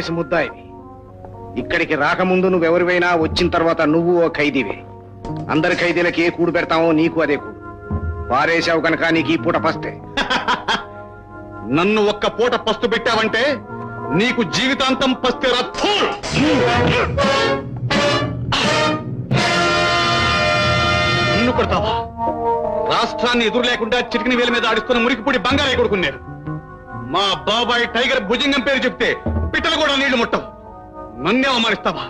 Rape case ముద్దాయివి. ఇక్కడికి రాకముందు నువ్వెవరివైనా వచ్చిన తర్వాత నువ్వు ఓ ఖైదీవే. అందరి ఖైదీలకి ఏ కూడు పెడతామో నీకు అదే కూడు. పారేశావు కనుక నీకు ఈ పూట పస్తే. నన్ను ఒక్క పూట పస్తు పెట్టావంటే నీకు జీవితాంతం పస్తే ఫూల్! కొడతావా? రాష్ట్రాన్ని ఎదురు లేకుండా చిటికిన వేల మీద ఆడిస్తున్న మురికిపూడి బంగారే కొడుకున్నారు మా బాబాయ్ టైగర్ భుజంగం పేరు చెప్తే కూడా నీళ్ళు ముట్టవు. నన్నే అవమానిస్తావా?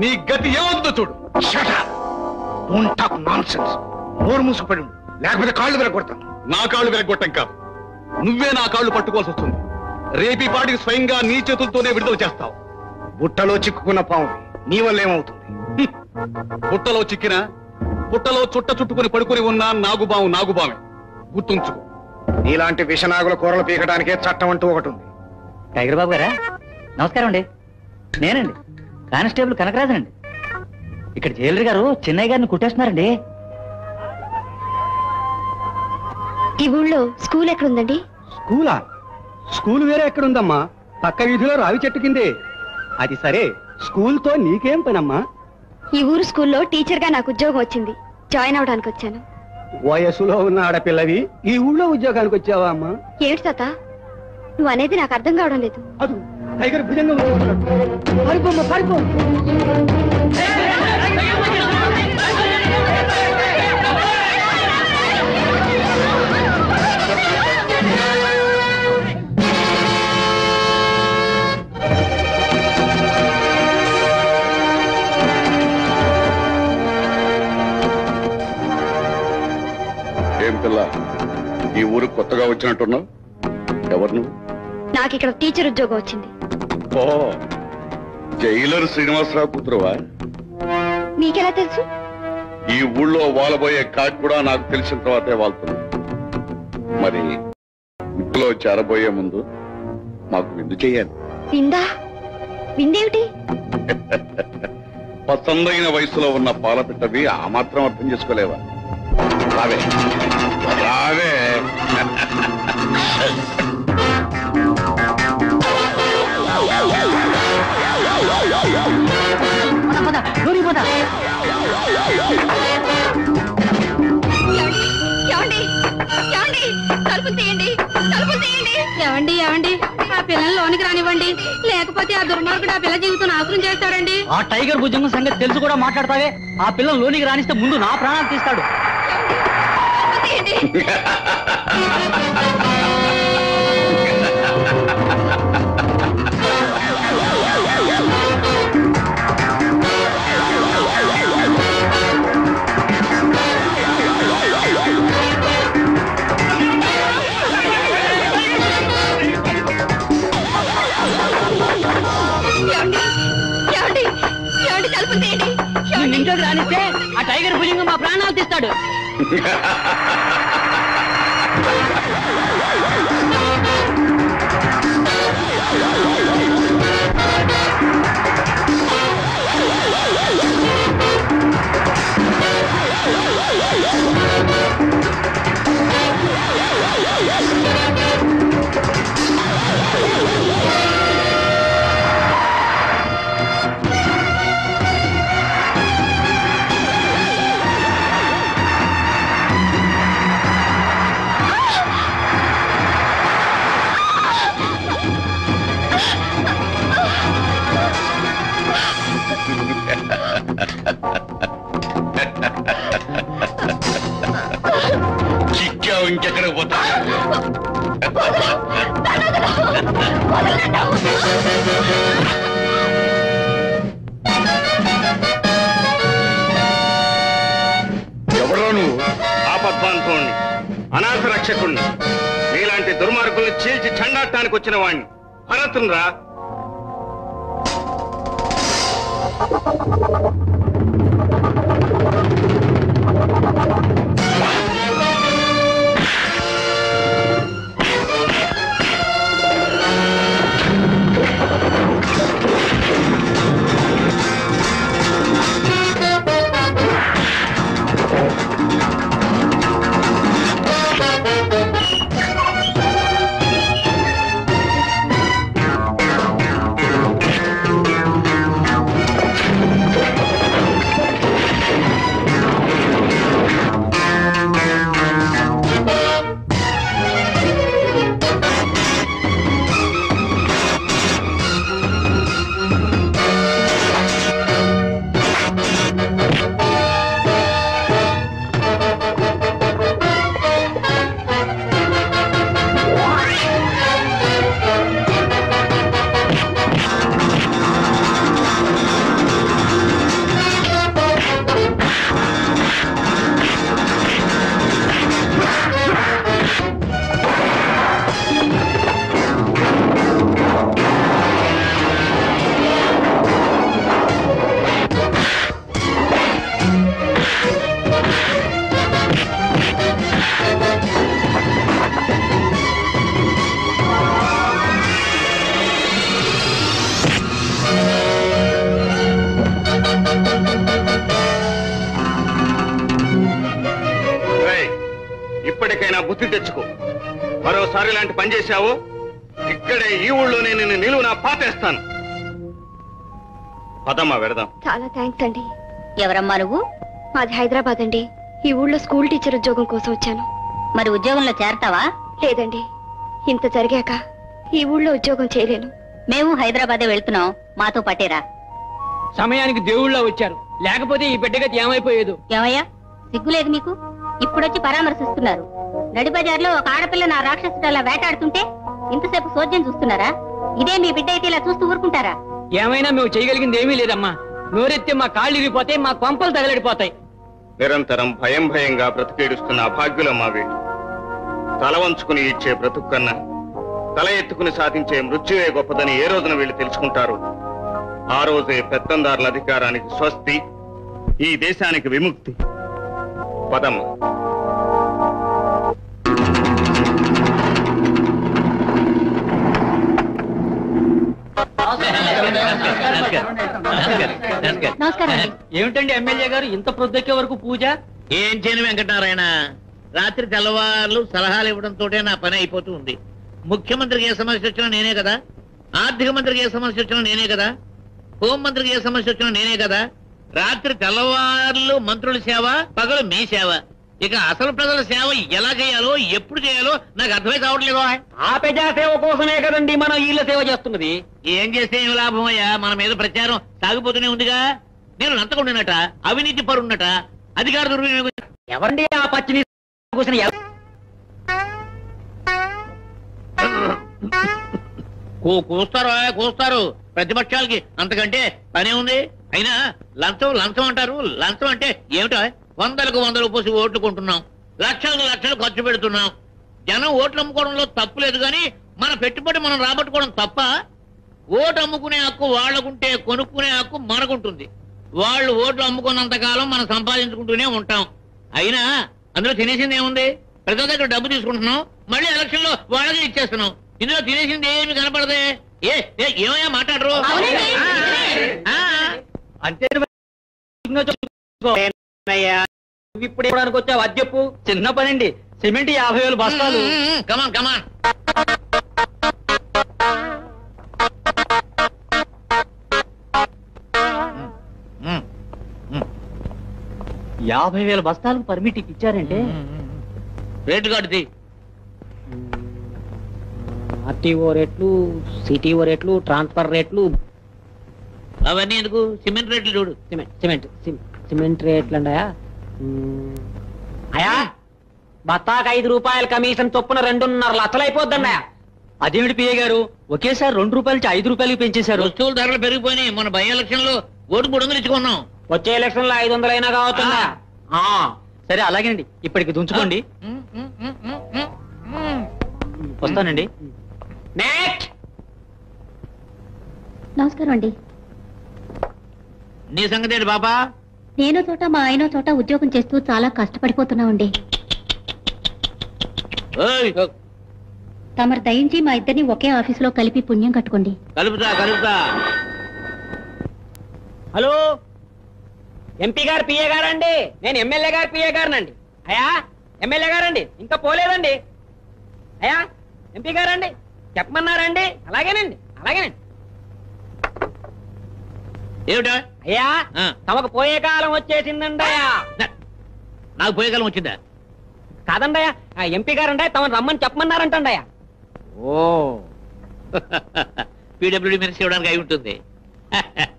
నీ గతి ఏమవుతుందో చూడు. నోరు మూసుకుపడి లేకపోతే కాళ్ళు విరగొడతాను నా కాళ్ళు విరగొట్టం కాదు. నువ్వే నా కాళ్ళు పట్టుకోవాల్సి వస్తుంది. రేపీ పాటికి స్వయంగా నీ చేతులతోనే విడుదల చేస్తావు. బుట్టలో చిక్కుకున్న పాము నీ వల్ల ఏమవుతుంది? బుట్టలో చిక్కిన బుట్టలో చుట్ట చుట్టుకుని పడుకుని ఉన్న నాగుబాము నాగుబామే. గుర్తుంచుకో. నీలాంటి విషనాగుల కూరలు పీకడానికే చట్టం అంటూ ఒకటి ఉంది టైగర్ బాబు గారా? నమస్కారం అండి. నేనండి. కానిస్టేబుల్ కనకరాజనండి. ఇక్కడ జైలర్ గారు చెన్నై గారిని కుట్టేస్తున్నారండి. ఈ ఊళ్ళో స్కూల్ ఎక్కడుందండి? స్కూలా? స్కూల్ వేరే ఎక్కడుందమ్మా? పక్క వీధిలో రావి చెట్టు కిందే. అది సరే స్కూల్తో నీకేం పనమ్మా? ఈ ఊరు స్కూల్లో టీచర్గా నాకు ఉద్యోగం వచ్చింది. జాయిన్ అవడానికి వచ్చాను. వయసులో ఉన్న ఆడపిల్లవి ఈ ఊళ్ళో ఉద్యోగానికి వచ్చావా అమ్మా? ఏమిటి తాత? నువ్వు అనేది నాకు అర్థం కావడం లేదు. అదు టైగర్ భుజంగం పారిపోమ్మా పారిపో. ఏం పిల్ల? ఈ ఊరు కొత్తగా వచ్చినట్టున్నావు? ఎవరు నువ్వు? నాకు ఇక్కడ టీచర్ ఉద్యోగం వచ్చింది. ఓ జైలర్ శ్రీనివాసరావు కూతురువా? మీకెలా తెలుసు? ఈ ఊళ్ళో వాలబోయే కాట్ కూడా నాకు తెలిసిన తర్వాతే వాళ్తుంది. మరి ఇంట్లో చేరబోయే ముందు మాకు విందు చేయాలి. విందా? విందేమిటి? పసందైన వయసులో ఉన్న పాలపిట్టవి ఆ మాత్రం అర్థం చేసుకోలేవా? రావే. రావే. తలుపులు తీయండి. ఏమండి ఏమండి? ఆ పిల్లల్ని లోనికి రానివ్వండి. లేకపోతే ఆ దుర్మార్గుడు ఆ పిల్ల జీవితం నాశనం చేస్తాడండి. ఆ టైగర్ భుజంగం సంగతి తెలుసు కూడా మాట్లాడతావే? ఆ పిల్లలు లోనికి రానిస్తే ముందు నా ప్రాణాలు తీస్తాడు. ఇంట్లోకి రానిస్తే ఆ టైగర్ భుజంగం మా ప్రాణాలు తీస్తాడు. చిక్కావు పోతా ఎవరో నువ్వు? ఆపద్బాంధవుణ్ణి అనాథ రక్షకుణ్ణి. నీలాంటి దుర్మార్గుల్ని చీల్చి చండాటానికి వచ్చిన వాణ్ణి. భరతుని ఎవరమ్మా నువ్వు? మాది హైదరాబాద్ అండి. ఈ ఊళ్ళో స్కూల్ టీచర్ ఉద్యోగం కోసం వచ్చాను. మరి ఉద్యోగంలో చేరతావా? లేదండి. ఇంత జరిగాక ఈ ఊళ్ళో ఉద్యోగం చేయలేను. మేము హైదరాబాదే వెళ్తున్నాం. మాతో పట్టేరా సమయానికి దేవుళ్ళ వచ్చారు. లేకపోతే ఈ బిడ్డగతి ఏమైపోయేదు? ఏమయ్యా? సిగ్గులేదు మీకు ఇప్పుడొచ్చి పరామర్శిస్తున్నారు. నడిబజార్లో ఒక ఆడపిల్ల నా రాక్షసుడు అలా వేటాడుతుంటే ఇంతసేపు సోద్యం చూస్తున్నారా? ఇదే మీ బిడ్డ అయితే ఇలా చూస్తూ ఊరుకుంటారా? ఏమైనా మేము చేయగలిగింది ఏమీ లేదమ్మా. నోరెత్తి మా కాళ్ళు ఇరిగిపోతాయి మా కొంపలు తగలడిపోతాయి. నిరంతరం భయం భయంగా బ్రతికేడుస్తున్న అభాగ్యులం మా వీళ్ళు తల వంచుకుని ఇచ్చే బ్రతుక్కన్నా తల ఎత్తుకుని సాధించే మృత్యువే గొప్పదని ఏ రోజున వీళ్ళు తెలుసుకుంటారు? ఆ రోజే పెత్తందారుల అధికారానికి స్వస్తి ఈ దేశానికి విముక్తి. పదమ్మ నమస్కారం ఏమిటండి ఎమ్మెల్యే గారు ఇంత ప్రొద్దెక్కే వరకు పూజ? ఏం చేయను వెంకటనారాయణ. రాత్రి తెల్లవారులు సలహాలు ఇవ్వడంతో నా పని అయిపోతూ ఉంది. ముఖ్యమంత్రికి ఏ సమస్య వచ్చినా నేనే కదా? ఆర్థిక మంత్రికి ఏ సమస్య వచ్చినా నేనే కదా? హోం మంత్రికి ఏ సమస్య వచ్చినా నేనే కదా? రాత్రి తెల్లవారులు మంత్రుల సేవ పగలు మీ సేవ. ఇక అసలు ప్రజల సేవ ఎలా చేయాలో ఎప్పుడు చేయాలో నాకు అర్థమై కావట్లేదు ఆ ప్రజా సేవ కోసమే కదండి మనం వీళ్ళ సేవ చేస్తున్నది. ఏం చేస్తే ఏం లాభం అయ్యా? మన మీద ప్రచారం సాగిపోతూనే ఉందిగా. నేను నంతకుండినట అవినీతి పరున్నట అధికార దుర్వినియోగం ఎవరండి ఆ పచ్చిని కూర్చుని కూస్తారు కూస్తారు. ప్రతిపక్షాలకి అంతకంటే పనే ఉంది. అయినా లంచం లంచం అంటారు. లంచం అంటే ఏమిటో వందలకు వందలు పోసి ఓట్లు కొంటున్నాం. లక్షలకు లక్షలు ఖర్చు పెడుతున్నాం. జనం ఓట్లు అమ్ముకోవడంలో తప్పు లేదు కానీ మన పెట్టుబడి మనం రాబట్టుకోవడం తప్ప ఓటు అమ్ముకునే హక్కు వాళ్ళకుంటే కొనుక్కునే హక్కు మనకుంటుంది. వాళ్ళు ఓట్లు అమ్ముకున్నంత కాలం మనం సంపాదించుకుంటూనే ఉంటాం. అయినా అందులో తినేసింది ఏముంది? ప్రజల దగ్గర డబ్బు తీసుకుంటున్నాం. మళ్ళీ ఎలక్షన్లో వాళ్ళకే ఇచ్చేస్తున్నాం. ఇందులో తినేసింది ఏమి కనపడదే? ఏ ఏ, ఏమయ్యా మాట్లాడరు? అవునండి. ఆ, ఆ. అంతే నువ్వు ఇప్పుడు ఇవ్వడానికి వచ్చావు? అది చెప్పు చిన్న పని అండి సిమెంట్ యాభై వేలు బస్తాలు. Come on come on. యాభై వేల బస్తాలకు పర్మిట్ ఇచ్చారంటే రేటు కడుతీ ఆర్టీఓ రేట్లు సిటీఓ రేట్లు ట్రాన్స్ఫర్ రేట్లు. అవన్నీ ఎందుకు? సిమెంట్ రేట్లు చూడు. సిమెంట్ సిమెంట్ సిమ్- సిమెంట్ రేట్లు అండయా అయా బత్తాకు ఐదు రూపాయల కమిషన్ చొప్పున రెండున్నర లక్షలు అయిపోద్దన్నయా అదేమిటి పిఏ గారు? ఒకేసారి రెండు రూపాయల నుంచి ఐదు రూపాయలకి పెంచేశారు. వస్తువుల ధరలు పెరిగిపోయినాయి. మన బై ఎలక్షన్లో ఓటు మూడు వందలు ఇచ్చుకున్నాం. వచ్చే ఎలక్షన్లో ఐదు వందలైనా కావచ్చుందా ఆ, సరే అలాగేనండి. ఇప్పటికి దుంచుకోండి. వస్తానండి. నమస్కారం అండి. నీ సంగతి ఏంటి బాబా? నేనో చోట మా ఆయనో చోట ఉద్యోగం చేస్తూ చాలా కష్టపడిపోతున్నామండి. తమరు దయించి మా ఇద్దరిని ఒకే ఆఫీసులో కలిపి పుణ్యం కట్టుకోండి. కలుపుతా కలుపుతా. హలో? ఎంపీ గారు పిఏ గారండి? నేను ఎమ్మెల్యే గారు పిఏ గారినండి. అయ్యా ఎమ్మెల్యే గారండి. ఇంకా పోలేదండి. అయ్యా ఎంపీ గారండి. చెప్పమన్నారండి. అలాగేనండి అలాగేనండి. ఏమిటా? అయ్యా ఆ. తమకు పోయే కాలం వచ్చేసిందండి అయ్యా నాకు పోయే కాలం వచ్చిందా? కాదండి అయ్యా ఆ ఎంపీ గారండి తమను రమ్మని చెప్పమన్నారంటండి అయ్యా ఓ. పీడబ్ల్యూడీ మినిస్టర్ ఇవ్వడానికి అయి ఉంటుంది.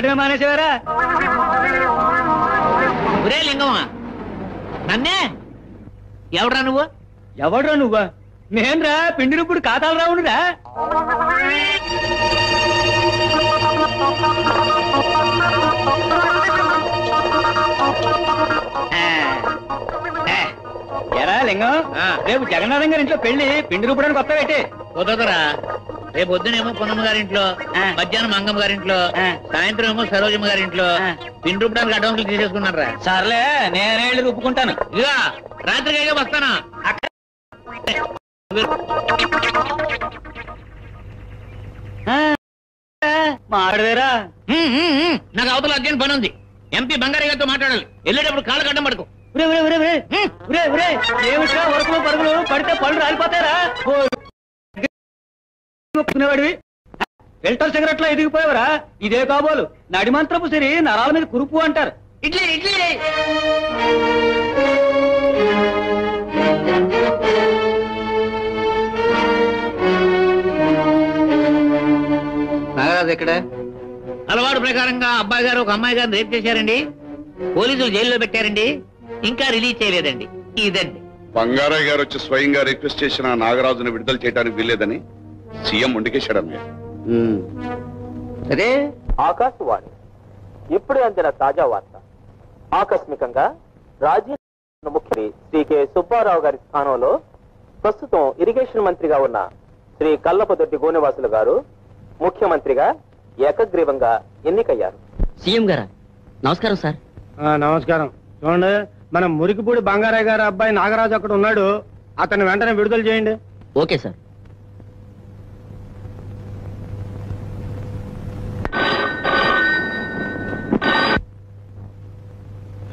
మాట్లాడమే మానేసేవారా? ఒరే లింగమా నన్నే? ఎవడ్రా నువ్వు? ఎవడ్రా నువ్వా? నేనురా పిండినప్పుడు ఖాతాలు రావునురా ఎరా లింగం. రేపు జగన్నాథం గారి ఇంట్లో పెళ్ళి పిండి రూపడానికి కొత్త పెట్టి కుదరదురా. రేపు పొద్దునేమో పొన్నమ్మ గారింట్లో. మధ్యాహ్నం మంగమ్మ గారింట్లో. సాయంత్రం ఏమో సరోజమ్మ గారింట్లో. పిండి రూపడానికి అడ్వాన్సులు తీసేసుకున్నారా సర్లే నేనే వెళ్ళి రుప్పుకుంటాను ఇక రాత్రికి వస్తానా. మాడదేరా హ్మ్, హ్మ్, హ్మ్. నాకు అవతల అర్జెంట్ పని ఉంది. ఎంపీ బంగారీ గారితో మాట్లాడాలి. వెళ్ళేటప్పుడు కాళ్ళు కట్టం పడుకో ఉరే ఉరే ఉరే ఉరే ఉరే ఉరే ఏమిట్రా వరకులు పరుగులు? పడితే పళ్ళు రాలిపోతారా ఒప్పుకునేవాడివి? ఫిల్టర్ సిగరెట్లో ఎదిగిపోయావరా ఇదే కాబోలు. నడిమంత్రపు సిరి నరాల మీద కురుపు అంటారు. ఇడ్లీ ఇడ్లీ! నాగరాజు ఎక్కడ? అలవాటు ప్రకారంగా అబ్బాయి గారు ఒక అమ్మాయి గారిని రేప్ చేశారండి. పోలీసులు జైల్లో పెట్టారండి. ఇంకా రిలీజ్ చేయలేదండి. ఇదండి. బంగారయ్య గారు వచ్చి స్వయంగా రిక్వెస్ట్ చేసిన నాగరాజును విడుదల చేయడానికి వీల్లేదని సీఎం ఉండికేశాడన్నయ్య సరే ఆకాశవాణి. ఇప్పుడే అందిన తాజా వార్త. ఆకస్మికంగా రాజీనామా ముఖ్యమంత్రి శ్రీ కె సుబ్బారావు గారి స్థానంలో ప్రస్తుతం ఇరిగేషన్ మంత్రిగా ఉన్న శ్రీ కల్లపదొడ్డి గోనెవాసులు గారు ముఖ్యమంత్రిగా ఏకగ్రీవంగా ఎన్నికయ్యారు. సీఎం గారా? నమస్కారం సార్. నమస్కారం. చూడండి మన మురికిపూడి బంగారయ్య గారి అబ్బాయి నాగరాజు అక్కడ ఉన్నాడు. అతన్ని వెంటనే విడుదల చేయండి. Okay sir.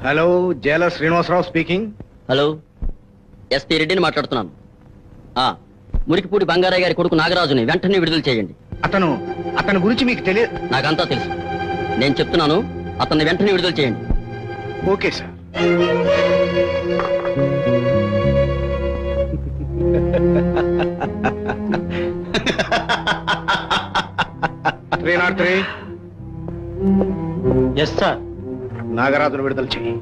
Hello jailer Srinivasa Rao speaking. Hello SP రెడ్డిని మాట్లాడుతున్నాను. ఆ, మురికిపూడి బంగారయ్య గారి కొడుకు నాగరాజుని వెంటనే విడుదల చేయండి. అతను అతని గురించి మీకు తెలియదు నాకంతా తెలుసు. నేను చెప్తున్నాను అతన్ని వెంటనే విడుదల చేయండి. Okay sir. Three naught three. Yes sir నాగరాజును విడుదల చేయి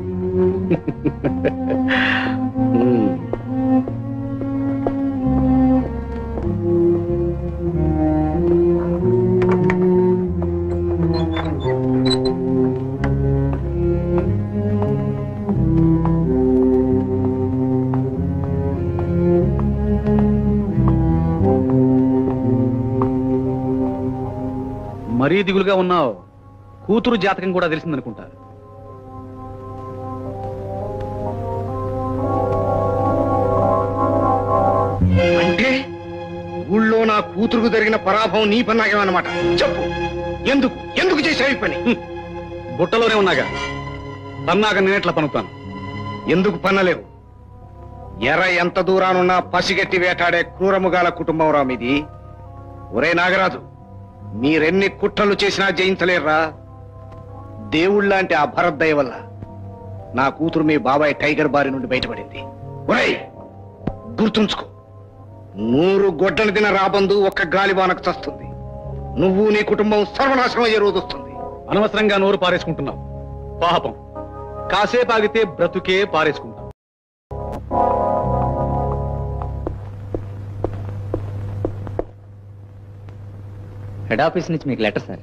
మరీ దిగులుగా ఉన్నావు. కూతురు జాతకం కూడా తెలిసిందనుకుంటా. జరిగిన పరాభవం నీ పన్నాగేమన్నమాట చెప్పు. ఎందుకు? ఎందుకు చేసావు పని? బుట్టలోనే ఉన్నాగా. పన్నాక నేనెట్లా పనుకుతాను? ఎందుకు పన్నలేవు ఎర్ర ఎంత దూరానున్నా పసిగట్టి వేటాడే క్రూరముగాల కుటుంబం రా మీది. ఒరే నాగరాజు మీరెన్ని కుట్రలు చేసినా జయించలేర్రా. దేవుళ్ళంటి ఆ భరత్ దయ వల్ల నా కూతురు మీ బాబాయ్ టైగర్ బారి నుండి బయటపడింది. ఒరేయ్ గుర్తుంచుకో. నూరు గొడ్డలు తిన రాబందు ఒక్క గాలిబానకు చస్తుంది. నువ్వు నీ కుటుంబం సర్వనాశనం అయ్యే రోజు వస్తుంది. అనవసరంగా నోరు పారేసుకుంటున్నావు. పాపం. కాసేపు ఆగితే బ్రతుకే పారేసుకుంటాం హెడ్ ఆఫీస్ నుంచి మీకు లెటర్ సార్.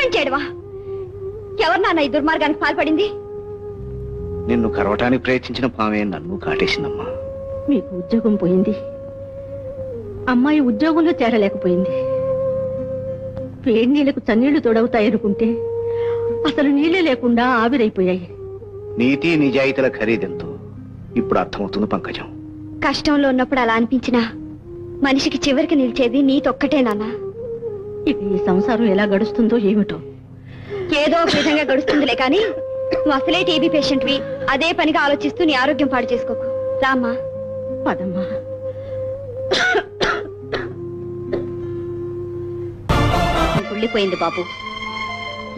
సస్పెండ్ చేయడమా? ఎవరు నాన్న ఈ దుర్మార్గానికి పాల్పడింది? నిన్ను కరవటానికి ప్రయత్నించిన పామే నన్ను కాటేసిందమ్మా. మీకు ఉద్యోగం పోయింది. అమ్మాయి ఉద్యోగంలో చేరలేకపోయింది. వేడి నీళ్ళకు చన్నీళ్ళు తొడవుతాయనుకుంటే అసలు నీళ్ళే లేకుండా ఆవిరైపోయాయి. నీతి నిజాయితీల ఖరీదెంతో ఇప్పుడు అర్థమవుతుంది పంకజం. కష్టంలో ఉన్నప్పుడు అలా అనిపించినా మనిషికి చివరికి నిలిచేది నీతొక్కటే నాన్న. ఇక ఈ సంసారం ఎలా గడుస్తుందో ఏమిటో? ఏదో ఒక విధంగా గడుస్తుందిలే కానీ నువ్వు అసలే టీబీ పేషెంట్వి. అదే పనిగా ఆలోచిస్తూ నీ ఆరోగ్యం పాడు చేసుకోకు. రామ్మా. పదమ్మా. కుళ్ళిపోయింది బాబు.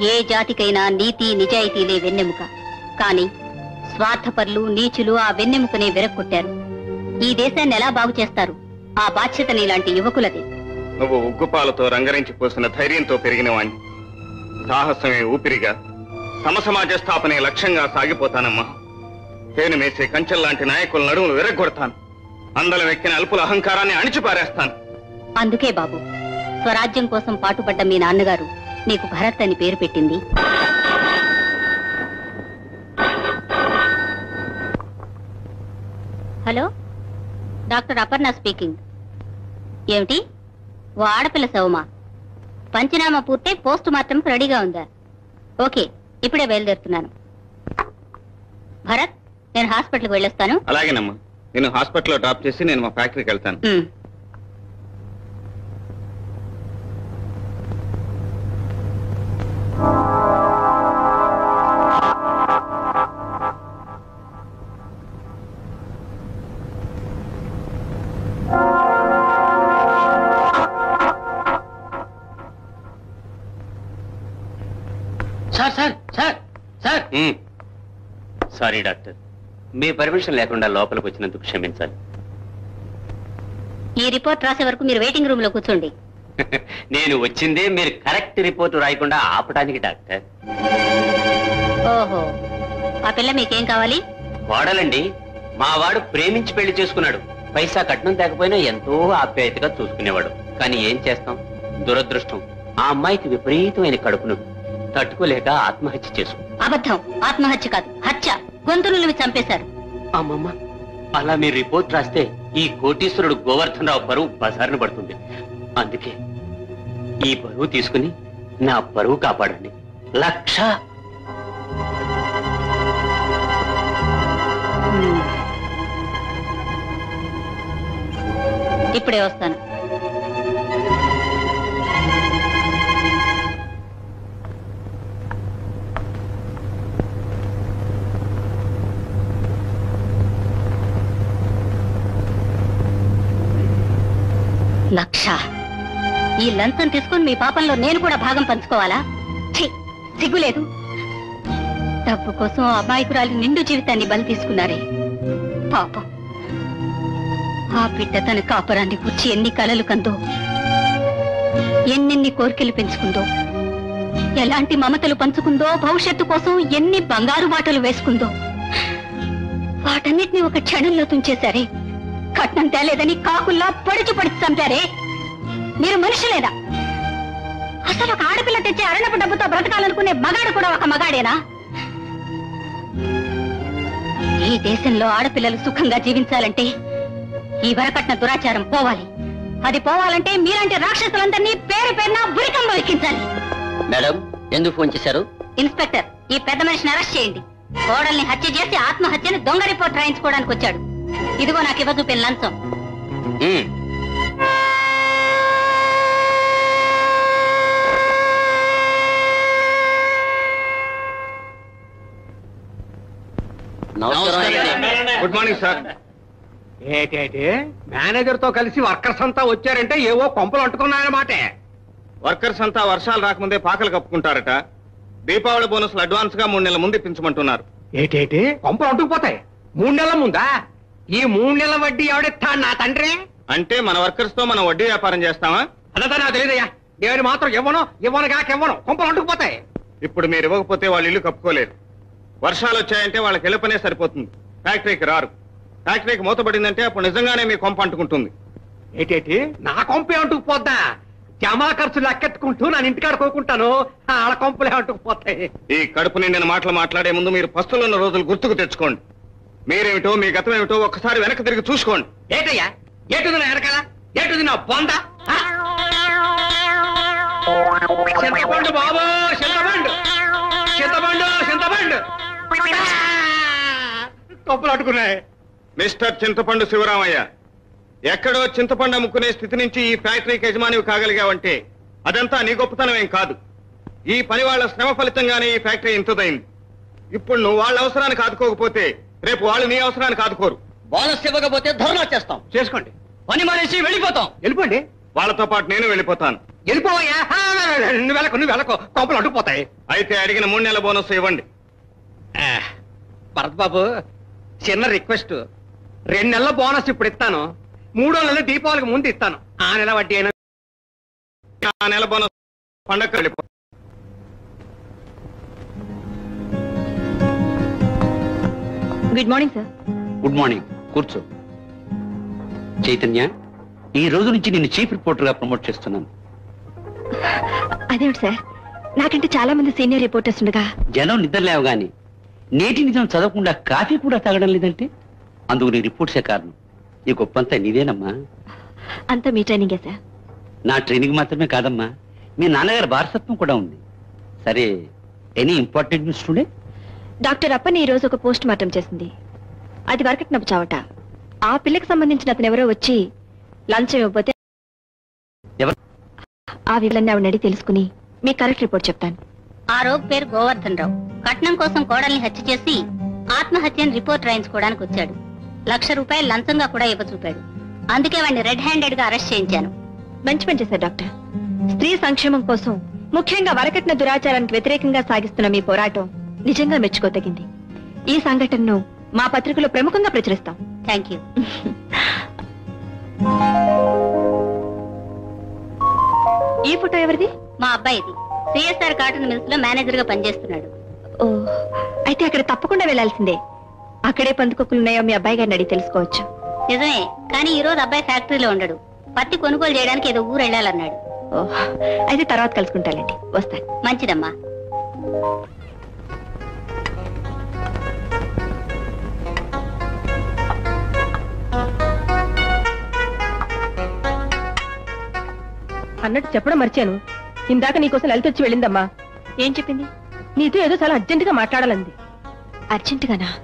ఏ జాతికైనా నీతి నిజాయితీలే వెన్నెముక. కాని స్వార్థపరులు నీచులు ఆ వెన్నెముకనే విరక్కొట్టారు. ఈ దేశాన్ని ఎలా బాగు చేస్తారు? ఆ బాధ్యత నీలాంటి యువకులది. నువ్వు ఉగ్గుపాలతో రంగరించి పోసిన ధైర్యంతో పెరిగినవాణ్ణి. సాహసమే ఊపిరిగా సమసమాజ స్థాపనే లక్ష్యంగా సాగిపోతానమ్మా. పేను మేసే కంచెల్లాంటి నాయకుల నడుములు విరగొడతాను అందలం ఎక్కిన అల్పుల అహంకారాన్ని అణిచిపారేస్తాను. అందుకే బాబు స్వరాజ్యం కోసం పాటుపడ్డ మీ నాన్నగారు నీకు భరత్ అని పేరు పెట్టింది. Hello doctor Aparna speaking. ఏమిటి? ఓ ఆడపిల్ల సౌమా. పంచనామా పూర్తయి పోస్ట్ మార్టం రెడీగా ఉందా? ఓకే ఇప్పుడే బయలుదేరుతున్నాను. భరత్ నేను హాస్పిటల్కి వెళ్ళొస్తాను. అలాగేనమ్మా. నేను హాస్పిటల్లో డ్రాప్ చేసి నేను మా ఫ్యాక్టరీకి వెళ్తాను. ఉమ్. Sir sorry doctor. మీ పర్మిషన్ లేకుండా లోపలికి వచ్చినందుకు క్షమించాలి. ఈ రిపోర్ట్ రాసే వరకు మీరు వెయిటింగ్ రూమ్లో కూర్చోండి. నేను వచ్చిందే మీరు కరెక్ట్ రిపోర్ట్ రాయకుండా ఆపడానికి డాక్టర్. ఓహో ఆ పిల్ల మీకేం కావాలి? వాడాలండి. మా వాడు ప్రేమించి పెళ్ళి చేసుకున్నాడు. పైసా కట్నం తేకపోయినా ఎంతో ఆప్యాయతగా చూసుకునేవాడు. కానీ ఏం చేస్తాం? దురదృష్టం. ఆ అమ్మాయికి విపరీతమైన కడుపును తట్టుకోలేక ఆత్మహత్య చేసుకు అబద్ధం. ఆత్మహత్య కాదు. హత్య. గొంతులు చంపేశారు. అమ్మమ్మ అలా మీరు రిపోర్ట్ రాస్తే ఈ కోటీశ్వరుడు గోవర్ధన్ రావు పరువు బజారున పడుతుంది. అందుకే ఈ పరువు తీసుకుని నా పరువు కాపాడండి. లక్ష! ఇప్పుడే వస్తాను. ఈ లంచం తీసుకుని మీ పాపంలో నేను కూడా భాగం పంచుకోవాలా? సిగ్గులేదు. డబ్బు కోసం ఆ నిండు జీవితాన్ని బలి తీసుకున్నారే. పాపం. ఆ బిడ్డ తన కాపురాన్ని కూర్చి ఎన్ని కలలు కందో ఎన్నెన్ని కోరికలు పెంచుకుందో ఎలాంటి మమతలు పంచుకుందో భవిష్యత్తు కోసం ఎన్ని బంగారు బాటలు వేసుకుందో వాటన్నిటిని ఒక క్షణంలో తుంచేశారే. కట్నం తేలేదని కాకుల్లా పొడిచి పొడిచి చంపారే. మీరు మనుషులేనా అసలు ఒక ఆడపిల్ల తెచ్చే అరణపు డబ్బుతో బ్రతకాలనుకునే మగాడు కూడా ఒక మగాడేనా? ఈ దేశంలో ఆడపిల్లలు సుఖంగా జీవించాలంటే ఈ వరకట్న దురాచారం పోవాలి. అది పోవాలంటే మీలాంటి రాక్షసులందరినీ పేరు పేరున ఉరికం ఎక్కించాలి. మేడం ఎందుకు ఫోన్ చేశారు? ఇన్స్పెక్టర్ ఈ పెద్ద మనిషిని అరెస్ట్ చేయండి. కోడల్ని హత్య చేసి ఆత్మహత్యని దొంగ రిపోర్ట్ రాయించుకోవడానికి వచ్చాడు. ఇదిగో నాకు ఇవ్వ చూపిన లంచం గుడ్ మార్నింగ్ సార్. ఏటేటి మేనేజర్తో కలిసి వర్కర్స్ అంతా వచ్చారంటే ఏవో కొంపలు అంటుకున్నాయన్నమాటే వర్కర్స్ అంతా వర్షాలు రాకముందే పాకలు కప్పుకుంటారట. దీపావళి బోనస్లు అడ్వాన్స్గా మూడు నెలల ముందు ఇప్పించమంటున్నారు ఏటేటి కొంపలు అంటుకుపోతాయి. మూడు నెలల ముందా? ఈ మూడు నెలల వడ్డీ ఎవడెత్తాడు నా తండ్రి? అంటే మన వర్కర్స్తో మనం వడ్డీ వ్యాపారం చేస్తామా? అదంతా నాకు తెలియదయ్యా నేను మాత్రం ఇవ్వను ఇవ్వను కాక ఇవ్వను. కొంపలు అంటుకుపోతాయి. ఇప్పుడు మీరు ఇవ్వకపోతే వాళ్ళు ఇల్లు కప్పుకోలేరు. వర్షాలు వచ్చాయంటే వాళ్ళకి ఇళ్ళ పనే సరిపోతుంది. ఫ్యాక్టరీకి రారు. ఫ్యాక్టరీకి మూతపడిందంటే అప్పుడు నిజంగానే మీ కొంప అంటుకుంటుంది. ఏటేటి? నా కొంపే అంటుకుపోద్దా? జమా ఖర్చు లెక్కెత్తుకుంటూ నా ఇంటికాడ కోకుంటాను ఆడ కొంపలే అంటుకుపోతాయి. ఈ కడుపు నిండిన మాటలు మాట్లాడే ముందు మీరు పస్తులు ఉన్న రోజులు గుర్తుకు తెచ్చుకోండి. మీరేమిటో మీ గతం ఏమిటో ఒక్కసారి వెనక్కి తిరిగి చూసుకోండి. ఏటయ్యా? ఏటుంది నా వెనకాల? ఏటుంది నా బొంద? చింతపండు బాబు చింతపండు. అట్టుకున్నాయి మిస్టర్ చింతపండు శివరామయ్య ఎక్కడో చింతపండు అమ్ముకునే స్థితి నుంచి ఈ ఫ్యాక్టరీకి యజమానివి కాగలిగావంటే అదంతా నీ గొప్పతనమేం కాదు. ఈ పని వాళ్ళ శ్రమ ఫలితంగానే ఈ ఫ్యాక్టరీ ఇంతదైంది. ఇప్పుడు నువ్వు వాళ్ళ అవసరానికి ఆదుకోకపోతే రేపు వాళ్ళు నీ అవసరానికి ఆదుకోరు. బోనస్ ఇవ్వకపోతే ధర్నా చేస్తాం. చేసుకోండి. పని మానేసి వెళ్ళిపోతాం. వెళ్ళిపోండి. వాళ్ళతో పాటు నేను వెళ్ళిపోతాను. వెళ్ళిపోవయ్యా. ఆ, నువ్వు వెళ్ళకు నువ్వు వెళ్ళకు. కొంపలు అడ్డుకుపోతాయి. అయితే అడిగిన మూడు నెలల బోనస్ ఇవ్వండి. భరత్ బాబు చిన్న రిక్వెస్ట్ రెండు నెలల బోనస్ ఇప్పుడు ఇస్తాను. మూడో నెలలు దీపావళికి ముందు ఇస్తాను. ఆ నెల వడ్డీ అయినా ఆ నెల బోనస్ పండగ వెళ్ళిపో. Good morning sir good morning కూర్చో. చైతన్య ఈ రోజు నుంచి నేను చీఫ్ రిపోర్టర్గా ప్రమోట్ చేస్తున్నాను. అదేమిటి సార్ నాకంటే చాలా మంది సీనియర్ రిపోర్టర్స్ ఉండగా జనం నిద్రలేవు గాని నేటి నిజం చదవకుండా కాఫీ కూడా తాగడం లేదంటే? అందుకు నీ రిపోర్ట్సే కారణం. ఈ గొప్పంతా నీదేనమ్మా అంతా మీ ట్రైనింగే సార్. నా ట్రైనింగ్ మాత్రమే కాదమ్మా. మీ నాన్నగారి వారసత్వం కూడా ఉంది. సరే any important news today doctor అప్పని ఈ రోజు ఒక పోస్ట్ మార్టం చేసింది. అది వరకట్నపు చావట. ఆ పిల్లకి సంబంధించిన అతను ఎవరో వచ్చి లంచం ఇవ్వకపోతే ఎవరు? ఆ వివరాన్ని ఆవిడ అడిగి తెలుసుకుని మీకు కరెక్ట్ రిపోర్ట్ చెప్తాను. ఆ రోగ్ పేరు గోవర్ధన్ రావు. కట్నం కోసం కోడల్ని హత్య చేసి ఆత్మహత్యని రిపోర్ట్ రాయించుకోవడానికి వచ్చాడు. లక్ష రూపాయలు లంచంగా కూడా ఇవ్వచూపాడు. అందుకే వాడిని రెడ్ హ్యాండెడ్గా అరెస్ట్ చేయించాను. మంచి పని చేశారు డాక్టర్. స్త్రీ సంక్షేమం కోసం ముఖ్యంగా వరకట్న దురాచారానికి వ్యతిరేకంగా సాగిస్తున్న మీ పోరాటం నిజంగా మెచ్చుకోదగింది. ఈ సంఘటనను మా పత్రికలో ప్రముఖంగా ప్రచురిస్తాం. థ్యాంక్ యూ ఈ ఫోటో ఎవరిది? మా అబ్బాయిది. సిఎస్ఆర్ కాటన్ మిల్స్లో మేనేజర్గా పనిచేస్తున్నాడు. ఓ అయితే అక్కడ తప్పకుండా వెళ్ళాల్సిందే. అక్కడే పందుకొక్కులు ఉన్నాయో మీ అబ్బాయి గారిని అడిగి తెలుసుకోవచ్చు. నిజమే కానీ ఈ రోజు అబ్బాయి ఫ్యాక్టరీలో ఉండడు. పత్తి కొనుగోలు చేయడానికి ఏదో ఊరు వెళ్ళాలన్నాడు. ఓ అయితే తర్వాత కలుసుకుంటానండి వస్తాను. మంచిదమ్మా. అన్నట్టు చెప్పడం మర్చాను. ఇందాక నీకోసం లలిత వచ్చి వెళ్ళిందమ్మా. ఏం చెప్పింది? నీతో ఏదో చాలా అర్జెంట్గా మాట్లాడాలంది. అర్జెంటుగానా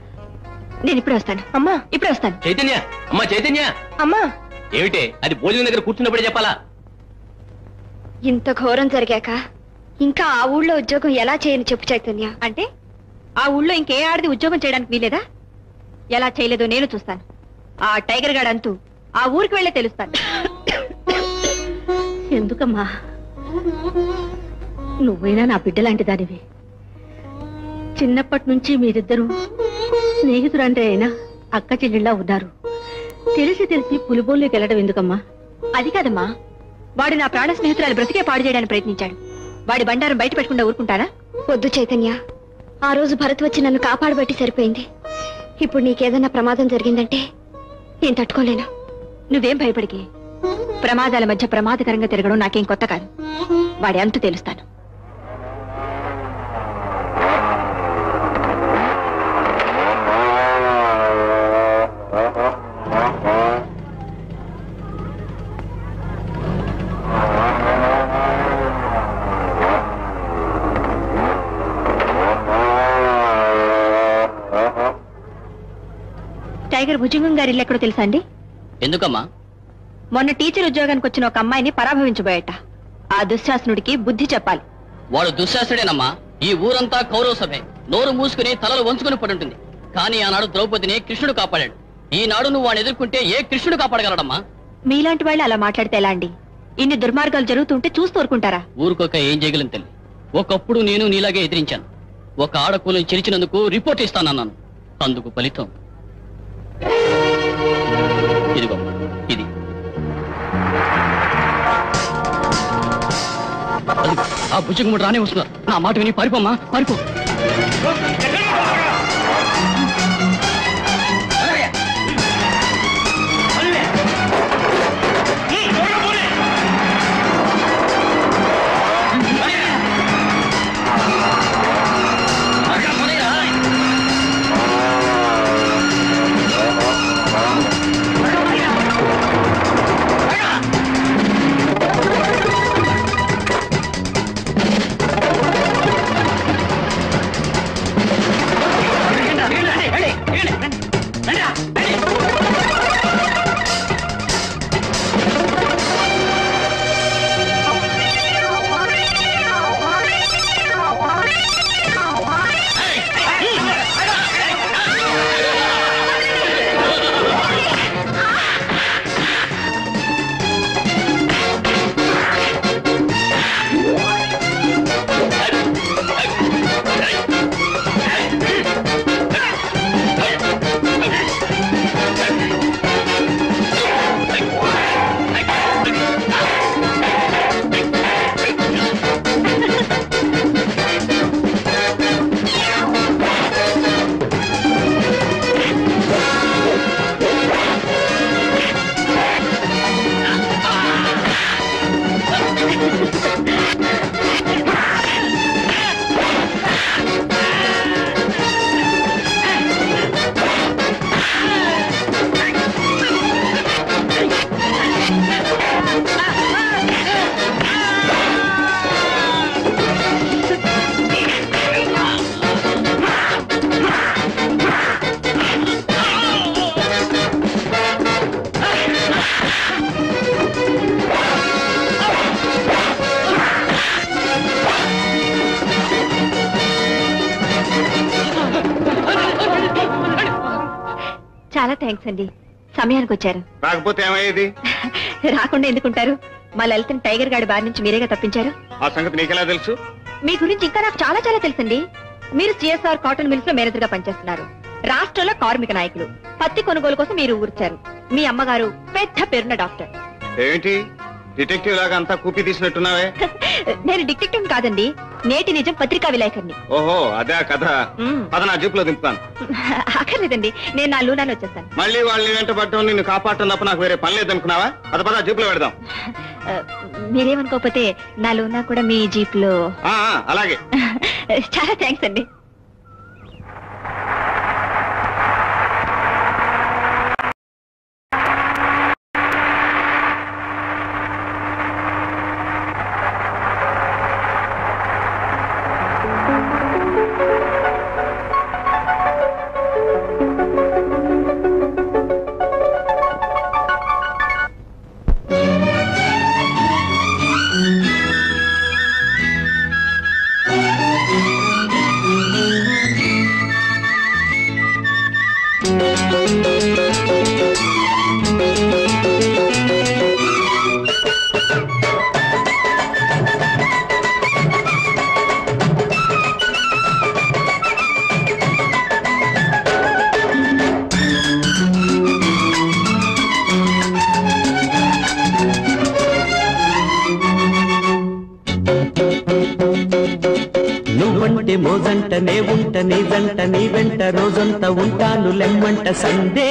నేను ఇప్పుడే వస్తాను. అమ్మా. ఇప్పుడే వస్తాను. చైతన్య! అమ్మా చైతన్య! అమ్మా! ఏమిటే? అది భోజనం దగ్గర కూర్చున్నప్పుడే చెప్పాలా? ఇంత ఘోరం జరిగాక ఇంకా ఆ ఊళ్ళో ఉద్యోగం ఎలా చేయని చెప్పు చైతన్య. అంటే? ఆ ఊళ్ళో ఇంకే ఆడది ఉద్యోగం చేయడానికి వీలేదా? ఎలా చేయలేదో నేను చూస్తాను. ఆ టైగర్ గార్డ్ అంతూ ఆ ఊరికి వెళ్ళే తెలుస్తాను. ఎందుకమ్మా? నువ్వైనా నా బిడ్డ లాంటి దానివి చిన్నప్పటి నుంచి మీరిద్దరూ స్నేహితురంటే అయినా అక్క చెల్లెళ్ళ ఉన్నారు. తెలిసి తెలిసి పులిబోల్లోకి వెళ్ళడం ఎందుకమ్మా? అది కాదమ్మా. వాడు నా ప్రాణ స్నేహితురాలు బ్రతికే పాడు చేయడానికి ప్రయత్నించాడు. వాడి బండారం బయట పెట్టకుండా ఊరుకుంటారా వద్దు చైతన్య. ఆ రోజు భరత్ వచ్చి నన్ను కాపాడబట్టి సరిపోయింది. ఇప్పుడు నీకేదన్నా ప్రమాదం జరిగిందంటే నేను తట్టుకోలేను. నువ్వేం భయపడికి. ప్రమాదాల మధ్య ప్రమాదకరంగా తిరగడం నాకేం కొత్త కాదు. వాడి అంతు తెలుస్తాను. టైగర్ భుజంగం గారి ఇల్లు ఎక్కడో తెలుసా అండి? ఎందుకమ్మా? మొన్న టీచర్ ఉద్యోగానికి వచ్చిన ఒక అమ్మాయిని పరాభవించబోయట. ఆ దుశ్శాసనుడికి బుద్ధి చెప్పాలి. వాడు దుశ్శాసుడేనమ్మా ఈ ఊరంతా కౌరవ సభే నోరు మూసుకుని తలలు వంచుకుని పడుంటుంది కానీ ఆనాడు ద్రౌపదిని కృష్ణుడు కాపాడాడు. ఈనాడు నువ్వు వాడిని ఎదుర్కొంటే ఏ కృష్ణుడు కాపాడగలడమ్మా? మీలాంటి వాళ్ళు అలా మాట్లాడితే ఎలా అండి? ఇన్ని దుర్మార్గాలు జరుగుతుంటే చూస్తూ ఊరుకుంటారా ఊరుకోక ఏం చేయగలను తల్లి. ఒకప్పుడు నేను నీలాగే ఎదిరించాను. ఒక ఆడకూలను చెరిచినందుకు రిపోర్ట్ ఇస్తానన్నాను. అందుకు ఫలితం. ఆ భుజంగుడు రానే వస్తున్నారు. నా మాట విని పారిపోమ్మా పారిపో. థ్యాంక్స్ అండి. సమయానికి వచ్చారు రాకపోతే ఏమయ్యేది? రాకుండా ఎందుకుంటారు? మా లలితని టైగర్ గాడి బారి నుంచి మీరేగా తప్పించారు? ఆ సంగతి నీకెలా తెలుసు? మీ గురించి ఇంకా నాకు చాలా చాలా తెలుసండి. మీరు సిఎస్ఆర్ కాటన్ మిల్స్లో మేనేజర్గా పనిచేస్తున్నారు. రాష్ట్రంలో కార్మిక నాయకులు. పత్తి కొనుగోలు కోసం మీరు ఊర్చారు మీ అమ్మగారు పెద్ద పేరున్న డాక్టర్. ఏంటి డిటెక్టివ్ లాగా అంతా కూపి తీసినట్టున్నావే? నేను డిటెక్టివ్ కాదండి. నేటి నిజం పత్రికా విలేకరిని. ఓహో అదే ఆ కథ. మ్మ్. పద నా జీపులో దింపుతాను. అక్కర్లేదండి నేను నా లూనాలో వచ్చేస్తాను. మళ్ళీ వాళ్ళని వెంట పడటం నిన్ను కాపాడటం తప్ప నాకు వేరే పని లేదనుకున్నావా? పద పద జీపులో పెడదాం. ఆ, మీరేమనుకోకపోతే నా లూనా కూడా మీ జీప్లో ఆ, ఆ, అలాగే. చాలా థ్యాంక్స్ అండి. లెమ్మంట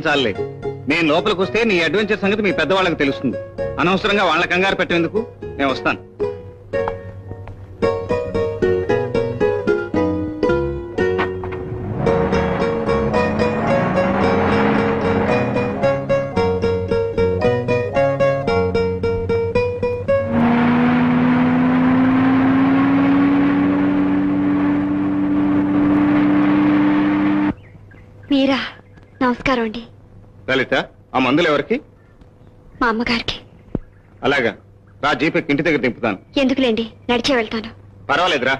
ఇప్పటికైనా చాలే నేను లోపలికి వస్తే నీ అడ్వెంచర్ సంగతి మీ పెద్దవాళ్ళకి తెలుస్తుంది. అనవసరంగా వాళ్ళ కంగారు పెట్టేందుకు నేను వస్తాను. లలిత ఆ మందులు ఎవరికి? మా అమ్మగారికి. అలాగా. రా జీప్ ఎక్కి ఇంటి దగ్గర దింపుతాను. ఎందుకులేండి? నడిచే వెళ్తాను. పర్వాలేదురా.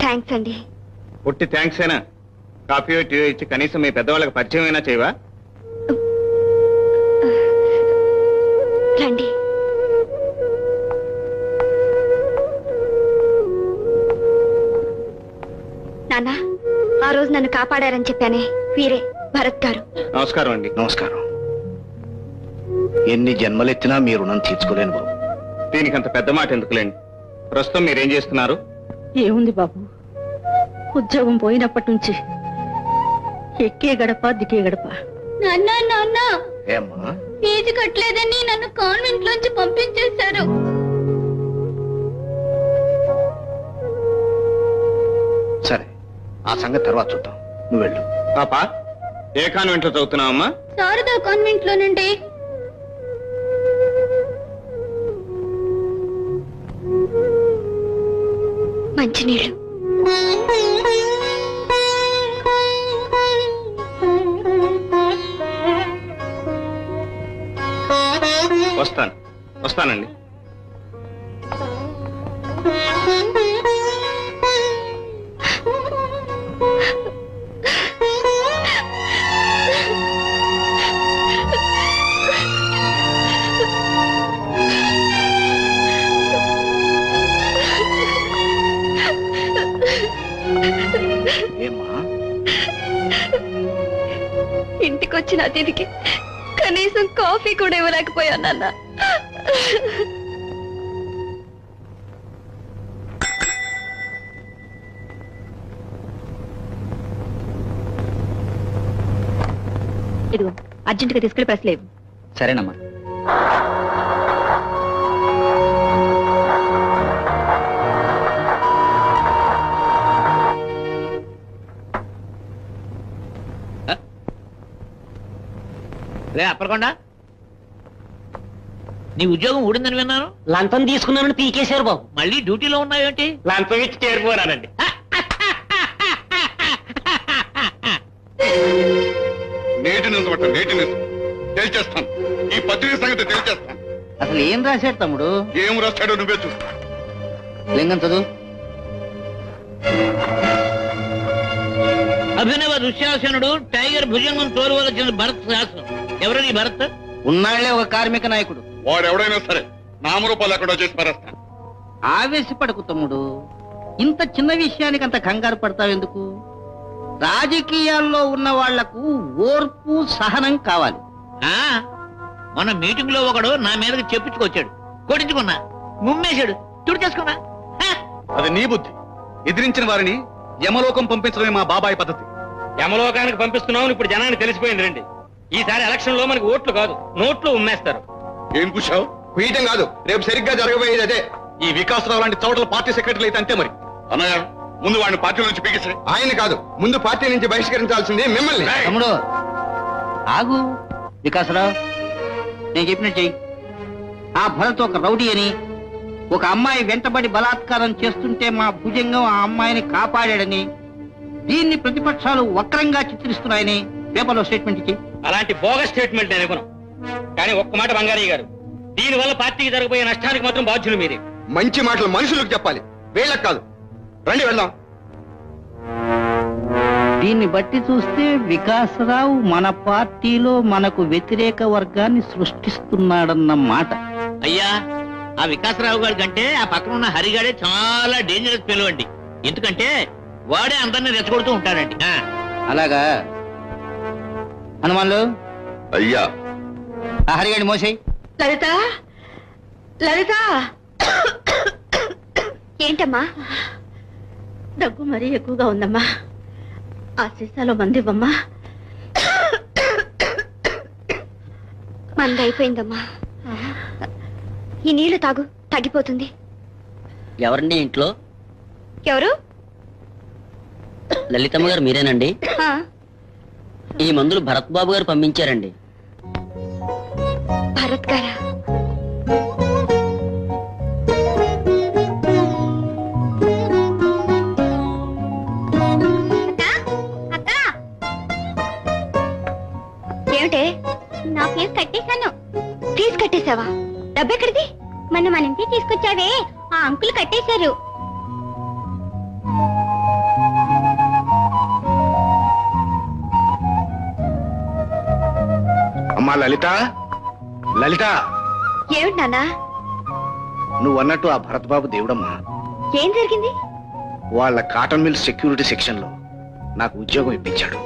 థ్యాంక్స్ అండి. పొట్టి థ్యాంక్స్ అయినా. కాఫీ టీ ఇచ్చి కనీసం మీ పెద్దవాళ్ళకి పరిచయం అయినా చేయవా? రండి. నాన్న ఆ రోజు నన్ను కాపాడారని చెప్పానే వీరే భరత్ గారు. నమస్కారం అండి. నమస్కారం. ఎన్ని జన్మలెత్తినా మీ రుణం తీర్చుకోలేను బాబు. దీనికి అంత పెద్ద మాట ఎందుకులేండి? ప్రస్తుతం మీరేం చేస్తున్నారు? ఏముంది బాబు? ఉద్యోగం పోయినప్పటి నుంచి ఎక్కే గడప దికే గడప. నాన్న నాన్న. ఏమ్మా? ఫీజు కట్టలేదని నన్ను కాన్వెంట్ లోంచి పంపించేశారు. సరే ఆ సంగతి తర్వాత చూద్దాం. నువ్వు వెళ్ళు. పాపా ఏ కాన్వెంట్లో చదువుతున్నావమ్మా? శారదా కాన్వెంట్ లోనండి మంచినీళ్ళు. వస్తాను. వస్తానండి. ఇంటికి వచ్చిన అతిథికి కనీసం కాఫీ కూడా ఇవ్వలేకపోయాను నాన్న. ఇదిగో అర్జెంటుగా తీసుకెళ్ళి ప్రెస్ లేవు. సరేనమ్మా. రే అప్పలకొండ నీ ఉద్యోగం ఊడిందని విన్నాను. లంచం తీసుకున్నానని పీకేశారు బాబు. మళ్ళీ డ్యూటీలో ఉన్నావేంటి? లంచం ఇచ్చి చేరిపోరానండి నేటి నుంచి పట్ట నేటి నుంచి తేల్చేస్తాను ఈ పత్రిక సంగతి తేల్చేస్తాను అసలు ఏం రాశాడు తమ్ముడు? ఏం రాస్తాడో నువ్వే చూడు లింగం చదువు. అభినవ దుశ్శాసనుడు టైగర్ భుజంగం తోలువలసిన భరత్ శాసనం ఎవరని భరత్? ఉన్నాళ్ళే ఒక కార్మిక నాయకుడు. వాడు ఎవడైనా సరే నామరూపాలు ఎక్కడో చేసి పారేస్తాను ఆవేశపడకు తమ్ముడు. ఇంత చిన్న విషయానికి అంత కంగారు పడతావెందుకు రాజకీయాల్లో ఉన్న వాళ్ళకు ఓర్పు సహనం కావాలి. ఆ మన మీటింగ్లో ఒకడు నా మీదకి చెప్పించుకొచ్చాడు. కొట్టించుకున్నా. ముమ్మేశాడు. తుడి చేసుకున్నా అది నీ బుద్ధి. ఎదిరించిన వారిని యమలోకం పంపించడమే మా బాబాయ్ పద్ధతి. యమలోకానికి పంపిస్తున్నామని ఇప్పుడు జనానికి తెలిసిపోయింది రండి. ఈసారి ఎలక్షన్లో మనకి ఓట్లు కాదు నోట్లు ఉమ్మేస్తారు. ఏం కూర్చావు కుయటం కాదు రేపు సరిగ్గా జరగబోయేది అదే. ఈ వికాసరావు లాంటి చోట్ల పార్టీ సెక్రటరీ అయితే అంతే మరి. అన్నయ్య ముందు వాడిని పార్టీ నుంచి పీకేసే ఆయన కాదు ముందు పార్టీ నుంచి బహిష్కరించాల్సింది మిమ్మల్ని. తమ్ముడు ఆగు వికాసరావు. నేను చెప్పినట్టు చెయ్యి. ఆ భరత్ ఒక రౌడీ అని ఒక అమ్మాయి వెంటబడి బలాత్కారం చేస్తుంటే మా భుజంగం ఆ అమ్మాయిని కాపాడాడని దీన్ని ప్రతిపక్షాలు వక్రంగా చిత్రిస్తున్నాయని పేపర్లో స్టేట్మెంట్ ఇచ్చి. అలాంటి బోగస్ స్టేట్మెంట్ నేను ఇవ్వను. కానీ ఒక్క మాట బంగారయ్య గారు దీని వల్ల పార్టీకి జరగబోయే నష్టానికి మాత్రం బాధ్యులు మీరే. మంచి మాటలు మనుషులకు చెప్పాలి. వీళ్ళకి కాదు. రండి వెళ్దాం. దీన్ని బట్టి చూస్తే వికాసరావు మన పార్టీలో మనకు వ్యతిరేక వర్గాన్ని సృష్టిస్తున్నాడన్న మాట. అయ్యా ఆ వికాసరావు గారి కంటే ఆ పక్కన ఉన్న హరిగాడే చాలా డేంజరస్ పిలవండి ఎందుకంటే వాడే అందరిని రెచ్చగొడుతూ ఉంటాడండి. ఆ. అలాగా? హనుమాన్లు? అయ్యా. హరిగాడి మోసేయి లలిత? లలిత? ఏంటమ్మా? దగ్గు మరీ ఎక్కువగా ఉందమ్మా. ఆ సీసాలో మంది ఇవ్వమ్మా మంది అయిపోయిందమ్మా ఈ నీళ్ళు తాగు తగ్గిపోతుంది. ఎవరండి ఇంట్లో? ఎవరు? లలితమ్మ గారు మీరేనండి? ఈ మందులు భరత్ బాబు గారు పంపించారండి. భరత్ గారా? ఏమిటే? నా ఫీజు కట్టేశాను. ఫీజు కట్టేశావా? డబ్బెక్కడిది మొన్న మన ఇంటికి తీసుకొచ్చావే. ఆ అంకులు కట్టేశారు. అమ్మా లలిత. లలిత. ఏమిటి నాన్నా? నువ్వు అన్నట్టు ఆ భరత్ బాబు దేవుడమ్మా. ఏం జరిగింది? వాళ్ళ కాటన్ మిల్ సెక్యూరిటీ సెక్షన్లో నాకు ఉద్యోగం ఇప్పించాడు.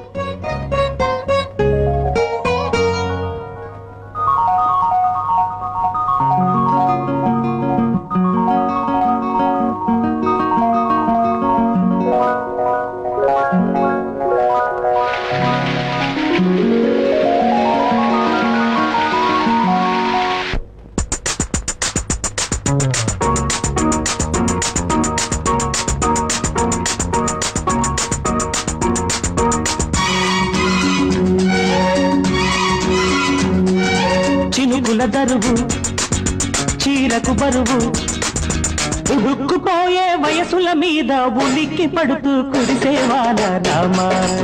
వయసుల మీద ఉలిక్కి పడుతూ కురిసేవాల రామ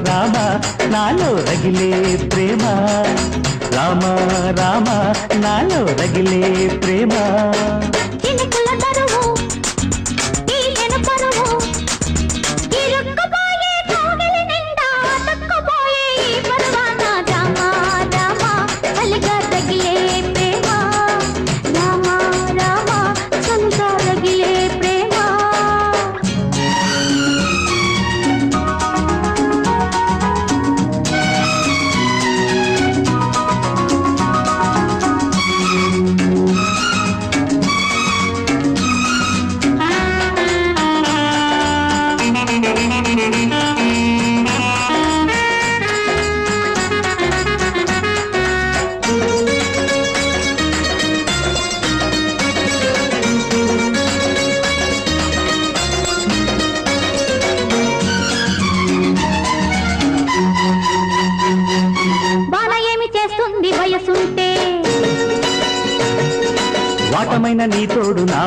రామ నాలో రగిలే ప్రేమ. రామ రామ నాలో రగిలే ప్రేమ.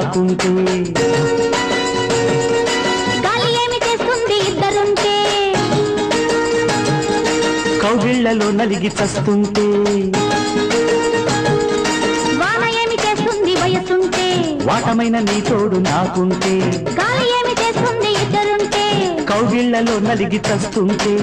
నాకుంటే గాలి ఏమి చేస్తుంది ఇద్దరుంటే? కౌగిళ్ళలో నలిగి చస్తుంటే. వాన ఏమి చేస్తుంది వయసుంటే? వాటమైన నీ తోడు నాకుంటే. గాలి ఏమి చేస్తుంది ఇద్దరుంటే? కౌగిళ్ళలో నలిగి చస్తుంటే.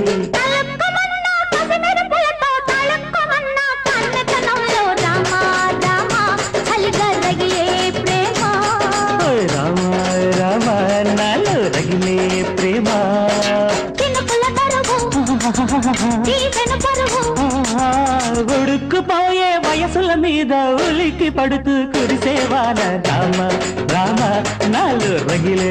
ఉలికి పడుతూ కురిసేవాన రామ రామ నాలో రగిలే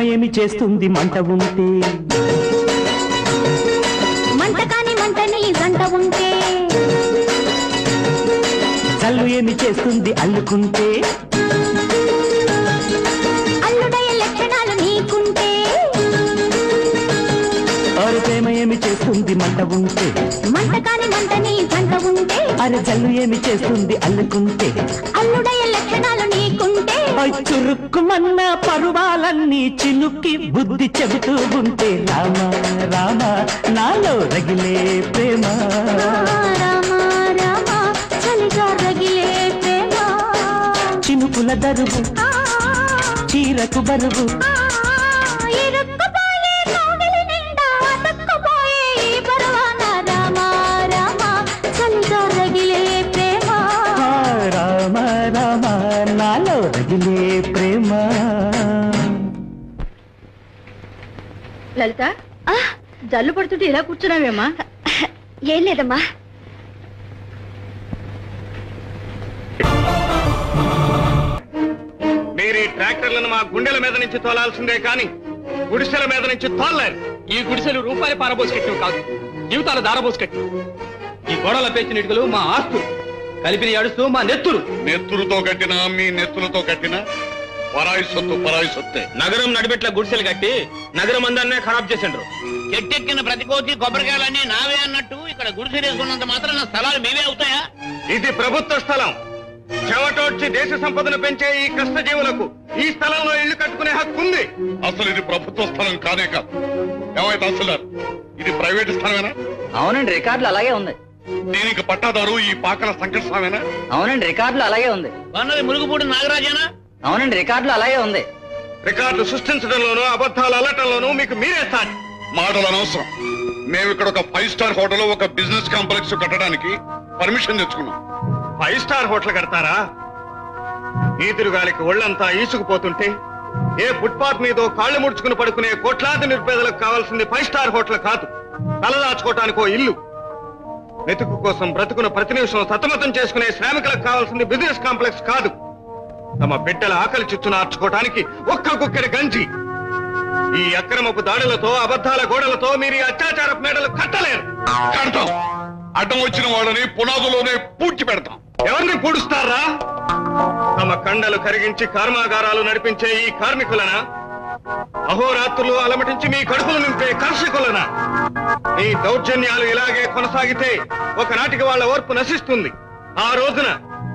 ఏమి చేస్తుంది మంట ఉంటే? మంట కాని మంటని జంట ఉంటే? చల్లు ఏమి చేస్తుంది అల్లుకుంటే? అల్లుడయ్యే లక్షణాలు నీకుంటే? ఆరు ప్రేమ ఏమి చేస్తుంది మంట ఉంటే? మంట కాని మంటని జంట ఉంటే? అరే జల్లు ఏమి చేస్తుంది అల్లుకుంటే? అల్లుడయ్యే లక్షణాలు నీకుంటే? చురుక్కుమన్న పరువాలన్నీ చినుక్కి బుద్ధి చెబుతూ ఉంటే రామ రామ నాలో రగిలే ప్రేమ. చినుకుల దరువు చీరకు బరువు. లలిత? జల్లు పడుతుంటే ఇలా కూర్చున్నావేమ్మా ఏం లేదమ్మా. మీరు ఈ ట్రాక్టర్లను మా గుండెల మీద నుంచి తోలాల్సిందే కానీ గుడిసెల మీద నుంచి తోలలేరు. ఈ గుడిసెలు రూపాయలు పారబోసుకెట్టివి కాదు జీవితాలు దారబోసుకెట్టి ఈ గోడల పేచిన ఇటుకలు మా ఆస్తులు. కలిపిన ఏడుస్తూ మా నెత్తురు. నెత్తురుతో కట్టిన మీ నెత్తులతో కట్టిన పరాయి సొత్తు పరాయి సొత్తే నగరం నడిబెట్ల గుడిసెలు కట్టి నగరం అందరినే ఖరాబ్ చేసిండ్రు. చెట్టెక్కిన ప్రతి కోతి కొబ్బరికాయలన్నీ నావే అన్నట్టు ఇక్కడ గుడిసెలేసుకున్నంత మాత్రం నా స్థలాలు మీవే అవుతాయా? ఇది ప్రభుత్వ స్థలం. చెవటోడ్చి దేశ సంపదను పెంచే ఈ కష్టజీవులకు ఈ స్థలంలో ఇల్లు కట్టుకునే హక్కు ఉంది. అసలు ఇది ప్రభుత్వ స్థలం కానే కాదు. ఏమైతే అసలు ఇది ప్రైవేట్ స్థలమేనా? అవునండి రికార్డులు అలాగే ఉంది. దీనికి పట్టాదారు ఈ పాకల సంకటస్వామేనా అవునండి రికార్డులు అలాగే ఉంది. అన్నది మురుగుపూడి నాగరాజేనా? అవునండి రికార్డులు అలాగే ఉంది. రికార్డులు సృష్టించడంలోనూ అబద్ధాలు అల్లటంలోనూ మీకు మీరే సాటి. మాటలు అనవసరం. మేము ఇక్కడ ఒక ఫైవ్ స్టార్ హోటల్ ఒక బిజినెస్ కాంప్లెక్స్ కట్టడానికి పర్మిషన్ తెచ్చుకున్నాం. ఫైవ్ స్టార్ హోటల్ కడతారా? ఈదురు గాలికి ఒళ్ళంతా ఈసుకుపోతుంటే ఏ ఫుట్పాత్ మీదో కాళ్ళు ముడుచుకుని పడుకునే కోట్లాది నిరుపేదలకు కావాల్సింది ఫైవ్ స్టార్ హోటల్ కాదు. తలదాచుకోవటానికో ఇల్లు. వెతుకు కోసం బ్రతుకున ప్రతి నిమిషం సతమతం చేసుకునే శ్రామికులకు కావాల్సింది బిజినెస్ కాంప్లెక్స్ కాదు. తమ బిడ్డల ఆకలి చిచ్చు నార్చుకోవటానికి ఒక్క కుక్కడి గంజి. ఈ అక్రమపు దాడులతో అబద్ధాల గోడలతో మీరు ఈ అత్యాచార మేడలు కట్టలేరు. కడతాం. అడ్డం వచ్చిన వాళ్ళని పునాదులోనే పూడ్చి పెడతాం. ఎవరిని పూడుస్తారా? తమ కండలు కరిగించి కర్మాగారాలు నడిపించే ఈ కార్మికులనా? అహోరాత్రులు అలమటించి మీ కడుపులు నింపే కర్షకులనా? ఈ దౌర్జన్యాలు ఇలాగే కొనసాగితే ఒకనాటికి వాళ్ళ ఓర్పు నశిస్తుంది. ఆ రోజున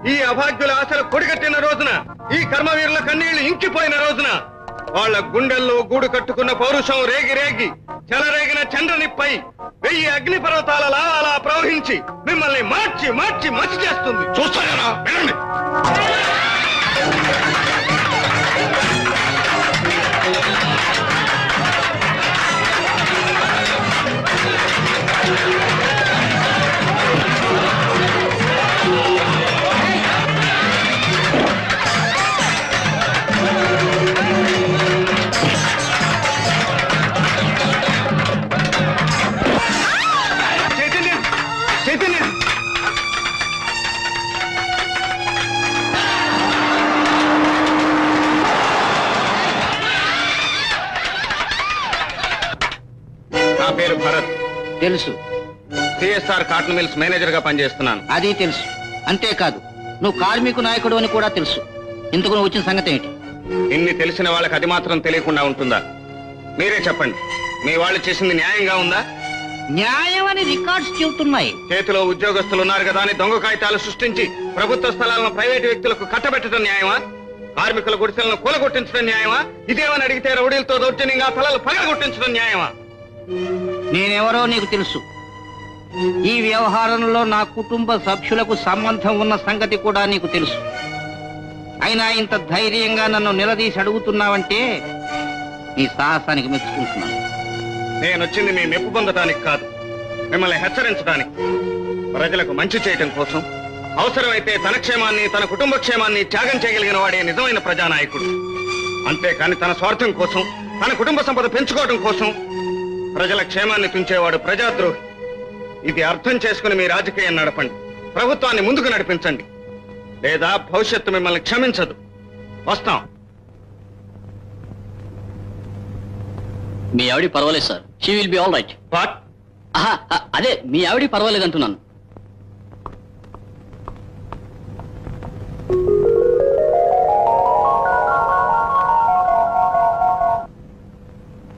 ఈ అభాగ్యుల ఆశలు కొడిగట్టిన రోజున ఈ కర్మవీరుల కన్నీళ్ళు ఇంకిపోయిన రోజున వాళ్ళ గుండెల్లో గూడు కట్టుకున్న పౌరుషం రేగి రేగి చెలరేగిన చంద్రనిపై వెయ్యి అగ్ని పర్వతాల అలా ప్రవహించి మిమ్మల్ని మార్చి మార్చి మసి చేస్తుంది చూస్తారా తెలుసు. సిఎస్ఆర్ కాటన్ మిల్స్ మేనేజర్గా పనిచేస్తున్నాను. అది తెలుసు. అంతేకాదు నువ్వు కార్మిక నాయకుడు అని కూడా తెలుసు. ఇందుకు నువ్వు వచ్చిన సంగతి ఏంటి? ఇన్ని తెలిసిన వాళ్ళకి అది మాత్రం తెలియకుండా ఉంటుందా? మీరే చెప్పండి. మీ వాళ్ళు చేసింది న్యాయంగా ఉందా? న్యాయం అని రికార్డ్స్ చెబుతున్నాయి. చేతిలో ఉద్యోగస్తులు ఉన్నారు కదా అని దొంగ కాగితాలు సృష్టించి ప్రభుత్వ స్థలాలను ప్రైవేటు వ్యక్తులకు కట్టబెట్టడం న్యాయమా? కార్మికుల గుడిసెలను కూలగొట్టించడం న్యాయమా? ఇదేమని అడిగితే రౌడీలతో దౌర్జన్యంగా తలలు పగలగొట్టించడం న్యాయమా? నేనెవరో నీకు తెలుసు. ఈ వ్యవహారంలో నా కుటుంబ సభ్యులకు సంబంధం ఉన్న సంగతి కూడా నీకు తెలుసు. అయినా ఇంత ధైర్యంగా నన్ను నిలదీసి అడుగుతున్నావంటే నీ సాహసానికి మెచ్చుకుంటున్నాను. నేను వచ్చింది మీ మెప్పు పొందడానికి కాదు. మిమ్మల్ని హెచ్చరించడానికి ప్రజలకు మంచి చేయటం కోసం. అవసరమైతే తన క్షేమాన్ని తన కుటుంబ క్షేమాన్ని త్యాగం చేయగలిగిన వాడే నిజమైన ప్రజానాయకుడు. అంతేకాని తన స్వార్థం కోసం తన కుటుంబ సంపద పెంచుకోవడం కోసం ప్రజల క్షేమాన్ని తుంచేవాడు ప్రజాద్రోహి. ఇది అర్థం చేసుకుని మీ రాజకీయం నడపండి. ప్రభుత్వాన్ని ముందుకు నడిపించండి. లేదా భవిష్యత్తు మిమ్మల్ని క్షమించదు. వస్తాం. మీ ఆవిడ పర్వాలేదు sir. She will be all right అదే మీ ఆవిడ పర్వాలేదు అంటున్నాను.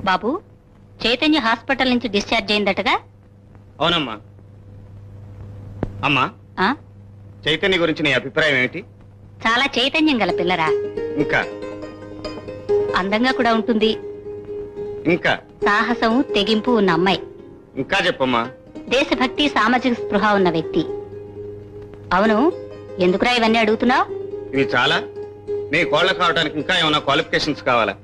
బాబు చైతన్య హాస్పిటల్ నుంచి డిశ్చార్జ్ అయిందటగా? అవునమ్మా. అమ్మా ఆ? చైతన్య గురించి నీ అభిప్రాయం ఏమిటి? చాలా చైతన్యం గల పిల్లరా. ఇంకా? అందంగా కూడా ఉంటుంది. ఇంకా? సాహసం తెగింపు ఉన్న అమ్మాయి. ఇంకా చెప్పమ్మా. దేశభక్తి సామాజిక స్పృహ ఉన్న వ్యక్తి. అవును ఎందుకురా ఇవన్నీ అడుగుతున్నావు? ఇవి చాలా. నీ కోళ్ళ కావడానికి ఇంకా ఏమైనా క్వాలిఫికేషన్స్ కావాలా?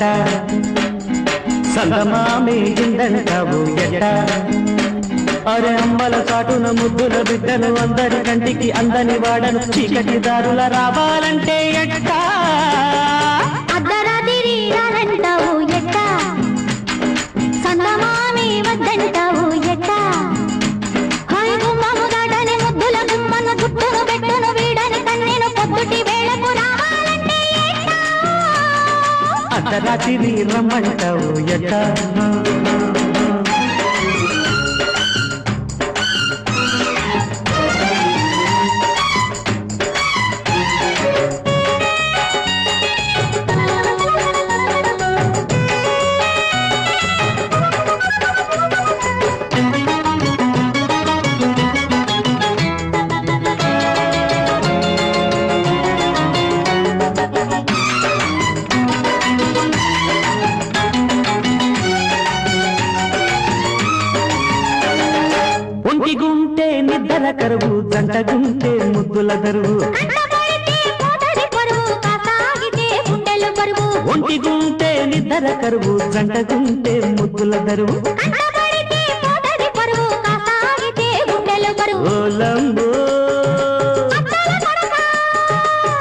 ఎట్ట? ఎట ఇందంటావు అరే అమ్మల చాటున ముద్దుల బిడ్డను అందరి కంటికి అందని వాడను చీకటి దారుల రావాలంటే ఎట్టా? అర్ధరాత్రి రమ్మంటావు ఎట పరువు ఒంటి గుంటే నిద్ర కరువు జంట గుంటే ముద్దుల దరువు. ఓలంబో.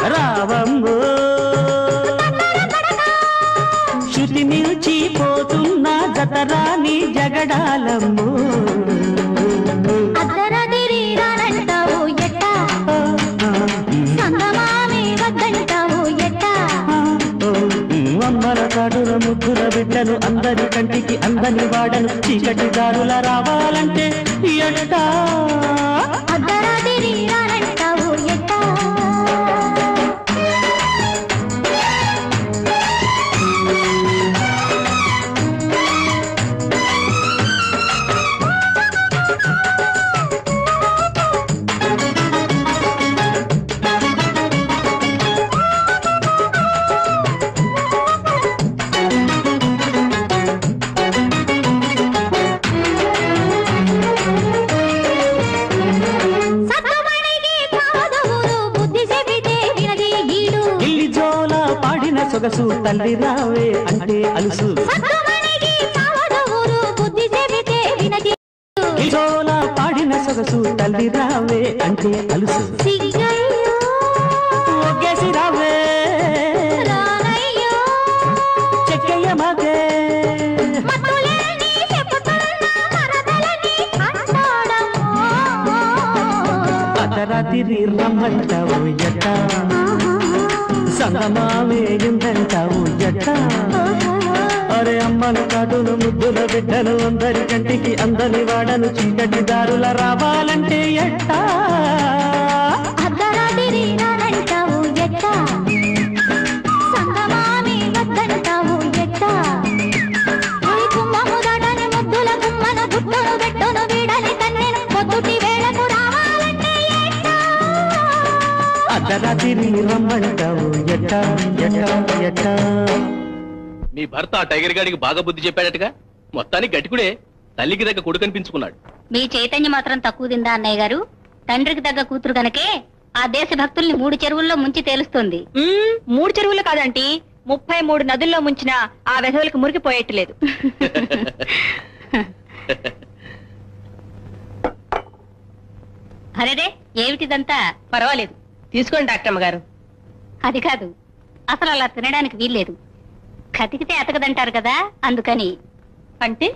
రావంబో. శృతి మిల్చి పోతున్న జతరాని జగడాలమ్మో వాడను చీకటి దారుల రావాలంటే ఎట్టా అర్ధరాత్రి రమ్మంటావు. ఎట్ట ఎట్ట ఎట్ట. మీ భర్త ఆ టైగర్ గాడికి బాగా బుద్ధి చెప్పాడటగా? మొత్తానికి గట్టికుడే తల్లికి దగ్గర కొడుకు కనిపించుకున్నాడు మీ చైతన్యం మాత్రం తక్కువ తిందా అన్నయ్య గారు? తండ్రికి తగ్గ కూతురు గనకే ఆ దేశ భక్తుల్ని మూడు చెరువుల్లో ముంచి తేలుస్తుంది. మూడు చెరువులు కాదంటీ ముప్పై మూడు నదుల్లో ముంచిన ఆ వెధవులకు మురికిపోయేట్లేదు. అరేరే ఏమిటిదంతా? పర్వాలేదు. తీసుకోండి డాక్టర్మ్మ గారు అది కాదు. అసలు అలా తినడానికి వీల్లేదు. కతికితే అతకదంటారు కదా అందుకని. అంటే?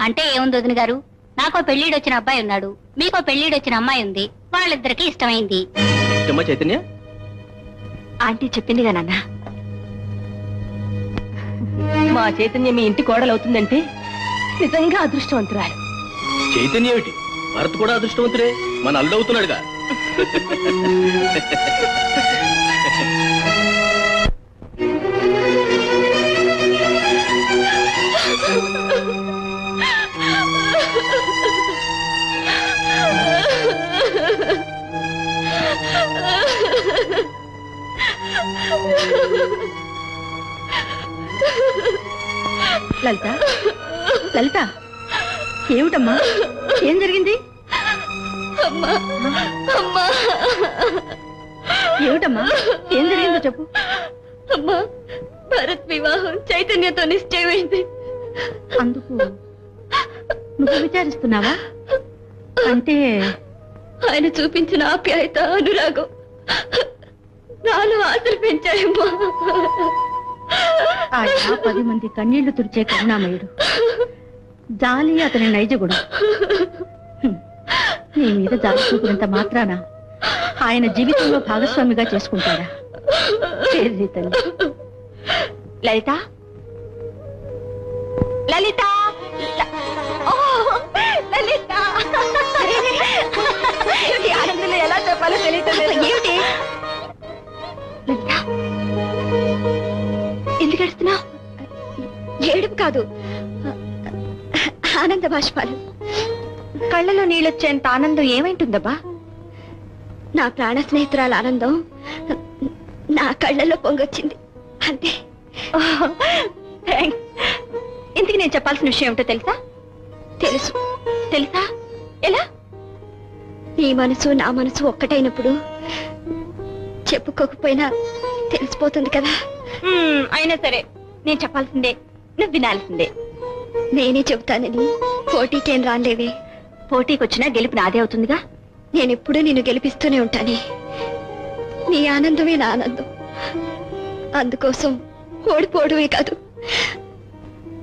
అంటే ఏముంది వదిన గారు? నాకో పెళ్ళిడు వచ్చిన అబ్బాయి ఉన్నాడు. మీకో పెళ్ళిడు వచ్చిన అమ్మాయి ఉంది. వాళ్ళిద్దరికి ఇష్టమైంది. చైతన్య? ఆంటీ చెప్పిందిగా నాన్న. మా చైతన్యం మీ ఇంటి కోడలవుతుందంటే నిజంగా అదృష్టవంతురాలు. చైతన్య ఏమిటి? భరత్ కూడా అదృష్టవంతుడే. మన అల్లు అవుతున్నాడుగా లలిత? లలిత? ఏమిటమ్మా? ఏం జరిగింది? ఏమిటమ్మా? ఏం జరిగిందో చెప్పు. అమ్మా భరత్ వివాహం చైతన్యతో నిశ్చయమైంది. అందుకు నువ్వు విచారిస్తున్నావా? అంటే ఆయన చూపించిన ఆప్యాయత అనురాగం నాలో ఆశలు పెంచాయమ్మా. ఆయన పది మంది కన్నీళ్ళు తుడిచే కరుణామయుడు. జాలి అతని నైజ గుణం హ్మ్. నీ మీద చూపినంత మాత్రాన? ఆయన జీవితంలో భాగస్వామిగా చేసుకుంటాడా? లలిత? లలిత! లలిత! ఆనందంలో ఎలా చెప్పాలో ఏమిటి? లలిత ఎందుకు ఏడుస్తున్నావు? ఏడుపు కాదు. ఆనంద బాష్పాలు. కళ్ళలో నీళ్ళొచ్చేంత ఆనందం ఏమైంటుందబ్బా? నా ప్రాణ స్నేహితురాల ఆనందం నా కళ్ళల్లో పొంగొచ్చింది. అంతే. ఇంతకు నేను చెప్పాల్సిన విషయం ఏమిటో తెలుసా? తెలుసు. తెలుసా? ఎలా? నీ మనసు నా మనసు ఒక్కటైనప్పుడు చెప్పుకోకపోయినా తెలిసిపోతుంది కదా. అయినా సరే నేను చెప్పాల్సిందే నువ్వు వినాల్సిందే. నేనే చెబుతానని పోటీకేం రాలేవే పోటీకి వచ్చినా గెలుపు నాదే అవుతుందిగా? నేను ఎప్పుడూ నిన్ను గెలిపిస్తూనే ఉంటానే. నీ ఆనందమే నా ఆనందం. అందుకోసం ఓడిపోవడమే కాదు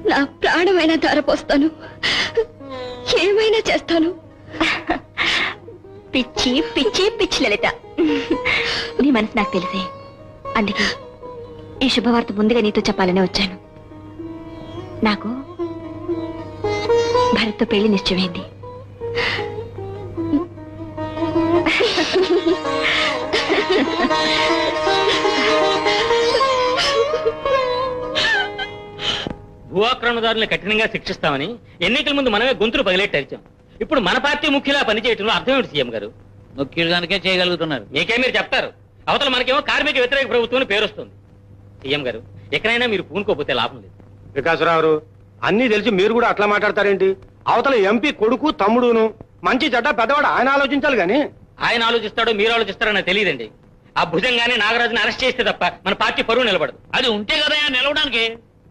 నా ప్రాణమైన ధారపోస్తాను. ఏమైనా చేస్తాను. పిచ్చి పిచ్చి పిచ్చి లలిత. నీ మనసు నాకు తెలిసే. అందుకే ఈ శుభవార్త ముందుగా నీతో చెప్పాలని వచ్చాను. నాకు భరత్తో పెళ్ళి నిశ్చయమైంది. భూ ఆక్రమణదారులను కఠినంగా శిక్షిస్తామని ఎన్నికల ముందు మనమే గొంతులు పగిలేట్టరిచాం ఇప్పుడు మన పార్టీ ముఖ్యులా పనిచేయటంలో అర్థం ఏమిటి సీఎం గారు? ముఖ్యులు కనుకే చేయగలుగుతున్నారు. మీకే మీరు చెప్తారు. అవతల మనకేమో కార్మిక వ్యతిరేక ప్రభుత్వం అని పేరు వస్తుంది సీఎం గారు ఎక్కడైనా మీరు పూనుకోపోతే లాభం లేదు. వికాసరావు అన్ని తెలిసి మీరు కూడా అట్లా మాట్లాడతారేంటి? అవతల ఎంపీ కొడుకు తమ్ముడును మంచి చెడ్డ పెద్దవాడు ఆయన ఆలోచించాలి గాని. ఆయన ఆలోచిస్తాడో మీరు ఆలోచిస్తారో నాకు తెలియదండి. ఆ భుజంగానే నాగరాజుని అరెస్ట్ చేస్తే తప్ప మన పార్టీ పరువు నిలబడదు. అది ఉంటే కదా నిలవడానికి.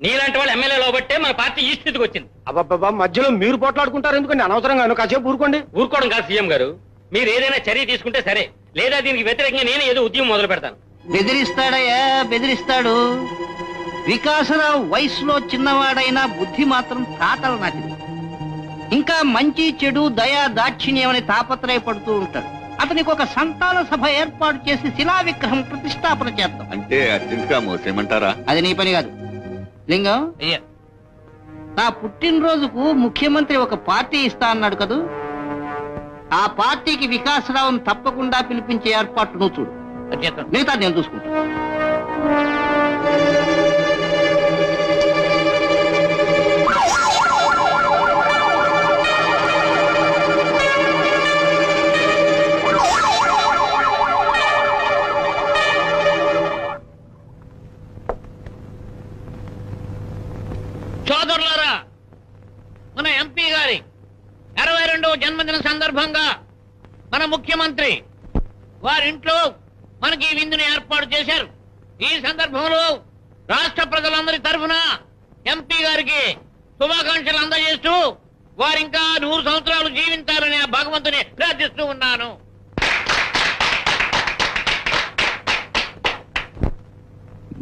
నీలాంటి వాళ్ళు ఎమ్మెల్యే లోబట్టే మన పార్టీ ఈ స్థితికి వచ్చింది. అబ్బబ్బబ్బా మధ్యలో మీరు పోట్లాడుకుంటారు ఎందుకండి? అనవసరంగా కాసేపు ఊరుకోండి. ఊరుకోవడం కాదు సీఎం గారు. మీరు ఏదైనా చర్య తీసుకుంటే సరే. లేదా దీనికి వ్యతిరేకంగా నేనే ఏదో ఉద్యమం మొదలు పెడతాను బెదిరిస్తాడయ్యా బెదిరిస్తాడు. వికాసరావు వయసులో చిన్నవాడైనా బుద్ధి మాత్రం తాతల నాటిది. ఇంకా మంచి చెడు దయా దాక్షిణ్యం అని తాపత్రయపడుతూ ఉంటాడు. అతనికి ఒక సంతాన సభ ఏర్పాటు చేసి శిలా విగ్రహం ప్రతిష్టాపన చేద్దాం. అంటే అర్జెంట్గా మోసేయమంటారా అది నీ పని కాదు. లింగం నా పుట్టినరోజుకు ముఖ్యమంత్రి ఒక పార్టీ ఇస్తా అన్నాడు కదూ? ఆ పార్టీకి వికాసరావును తప్పకుండా పిలిపించే ఏర్పాట్లు నువ్వు చూడు మిగతా నేను చూసుకుంటా. సందర్భంగా మన ముఖ్యమంత్రి వారింట్లో మనకి ఈ విందుని ఏర్పాటు చేశారు. ఈ సందర్భంలో రాష్ట్ర ప్రజలందరి తరఫున ఎంపీ గారికి శుభాకాంక్షలు అందజేస్తూ వారింకా నూరు సంవత్సరాలు జీవించాలని ఆ భగవంతుని ప్రార్థిస్తూ ఉన్నాను.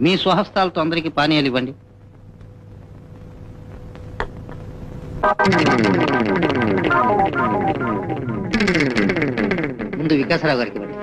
మీ స్వహస్తాలతో అందరికీ పానీయాలు ఇవ్వండి. ముందు వికాసరావు గారికి ఇవ్వండి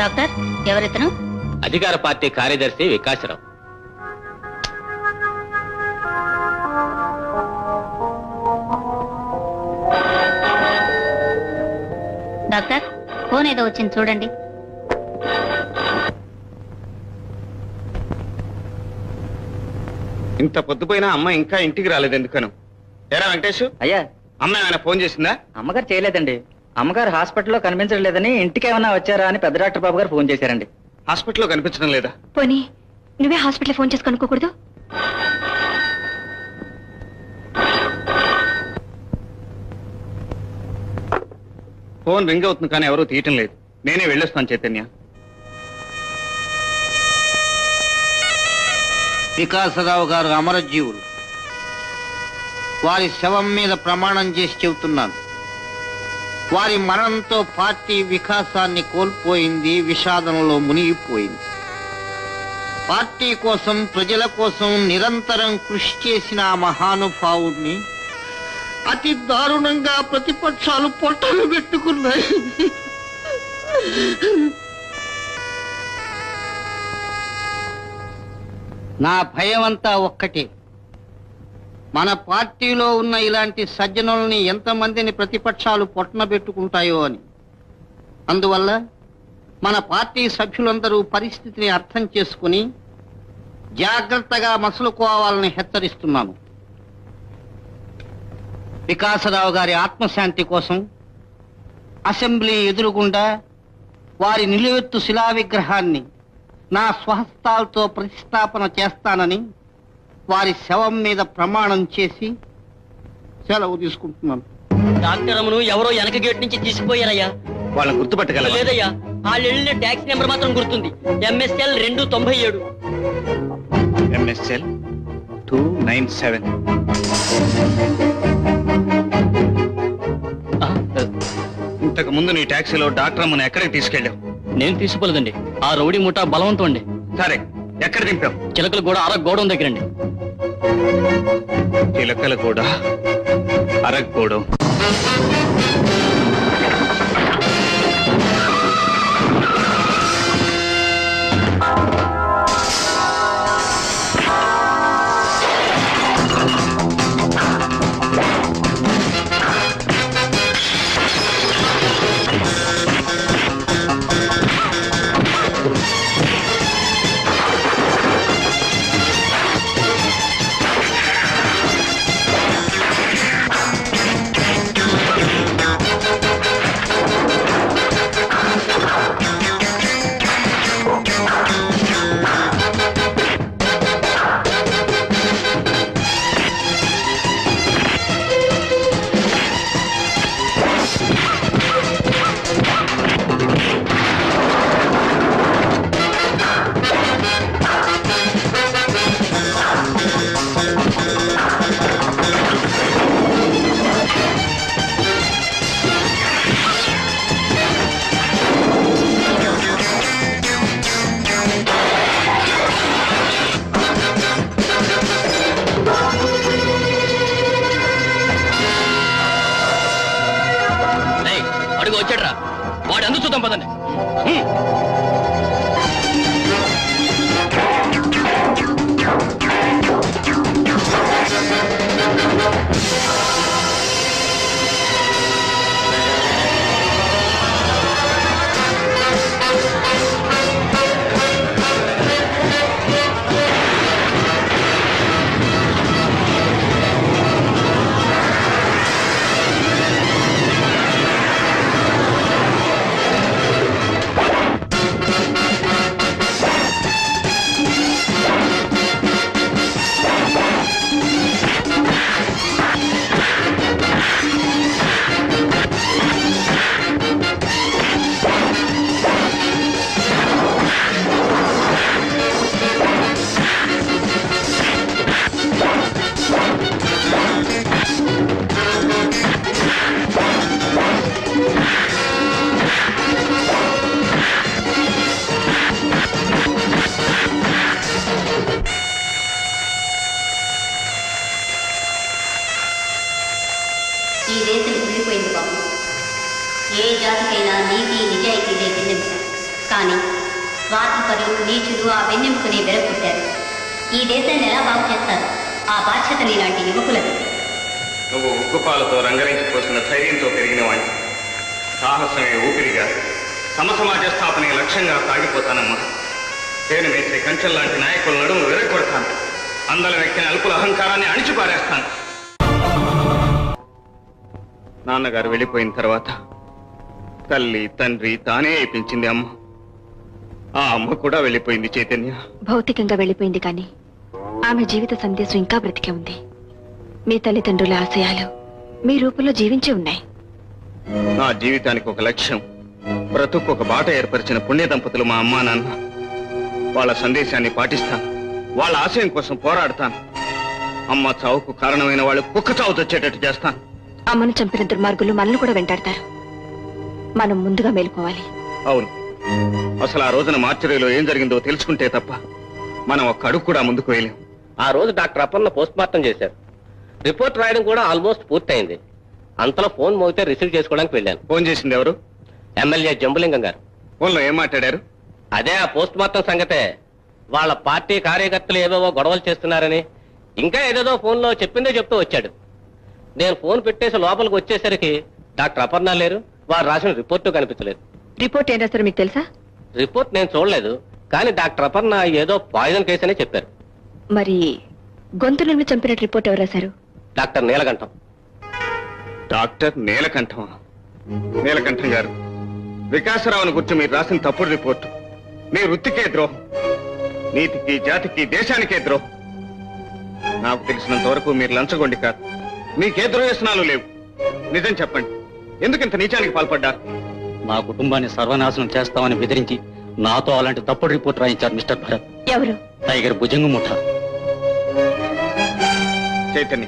డాక్టర్ ఎవరితను? అధికార పార్టీ కార్యదర్శి వికాసరావు. డాక్టర్ ఫోన్ ఏదో వచ్చింది చూడండి. ఇంత పొద్దుపోయినా అమ్మ ఇంకా ఇంటికి రాలేదు ఎందుకను ఎరా వెంకటేష్? అయ్యా. అమ్మ ఏమైనా ఫోన్ చేసిందా? అమ్మగారు చేయలేదండి. అమ్మగారు హాస్పిటల్లో కనిపించలేదని ఇంటికి ఏమన్నా వచ్చారా అని పెద్ద డాక్టర్ బాబు గారు ఫోన్ చేశారండి. హాస్పిటల్లో కనిపించడం లేదా? పోనీ నువ్వే హాస్పిటల్ ఫోన్ చేసి కనుక్కోకూడదు? ఫోన్ రింగ్ అవుతుంది కానీ ఎవరూ తీయటం లేదు. నేనే వెళ్ళొస్తాను చైతన్య. వికాసరావు గారు అమరజీవులు. వారి శవం మీద ప్రమాణం చేసి చెబుతున్నాను. వారి మరణంతో పార్టీ వికాసాన్ని కోల్పోయింది విషాదంలో మునిగిపోయింది. పార్టీ కోసం ప్రజల కోసం నిరంతరం కృషి చేసిన ఆ మహానుభావుడిని అతి దారుణంగా ప్రతిపక్షాలు పొట్టలు పెట్టుకున్నాయి. నా భయం అంతా ఒక్కటే. మన పార్టీలో ఉన్న ఇలాంటి సజ్జనుల్ని ఎంతమందిని ప్రతిపక్షాలు పొట్టన పెట్టుకుంటాయో అని. అందువల్ల మన పార్టీ సభ్యులందరూ పరిస్థితిని అర్థం చేసుకుని జాగ్రత్తగా మసలుకోవాలని హెచ్చరిస్తున్నాను. వికాసరావు గారి ఆత్మశాంతి కోసం అసెంబ్లీ ఎదురుగుండా వారి నిలువెత్తు శిలా విగ్రహాన్ని నా స్వహస్తాలతో ప్రతిష్టాపన చేస్తానని వారి శవం మీద ప్రమాణం చేసి సెలవు తీసుకుంటున్నాను. డాక్టర్ అమ్మను ఎవరో వెనక గేట్ నుంచి తీసుకుపోయారయ్యా వాళ్ళని గుర్తుపట్టగలవా? లేదయ్యా వాళ్ళు వెళ్ళిన ట్యాక్సీ నెంబర్ మాత్రం గుర్తుంది. ఎంఎస్ఎల్ రెండు తొంభై ఏడు. MSL two nine seven. ఇంతకు ముందు నీ టాక్సీలో డాక్టర్ అమ్మను ఎక్కడికి తీసుకెళ్ళావు? నేను తీసుకోలేదండి ఆ రౌడీ ముఠా బలవంతం అండి. సరే ఎక్కడ దింపావు? చిలకలు కూడా అర గోడం దగ్గరండి. చిలకలు కూడా అరగకూడదు వెళ్ళిపోయిన తర్వాత తల్లి తండ్రి తానే పెంచింది అమ్మ. ఆ అమ్మ కూడా వెళ్ళిపోయింది చైతన్య. భౌతికంగా వెళ్ళిపోయింది కానీ ఆమె జీవిత సందేశం ఇంకా బ్రతికే ఉంది. మీ తల్లిదండ్రుల ఆశయాలు మీ రూపంలో జీవించి ఉన్నాయి. నా జీవితానికి ఒక లక్ష్యం బ్రతుకు ఒక బాట ఏర్పరిచిన పుణ్య దంపతులు మా అమ్మా నాన్న. వాళ్ళ సందేశాన్ని పాటిస్తాను వాళ్ళ ఆశయం కోసం పోరాడతాను. అమ్మ చావుకు కారణమైన వాళ్ళు కుక్క చావు తెచ్చేటట్టు చేస్తాను. అమ్మను చంపిన దుర్మార్గులు మనల్ని కూడా వెంటాడతారు. మనం ముందుగా మేలుకోవాలి. అవును. అసలు ఆ రోజున మార్చరీలో ఏం జరిగిందో తెలుసుకుంటే తప్ప మనం ఒక్క అడుగు కూడా ముందుకు వేయలేం. ఆ రోజు డాక్టర్ అప్పన్న పోస్ట్ మార్టం చేశారు. రిపోర్ట్ రాయడం కూడా ఆల్మోస్ట్ పూర్తయింది. అంతలో ఫోన్ మోగితే రిసీవ్ చేసుకోవడానికి వెళ్ళాను. ఫోన్ చేసింది ఎవరు? ఎమ్మెల్యే జంబులింగం గారు. ఫోన్లో ఏం మాట్లాడారు? అదే ఆ పోస్ట్ మార్టం సంగతే. వాళ్ళ పార్టీ కార్యకర్తలు ఏవేవో గొడవలు చేస్తున్నారని ఇంకా ఏదేదో ఫోన్లో చెప్పిందే చెప్తూ వచ్చాడు. నేను ఫోన్ పెట్టేసి లోపలికి వచ్చేసరికి డాక్టర్ అపర్ణ లేరు వారు రాసిన రిపోర్టు కనిపించలేదు. రిపోర్ట్ ఏం రాస్తారో మీకు తెలుసా? రిపోర్ట్ నేను చూడలేదు కానీ డాక్టర్ అపర్ణ ఏదో పాయిజన్ కేసు అనే చెప్పారు. మరి గొంతు నుండి చంపిన రిపోర్ట్ ఎవరు రాశారు? డాక్టర్ నీలకంఠం. డాక్టర్ నీలకంఠం నీలకంఠం గారు వికాసరావుని గురించి మీరు రాసిన తప్పుడు రిపోర్టు. మీ వృత్తికే ద్రోహం. నీతికి జాతికి దేశానికే ద్రోహం. నాకు తెలిసినంత వరకు మీరు లంచగొండి కాదు. మీకే ద్రోహేసనాలు లేవు. నిజం చెప్పండి. ఎందుకు ఇంత నీచానికి పాల్పడ్డారు? మా కుటుంబాన్ని సర్వనాశనం చేస్తామని బెదిరించి నాతో అలాంటి తప్పుడు రిపోర్ట్ రాయించారు మిస్టర్ భరత్. ఎవరు? టైగర్ భుజంగ ముఠ. చైతన్య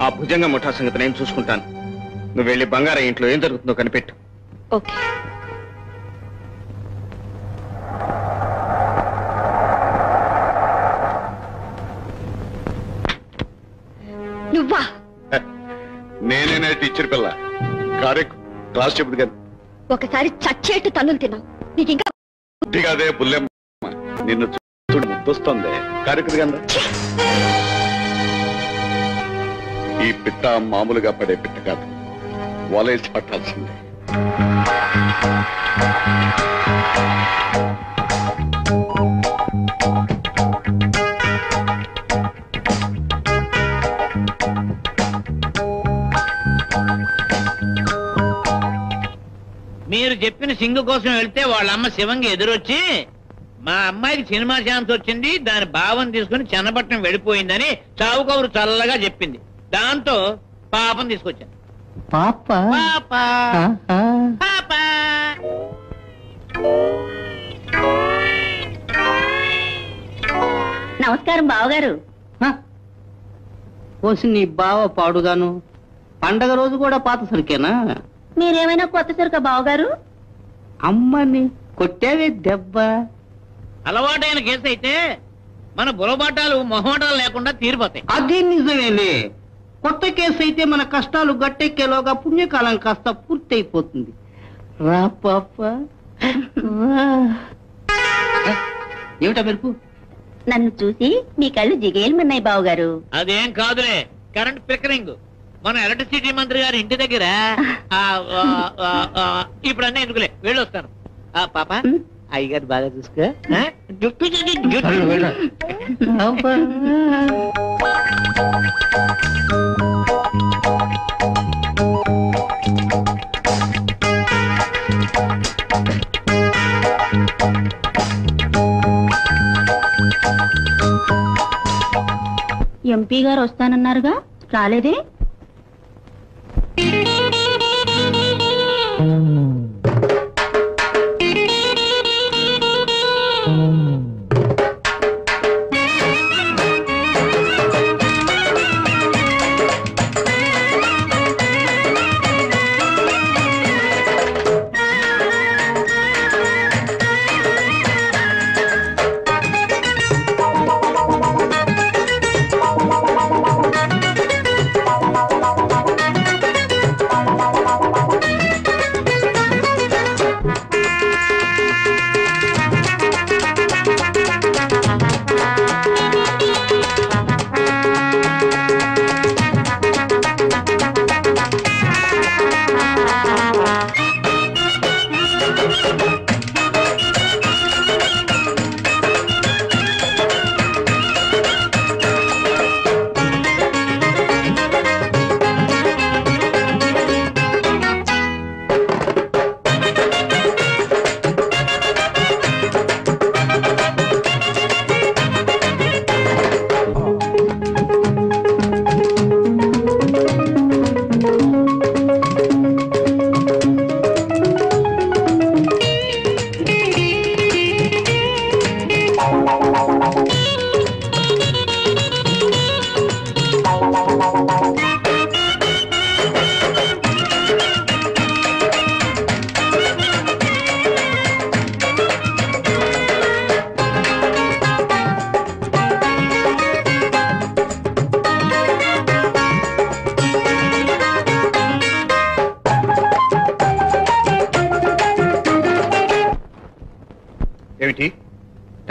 ఆ భుజంగ ముఠా సంగతి నేను చూసుకుంటాను. నువ్వు వెళ్ళి బంగారం ఇంట్లో ఏం జరుగుతుందో కనిపెట్టు. ఓకే. నేనేనా టీచర్ పిల్ల. కారే క్లాస్ చెబుదు కదా. ఒకసారి చచ్చేట్టు తన్నులు తిన్నావు నీకు ఇంకా బుల్లెమ్మ. నిన్ను చూడు ముద్దొస్తుంది. కారెక్కుదు కదా. ఈ పిట్ట మామూలుగా పడే పిట్ట కాదు. వలేసి పట్టాల్సిందే మీరు చెప్పిన సింగు కోసం వెళ్తే వాళ్ళ అమ్మ శివంగి ఎదురొచ్చి మా అమ్మాయికి సినిమా ఛాన్స్ వచ్చింది దాని భావం తీసుకుని చెన్నపట్నం వెళ్ళిపోయిందని చావు కబురు చల్లగా చెప్పింది. దాంతో పాపం తీసుకొచ్చాను. పాప? పాప. పాప. నమస్కారం బావగారు. పోసి నీ బావ పాడుగాను. పండగ రోజు కూడా పాత సరికేనా? మీరేమైనా కొత్త సరుక బావగారు? అమ్మని కొట్టావే దెబ్బ. అలవాటైన కేసు అయితే మన బులబాటాలు మొహమాటాలు లేకుండా తీరిపోతాయి. అది నిజమేలే. కొత్త కేసు అయితే మన కష్టాలు గట్టెక్కేలోగా పుణ్యకాలం కాస్త పూర్తయిపోతుంది. రా పాప. ఏమిటా మెరుపు? నన్ను చూసి మీ కళ్ళు జిగేయమన్నాయి బావగారు. అదేం కాదులే కరెంట్ పికరింగ్ మన ఎలక్ట్రిసిటీ మంత్రి గారి ఇంటి దగ్గర ఇప్పుడు అన్నీ ఎందుకులే? వెళ్ళొస్తాను ఆ, పాప అయ్యగారు బాగా చూసుకో. జుట్టు ఎంపీ గారు వస్తానన్నారుగా? రాలేదే?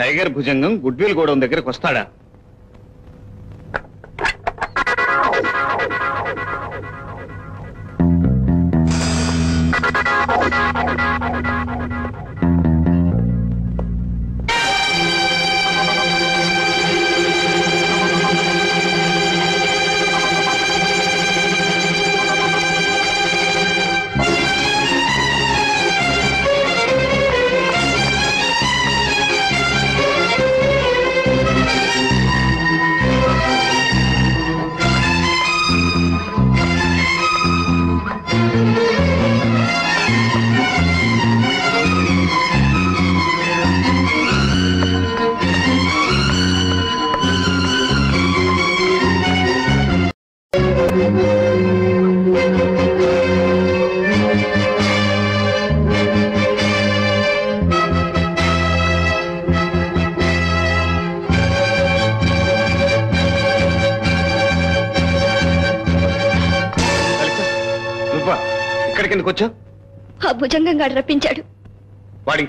టైగర్ భుజంగం గుడ్విల్ గోడౌన్ దగ్గరకు వస్తాడా?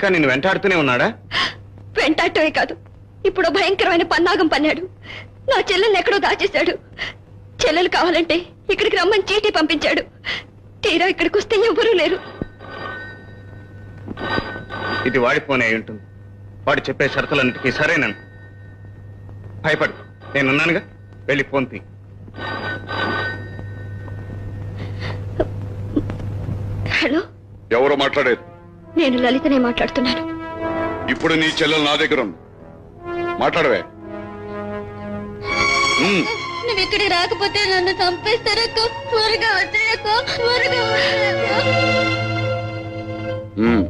నిన్ను వెంటాడుతూనే ఉన్నాడా? వెంటాడటమే కాదు. ఇప్పుడు భయంకరమైన పన్నాగం పన్నాడు. నా చెల్లెల్ని ఎక్కడో దాచేశాడు. చెల్లెలు కావాలంటే ఇక్కడికి రమ్మని చీటీ పంపించాడు. తీరా ఇక్కడికి వస్తే ఎవరూ లేరు. ఇది వాడిపోనే అయి ఉంటుంది. వాడు చెప్పే షరతులన్నిటికీ సరేనను. భయపడు. నేనున్నానుగా. వెళ్ళి ఫోన్ తీ. హలో? ఎవరో మాట్లాడేది? నేను లలితనే మాట్లాడుతున్నాను. ఇప్పుడు నీ చెల్లెలు నా దగ్గర ఉంది మాట్లాడవే. నువ్వు ఇక్కడికి రాకపోతే నన్ను చంపేస్తారక్క త్వరగా వచ్చేయక్క త్వరగా వచ్చేయక్క ఉమ్.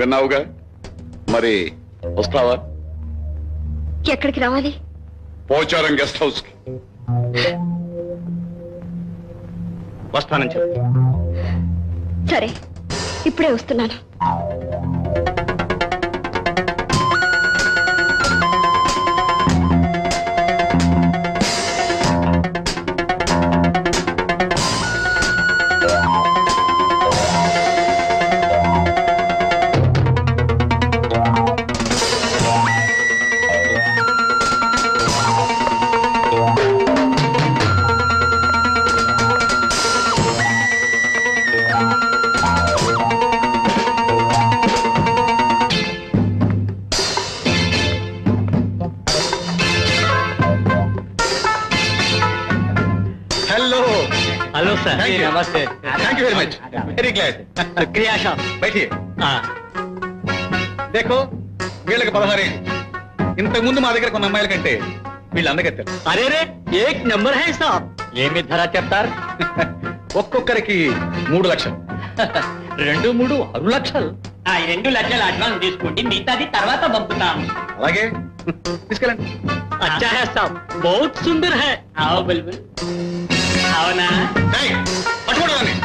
విన్నావుగా? మరి వస్తావా? ఎక్కడికి రావాలి? పోచారం గెస్ట్ హౌస్కి వస్తానని చెప్పు. సరే. ఇప్పుడే వస్తున్నాను. నమస్తే. Thank you very much very glad క్రియాషా బయటి దేఖో వీళ్ళకి పదహారే ఇంతకు ముందు మా దగ్గర కొన్ని అమ్మాయిల కంటే వీళ్ళందగత్తారు అరే రే ఏక్ నెంబర్ హై సాబ్. ఏమి ధర చెప్తారు? ఒక్కొక్కరికి మూడు లక్షలు. రెండు మూడు ఆరు లక్షలు. ఆ రెండు లక్షలు అడ్వాన్స్ తీసుకోండి మిగతాది తర్వాత పంపుతాం. అలాగే? తీసుకెళ్ళండి. అచ్చా హే సాబ్. సుందర్ హే. ఆవు బుల్బుల్. అవునా? పట్టుకోవడానికి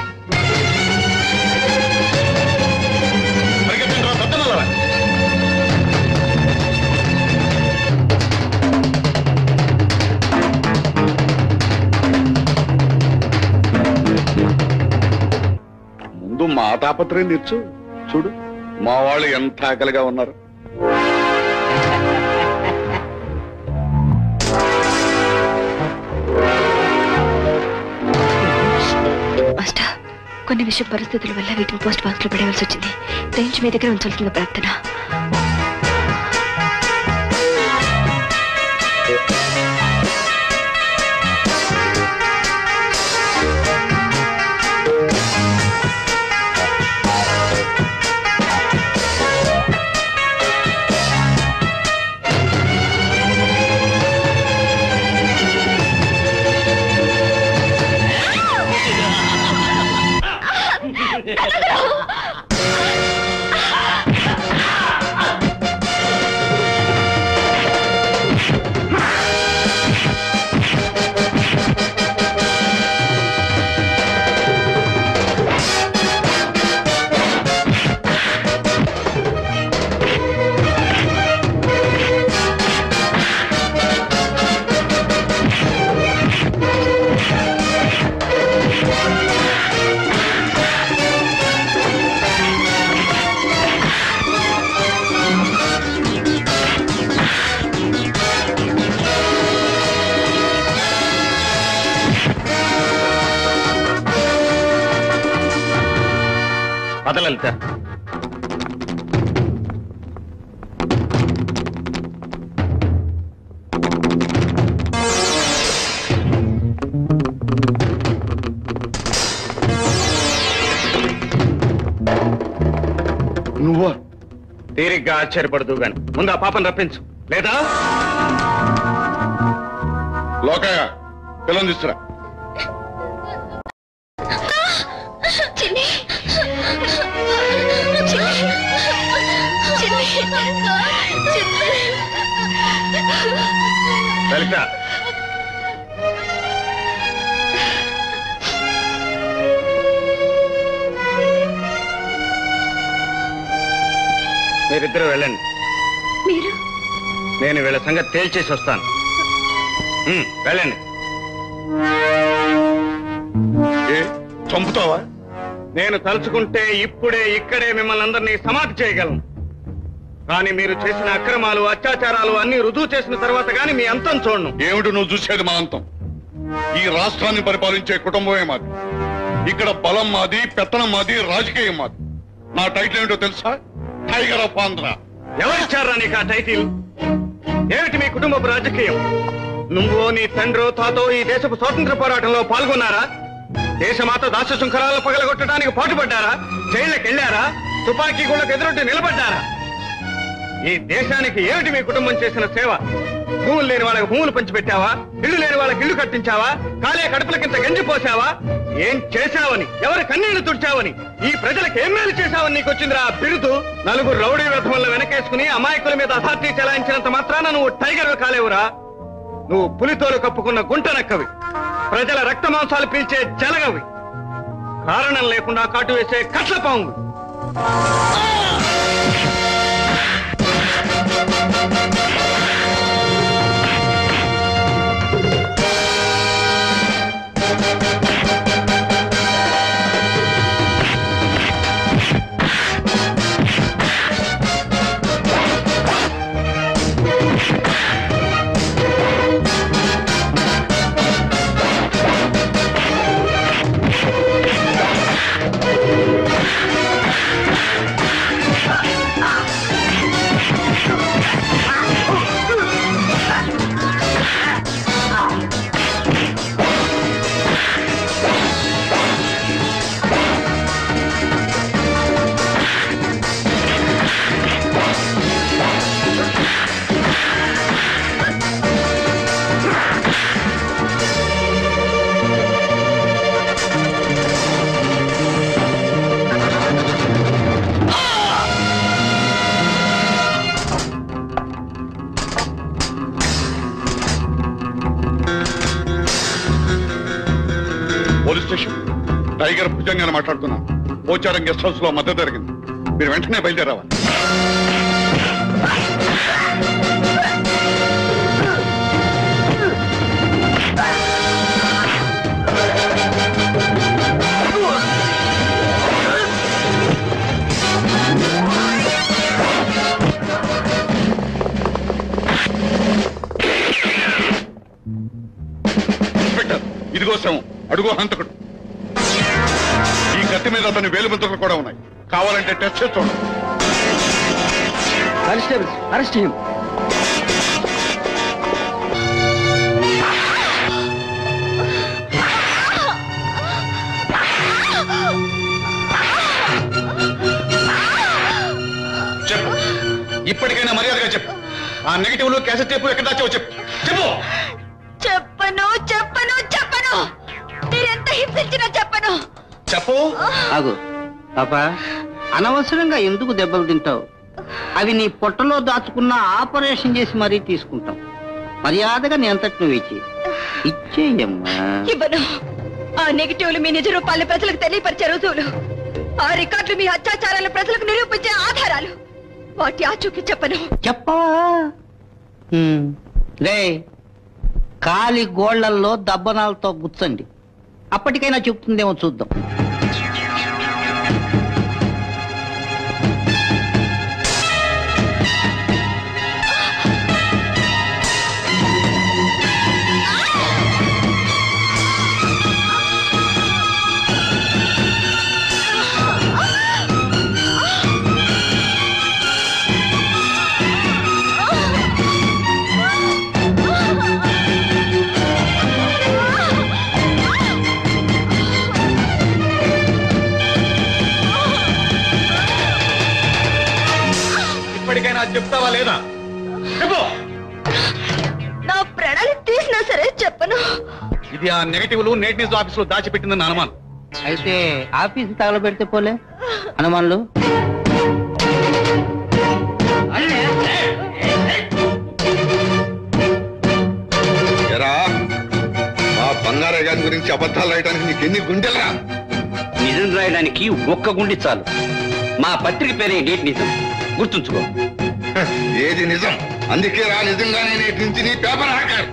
ముందు మా తాపత్రయం తీర్చు చూడు. మా వాళ్ళు ఎంత ఆకలిగా ఉన్నారు. కొన్ని విషయ పరిస్థితుల వల్ల వీటిని పోస్ట్ బాక్స్లో పడేయాల్సి వచ్చింది. రేంజ్ మీ దగ్గర ఉంచాల్సిన ప్రార్థన. సరిగ్గా ఆశ్చర్యపడదు గాని. ముందు ఆ పాపను రప్పించు. లేదా? లోకయ్య పిల్లని తీసుకురా. తేల్చేసి వస్తాను. ఉమ్, వెళ్ళండి. ఏ చంపుతావా? నేను తలుచుకుంటే ఇప్పుడే ఇక్కడే మిమ్మల్ని అందరినీ సమాధి చేయగలను. కానీ మీరు చేసిన అక్రమాలు అత్యాచారాలు అన్ని రుజువు చేసిన తర్వాత గాని మీ అంతం చూడను. ఏమిటి నువ్వు చూసేది మా అంతం? ఈ రాష్ట్రాన్ని పరిపాలించే కుటుంబమే మాది. ఇక్కడ బలం మాది పెత్తనం మాది రాజకీయం మాది. నా టైటిల్ ఏమిటో తెలుసా? టైగర్ ఆఫ్ ఆంధ్ర ఎవరిచ్చారా నీకు ఆ టైటిల్ కుటుంబపు రాజకీయం. నువ్వు నీ తండ్రో తాతో ఈ దేశపు స్వాతంత్ర పోరాటంలో పాల్గొన్నారా? దేశమాత దాస శృంఖలాలు పగలగొట్టడానికి పాటుపడ్డారా? జైళ్ళకి వెళ్ళారా తుపాకీ గుళ్ళకు ఎదురొట్టి నిలబడ్డారా? ఈ దేశానికి ఏమిటి మీ కుటుంబం చేసిన సేవ? భూములు లేని వాళ్ళకి భూములు పంచిపెట్టావా? ఇల్లు లేని వాళ్ళకి ఇల్లు కట్టించావా? కాలే కడుపుల కింద గంజి పోసావా? ఏం చేశావని ఎవరి కన్నీళ్ళు తుడిచావని ఈ ప్రజలకు ఏం మేలు చేశావని నీకు వచ్చిందిరా ఆ బిరుదు? నలుగురు రౌడీ వ్యర్థములను వెనకేసుకుని అమాయకుల మీద అసాధ్య చెలాయించినంత మాత్రాన నువ్వు టైగర్ కాలేవురా? నువ్వు పులితోలు కప్పుకున్న గుంట నక్కవి. ప్రజల రక్త మాంసాలు పీల్చే జలగవి కారణం లేకుండా కాటు వేసే కట్ల పాము టైగర్ భుజంగా మాట్లాడుతున్నా. పోచారం గెస్ట్ హౌస్లో మద్దతు జరిగింది. మీరు వెంటనే బయలుదేరావాలి. ఇన్స్పెక్టర్ ఇదిగో శవం. అడుగో హంతకుడు. మీద అతని వేలుముద్రలు కూడా ఉన్నాయి. కావాలంటే టెస్ట్ చేసి చూడండి. అరెస్ట్ చెప్పు. ఇప్పటికైనా మర్యాదగా చెప్పు. ఆ నెగిటివ్లో క్యాసెట్ టేపు ఎక్కడ దాచావో చెప్పు. చెప్పు. ఆగు. పాప అనవసరంగా ఎందుకు దెబ్బలు తింటావు? అవి నీ పొట్టలో దాచుకున్న ఆపరేషన్ చేసి మరీ తీసుకుంటాం. మర్యాదగా నీ అంతటి నువ్వు ఇచ్చి ఇచ్చేయమ్మా. ఇవ్వను. ఆ నెగిటివ్లు మీ నిజ రూపాలను ప్రజలకు తెలియపరిచే రుజువులు. ఆ రికార్డులు మీ అత్యాచారాలు ప్రజలకు నిరూపించే ఆధారాలు. వాటి ఆచూకీ చెప్పను. చెప్పవా. రే కాలి గోళ్ళల్లో దబ్బనాలతో గుచ్చండి. అప్పటికైనా చెప్తుందేమో చూద్దాం. తీసినా సరే చెప్పను. ఇది ఆ నెగిటివ్లు నేట్ న్యూస్ ఆఫీస్లో దాచిపెట్టిందని అనుమానం. అయితే ఆఫీస్ తగలబెడితే పోలే? హనుమాన్లు ఎరా మా బంగారయ్య గారి గురించి అబద్ధాలు రాయడానికి నీకు ఎన్ని గుండెలరా? నిజం రాయడానికి ఒక్క గుండి చాలు. మా పత్రిక పేరే డేట్ నిజం. గుర్తుంచుకో. ఏది నిజం? అందుకే రా నిజంగానే నేటి నుంచి నీ పేపర్ హాకర్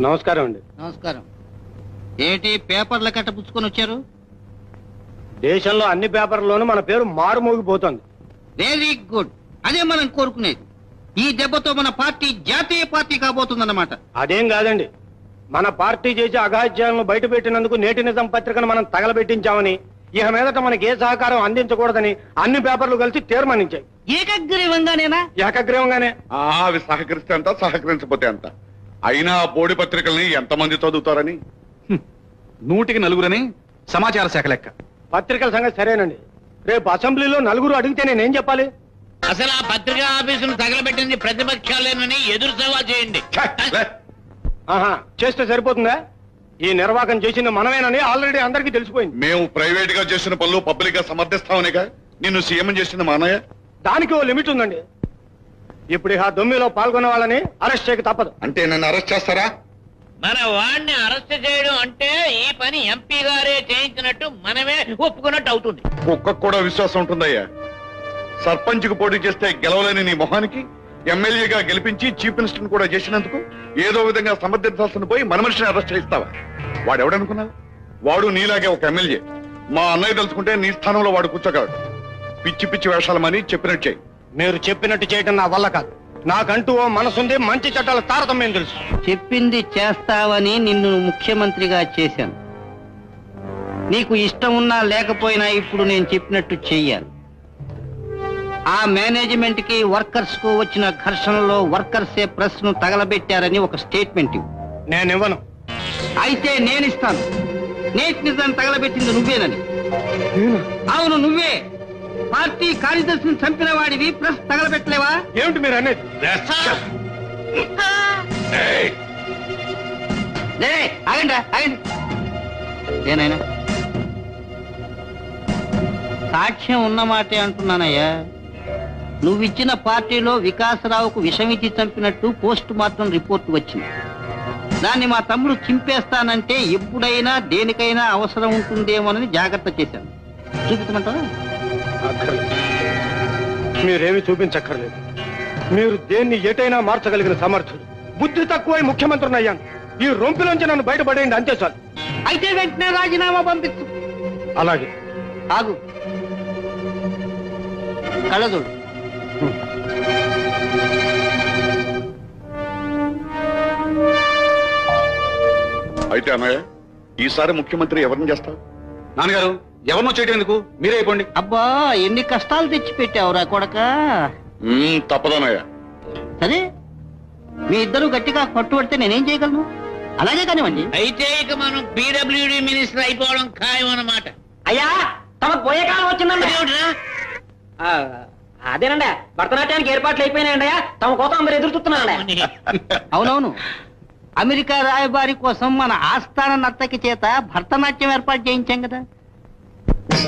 నమస్కారం అండి. నమస్కారం. ఏంటి పేపర్ల కట్ట పుచ్చుకొని వచ్చారు? దేశంలో అన్ని పేపర్లోనూ మన పేరు మారుమోగిపోతోంది. వెరీ గుడ్ అదే మనం కోరుకునేది. ఈ దెబ్బతో మన పార్టీ జాతీయ పార్టీ కాబోతుందన్నమాట. అదేం కాదండి. మన పార్టీ చేసే అఘాయిత్యాలను బయట పెట్టినందుకు నేటి నిజం పత్రికను మనం తగలబెట్టించామని ఇక మీదట మనకి ఏ సహకారం అందించకూడదని అన్ని పేపర్లు కలిసి తీర్మానించాయి. ఏకగ్రీవంగానేనా? ఏకగ్రీవంగానే. ఆ, అవి సహకరిస్తే అంత సహకరించకపోతే అంత. అయినా ఆ బోడి పత్రికల్ని ఎంతమంది చదువుతారని? నూటికి నలుగురని సమాచార శాఖ లెక్క. పత్రికల సంగతి సరేనండి. రేపు అసెంబ్లీలో నలుగురు అడిగితే నేనేం చెప్పాలి? అసలు ఆ పత్రికా ఆఫీసును తగలబెట్టింది ప్రతిపక్షాలేనని ఎదురు సవాల్ చేయండి. ఆహా చేస్తే సరిపోతుందా? ఈ నిర్వాహకం చేసింది మనమేనని ఆల్రెడీ అందరికీ తెలిసిపోయింది. మేము ప్రైవేట్గా చేసిన పనులు పబ్లిక్గా సమర్థిస్తామనిగా? నిన్ను సీఎం చేసింది మా అన్నయ్య? దానికి ఓ లిమిట్ ఉందండి. ఇప్పుడు ఆ దొమ్మిలో పాల్గొన్న వాళ్ళని అరెస్ట్ చేయక తప్పదు. అంటే నన్ను అరెస్ట్ చేస్తారా? మన వాడిని అరెస్ట్ చేయడం అంటే ఈ పని ఎంపీ గారే చేయించినట్టు మనమే ఒప్పుకున్నట్టు అవుతుంది. కుక్కకు కూడా విశ్వాసం ఉంటుందయ్యా. సర్పంచ్కు పోటీ చేస్తే గెలవలేని నీ మొహానికి ఎమ్మెల్యేగా గెలిపించి చీఫ్ మినిస్టర్ కూడా చేసినందుకు ఏదో విధంగా సమర్థించాల్సిన పోయి మన మనిషిని అరెస్ట్ చేయిస్తావా? వాడు ఎవడనుకున్నావు వాడు నీలాగే ఒక ఎమ్మెల్యే. మా అన్నయ్య తలుచుకుంటే నీ స్థానంలో వాడు కూర్చోగలడు. పిచ్చి పిచ్చి వేషాలమని చెప్పినట్టు చేయి. మీరు చెప్పినట్టు చేయటం నా వల్ల కాదు. నాకంటూ ఓ మనసుంది మంచి చట్టాల తారతమ్యం తెలుసు. చెప్పింది చేస్తావని నిన్ను ముఖ్యమంత్రిగా చేశాను. నీకు ఇష్టం ఉన్నా లేకపోయినా ఇప్పుడు నేను చెప్పినట్టు చెయ్యాలి. ఆ మేనేజ్మెంట్కి వర్కర్స్కు వచ్చిన ఘర్షణలో వర్కర్సే ప్రెస్ను తగలబెట్టారని ఒక స్టేట్మెంట్ ఇవ్వు. నేను ఇవ్వను అయితే నేను ఇస్తాను నేటి నిజాన్ని తగలబెట్టింది నువ్వేనని. అవును నువ్వే. పార్టీ కార్యదర్శిని చంపిన వాడివి ప్రెస్ తగలబెట్టలేవా? ఏమిటి మీరు అనేది? ఆగండి ఆగండి. ఏనాయనా సాక్ష్యం ఉన్నమాటే అంటున్నానయ్యా. నువ్విచ్చిన పార్టీలో వికాసరావుకు విషమిచ్చి చంపినట్టు పోస్ట్ మార్టం రిపోర్ట్ వచ్చింది. దాన్ని మా తమ్ముడు చింపేస్తానంటే ఎప్పుడైనా దేనికైనా అవసరం ఉంటుందేమోనని జాగ్రత్త చేశాను. చూపించమంటారా అక్కర్లేదు. మీరేమి చూపించక్కర్లేదు. మీరు దేన్ని ఎటైనా మార్చగలిగిన సమర్థులు బుద్ధి తక్కువై ముఖ్యమంత్రిని అయ్యాను. ఈ రొంపిలోంచి నన్ను బయటపడేయండి అంతే చాలు. అయితే వెంటనే రాజీనామా పంపించు అలాగే. ఆగు. కళ్ళదోడు అయితే అన్నయ్య ఈసారి ముఖ్యమంత్రి ఎవరిని చేస్తావు? నాన్నగారు ఎవరినో చేయడం ఎందుకు? మీరే అయిపోండి. అబ్బా ఎన్ని కష్టాలు తెచ్చి పెట్టావురా కొడక తప్పదన్నయ్య. సరే మీ ఇద్దరు గట్టిగా పట్టుబడితే నేనేం చేయగలను? అలాగే కానివ్వండి. అయితే ఇక మనం పీడబ్ల్యూడి మినిస్టర్ అయిపోవడం ఖాయం అన్నమాట అయ్యా తమకు పోయే కాలం వచ్చిందండి. ఆ, అదేనండి. భరతనాట్యానికి ఏర్పాట్లు అయిపోయినాయండి తమ కోసం అందరు ఎదురు చూస్తున్నారండి. అవునవును. అమెరికా రాయబారి కోసం మన ఆస్థాన నర్తకి చేత భరతనాట్యం ఏర్పాటు చేయించాం కదా. నవ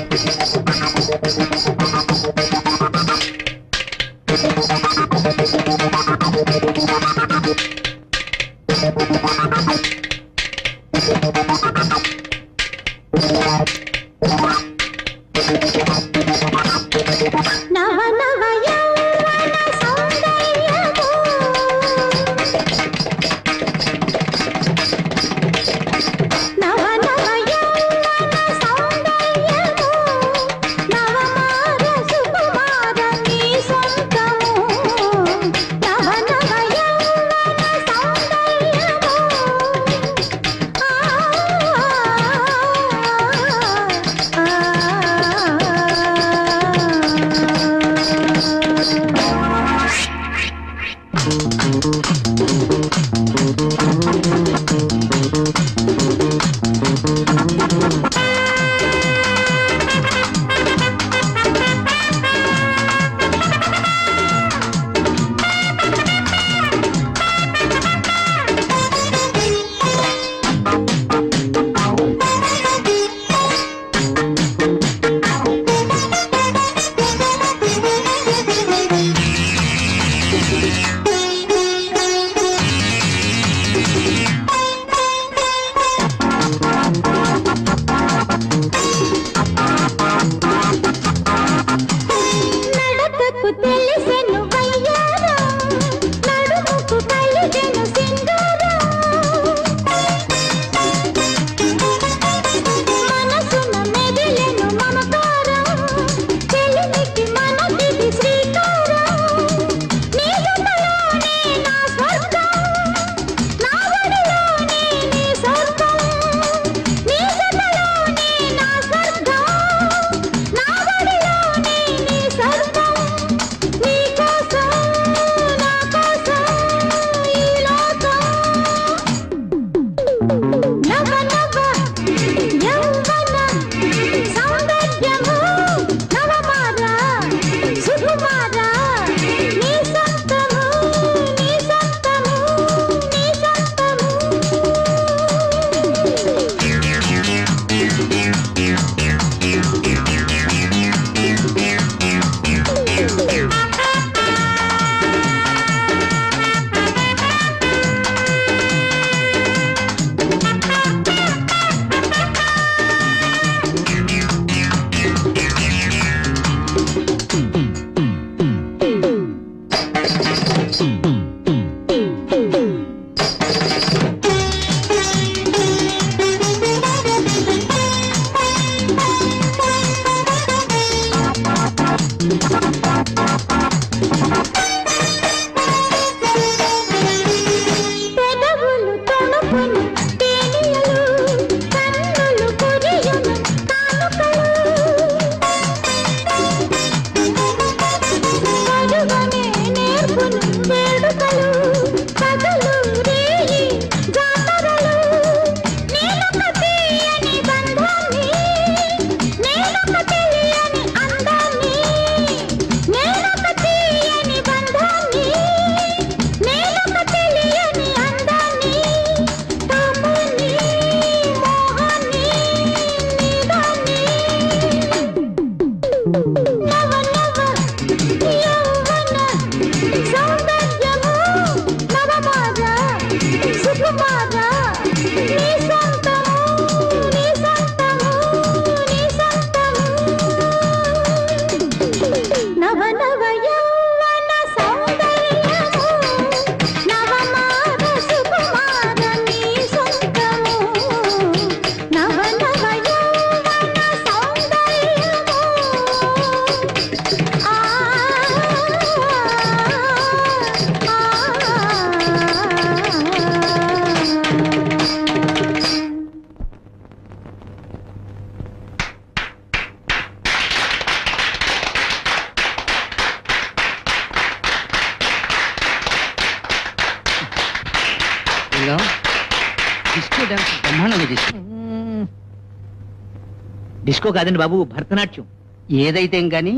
డిస్కో కాదండి బాబు భరతనాట్యం. ఏదైతే గాని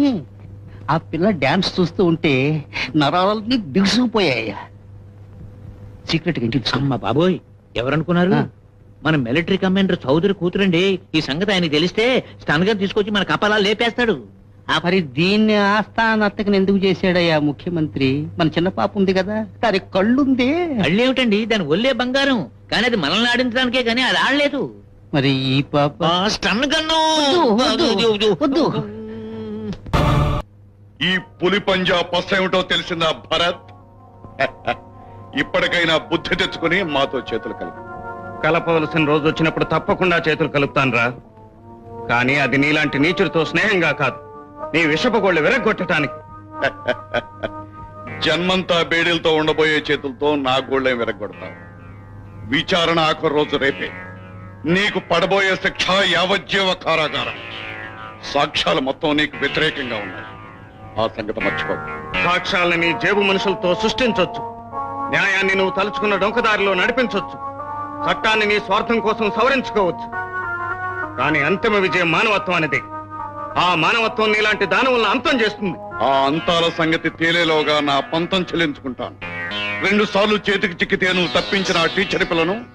ఆ పిల్ల డాన్స్ చూస్తూ ఉంటే నరాలన్నీ బిగుసుకుపోయాయ్యా. సీక్రెట్ ఇంటికి అమ్మ బాబోయ్ ఎవరనుకున్నారు? మన మిలిటరీ కమాండర్ చౌదరి కూతురండి. ఈ సంగతి ఆయన తెలిస్తే స్టన్గా తీసుకొచ్చి మన కపాలా లేపేస్తాడు. మరి దీన్ని ఆస్థానత్తకని ఎందుకు చేశాడయ్యా ముఖ్యమంత్రి? మన చిన్న పాప ఉంది కదా దాని కళ్ళుంది. అళ్ళేమిటండి దాని ఒళ్ళే బంగారం. కానీ అది మనల్ని ఆడించడానికే కానీ అది ఆడలేదు. మరి ఈ పాప? స్టన్ వద్దు ఈ పులి పంజా పస్స ఏమిటో తెలిసిందా భరత్? ఇప్పటికైనా బుద్ధి తెచ్చుకుని మాతో చేతులు కలిపి. కలపవలసిన రోజు వచ్చినప్పుడు తప్పకుండా చేతులు కలుపుతాను రా కానీ అది నీలాంటి నీచుడితో స్నేహంగా కాదు. నీ విషపగోళ్ళు విరగొట్టడానికి జన్మంతా బేడీలతో ఉండబోయే చేతులతో నా గోళ్ళేం విరగొడతావు విచారణ ఆఖరు రోజు రేపే. నీకు పడబోయే శిక్ష యావజ్జీవ కారాగారం. సాక్ష్యాలు మొత్తం నీకు వ్యతిరేకంగా ఉన్నాయి. ఆ సంగతి మర్చిపో. సాక్ష్యాలని నీ జేబు మనుషులతో సృష్టించొచ్చు. న్యాయాన్ని నువ్వు తలుచుకున్న డొంకదారిలో నడిపించొచ్చు. చట్టాన్ని నీ స్వార్థం కోసం సవరించుకోవచ్చు. కానీ అంతిమ విజయం మానవత్వం అనేది ఆ మానవత్వం నీలాంటి దానవులను అంతం చేస్తుంది. ఆ అంతాల సంగతి తేలేలోగా నా పంతం చెల్లించుకుంటాను. రెండు సార్లు చేతికి చిక్కితే నువ్వు తప్పించిన ఆ టీచర్ పిల్లను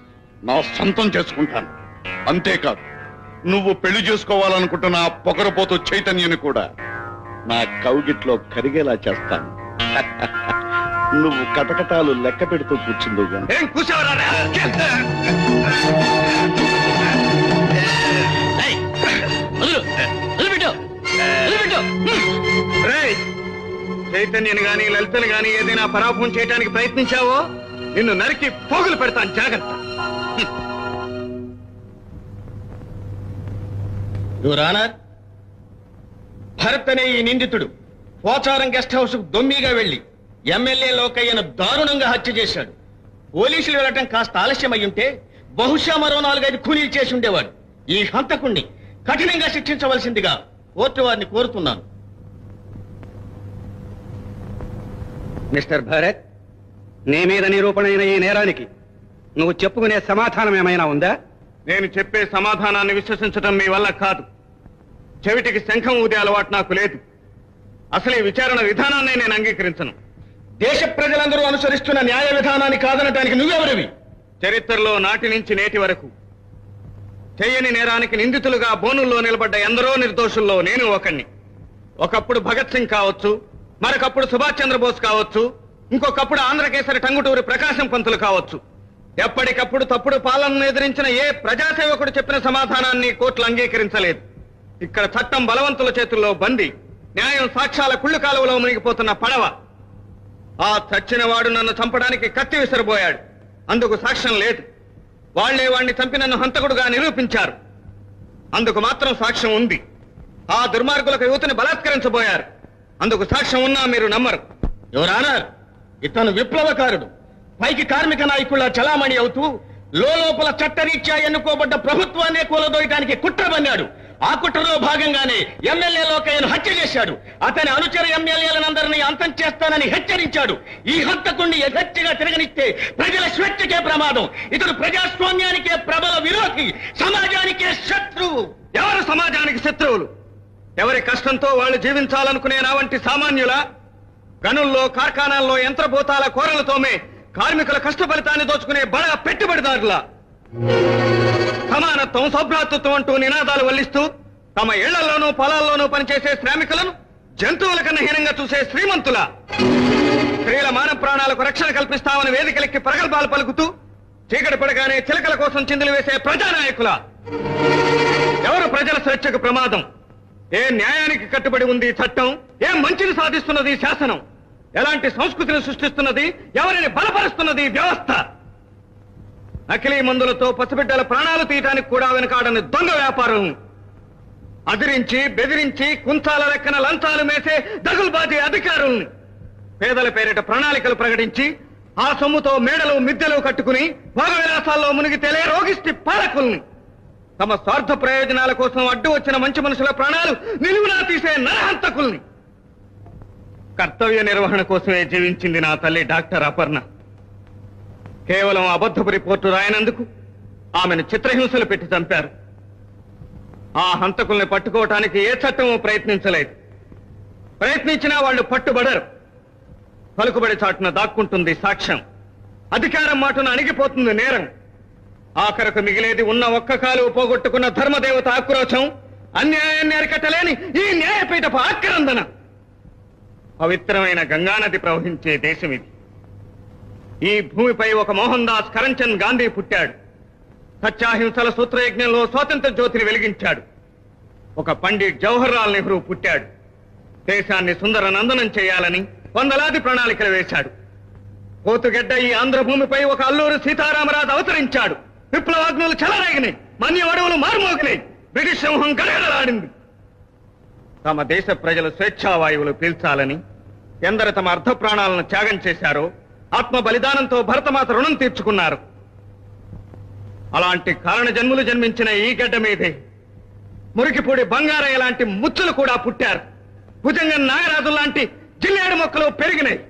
నా సొంతం చేసుకుంటాను. అంతేకాదు నువ్వు పెళ్ళి చేసుకోవాలనుకుంటున్న ఆ పొగరపోతు చైతన్యని కూడా నా కౌగిట్లో కరిగేలా చేస్తాను. నువ్వు కటకటాలు లెక్క పెడుతూ కూర్చుందు ఏం కూర్చోవరా రేయ్, చైతన్యని గాని లలితని గాని ఏదైనా పరాభవం చేయడానికి ప్రయత్నించావో? నిన్ను నరికి పోగులు పెడతాను జాగ్రత్త. యువరానర్ భరత్ అనే ఈ నిందితుడు పోచారం గెస్ట్ హౌస్ దొమ్మిగా వెళ్ళి ఎమ్మెల్యే లోకయ్యను దారుణంగా హత్య చేశాడు. పోలీసులు వెళ్ళటం కాస్త ఆలస్యం అయ్యుంటే బహుశా మరో నాలుగైదు కూలీలు చేసి ఉండేవాడు. ఈ హంతకుణ్ణి కఠినంగా శిక్షించవలసిందిగా కోర్టు వారిని కోరుతున్నాను. మిస్టర్ భరత్ నీ మీద నిరూపణైన ఈ నేరానికి నువ్వు చెప్పుకునే సమాధానం ఏమైనా ఉందా? నేను చెప్పే సమాధానాన్ని విశ్వసించడం మీ వల్ల కాదు. చెవిటికి శంఖం ఊదే అలవాటు నాకు లేదు. అసలు ఈ విచారణ విధానాన్ని నేను అంగీకరించను. దేశ ప్రజలందరూ అనుసరిస్తున్న న్యాయ విధానాన్ని కాదనటానికి నువ్వెవరివి? చరిత్రలో నాటి నుంచి నేటి వరకు చెయ్యని నేరానికి నిందితులుగా బోనుల్లో నిలబడ్డ ఎందరో నిర్దోషుల్లో నేను ఒకణ్ణి. ఒకప్పుడు భగత్ సింగ్ కావచ్చు మరొకప్పుడు సుభాష్ చంద్రబోస్ కావచ్చు ఇంకొకప్పుడు ఆంధ్రకేసరి టంగుటూరి ప్రకాశం పంతులు కావచ్చు. ఎప్పటికప్పుడు తప్పుడు పాలనను ఎదిరించిన ఏ ప్రజాసేవకుడు చెప్పిన సమాధానాన్ని కోర్టులు అంగీకరించలేదు. ఇక్కడ చట్టం బలవంతుల చేతుల్లో బంది న్యాయం సాక్ష్యాల కుళ్ళు కాలువలో మునిగిపోతున్న పడవ. ఆ చచ్చిన వాడు నన్ను చంపడానికి కత్తి విసిరబోయాడు అందుకు సాక్ష్యం లేదు. వాళ్ళే వాణ్ణి చంపి నన్ను హంతకుడుగా నిరూపించారు. అందుకు మాత్రం సాక్ష్యం ఉంది. ఆ దుర్మార్గులకు యువతిని బలాత్కరించబోయారు. అందుకు సాక్ష్యం ఉన్నా మీరు నమ్మరు. యువరానర్ ఇతను విప్లవకారుడు. పైకి కార్మిక నాయకుల చలామణి అవుతూ లోపల చట్టరీత్యా ఎన్నుకోబడ్డ ప్రభుత్వాన్ని కూలదోయటానికి కుట్ర పన్నాడు. ఆ కుట్రలో భాగంగానే ఎమ్మెల్యే లోకయ్యను హత్య చేశాడు. అతని అనుచర ఎమ్మెల్యేలందరినీ అంతం చేస్తానని హెచ్చరించాడు. ఈ హంతకుణ్ణి యథేచ్ఛగా తిరగనిస్తే ప్రజల స్వేచ్ఛకే ప్రమాదం. ఇతడు ప్రజాస్వామ్యానికే ప్రబల విరోధి సమాజానికే శత్రువు ఎవరు సమాజానికి శత్రువులు? ఎవరి కష్టంతో వాళ్ళు జీవించాలనుకునే నా వంటి సామాన్యుల? గనుల్లో కార్ఖానాల్లో యంత్రభూతాల కోరలతోమే కార్మికుల కష్ట ఫలితాన్ని దోచుకునే బడా పెట్టుబడిదారుల. సమానత్వం సభ్రాతృత్వం అంటూ నినాదాలు వల్లిస్తూ తమ ఇళ్ళలోనూ పొలాల్లోనూ పనిచేసే శ్రామికులను జంతువుల కన్నా హీనంగా చూసే శ్రీమంతుల. స్త్రీల మాన ప్రాణాలకు రక్షణ కల్పిస్తామని వేదికలెక్కి ప్రగల్భాలు పలుకుతూ చీకటి పడగానే చిలకల కోసం చిందులు వేసే ప్రజానాయకుల. ఎవరు ప్రజల స్వేచ్ఛకు ప్రమాదం? ఏ న్యాయానికి కట్టుబడి ఉంది చట్టం? ఏ మంచిని సాధిస్తున్నది శాసనం? ఎలాంటి సంస్కృతిని సృష్టిస్తున్నది ఎవరిని బలపరుస్తున్నది వ్యవస్థ? నకిలీ మందులతో పసిబిడ్డల ప్రాణాలు తీయటానికి కూడా వెనకాడని దొంగ వ్యాపారం. అదిరించి బెదిరించి కుంచాల లెక్కన లంచాలు మేసే దగులుబాజీ అధికారుల్ని. పేదల పేరిట ప్రణాళికలు ప్రకటించి ఆ సొమ్ముతో మేడలు మిద్దెలు కట్టుకుని భోగ విలాసాల్లో మునిగి తేలే రోగిష్టి పాలకుల్ని. తమ స్వార్థ ప్రయోజనాల కోసం అడ్డు వచ్చిన మంచి మనుషుల ప్రాణాలు నిలువునా తీసే నరహంతకుల్ని. కర్తవ్య నిర్వహణ కోసమే జీవించింది నా తల్లి డాక్టర్ అపర్ణ. కేవలం అబద్ధపు రిపోర్టు రాయనందుకు ఆమెను చిత్రహింసలు పెట్టి చంపారు. ఆ హంతకుల్ని పట్టుకోవటానికి ఏ చట్టము ప్రయత్నించలేదు. ప్రయత్నించినా వాళ్ళు పట్టుబడరు. పలుకుబడి చాటున దాక్కుంటుంది సాక్ష్యం. అధికారం మాటున అణిగిపోతుంది నేరం. ఆఖరకు మిగిలేది ఉన్న ఒక్క కాలు పోగొట్టుకున్న ధర్మదేవత ఆక్రోశం అన్యాయాన్ని అరికట్టలేని ఈ న్యాయపీఠపు ఆక్రందన. పవిత్రమైన గంగానది ప్రవహించే దేశం ఇది. ఈ భూమిపై ఒక మోహన్ దాస్ కరంచంద్ గాంధీ పుట్టాడు. సత్యాహింసల సూత్రయజ్ఞంలో స్వాతంత్ర జ్యోతిని వెలిగించాడు. ఒక పండిట్ జవహర్లాల్ నెహ్రూ పుట్టాడు. దేశాన్ని సుందర నందనం చేయాలని వందలాది ప్రణాళికలు వేశాడు. కోతుగడ్డ ఈ ఆంధ్రభూమిపై ఒక అల్లూరు సీతారామరాజు అవతరించాడు. విప్లవాగ్నులు చెలరేగినాయి. మన్య అడవులు మారుమోగినాయి. బ్రిటిష్ సింహం గడగడలాడింది. తమ దేశ ప్రజలు స్వేచ్ఛావాయువులు పీల్చాలని ఎందరు తమ అర్ధ ప్రాణాలను త్యాగం చేశారో ఆత్మ బలిదానంతో భరతమాత రుణం తీర్చుకున్నారు. అలాంటి కారణ జన్ములు జన్మించిన ఈ గడ్డ మీదే. మురికిపూడి బంగారయ్య లాంటి ముచ్చులు కూడా పుట్టారు. భుజంగ నాగరాజు లాంటి జిల్లేడు మొక్కలు పెరిగినాయి.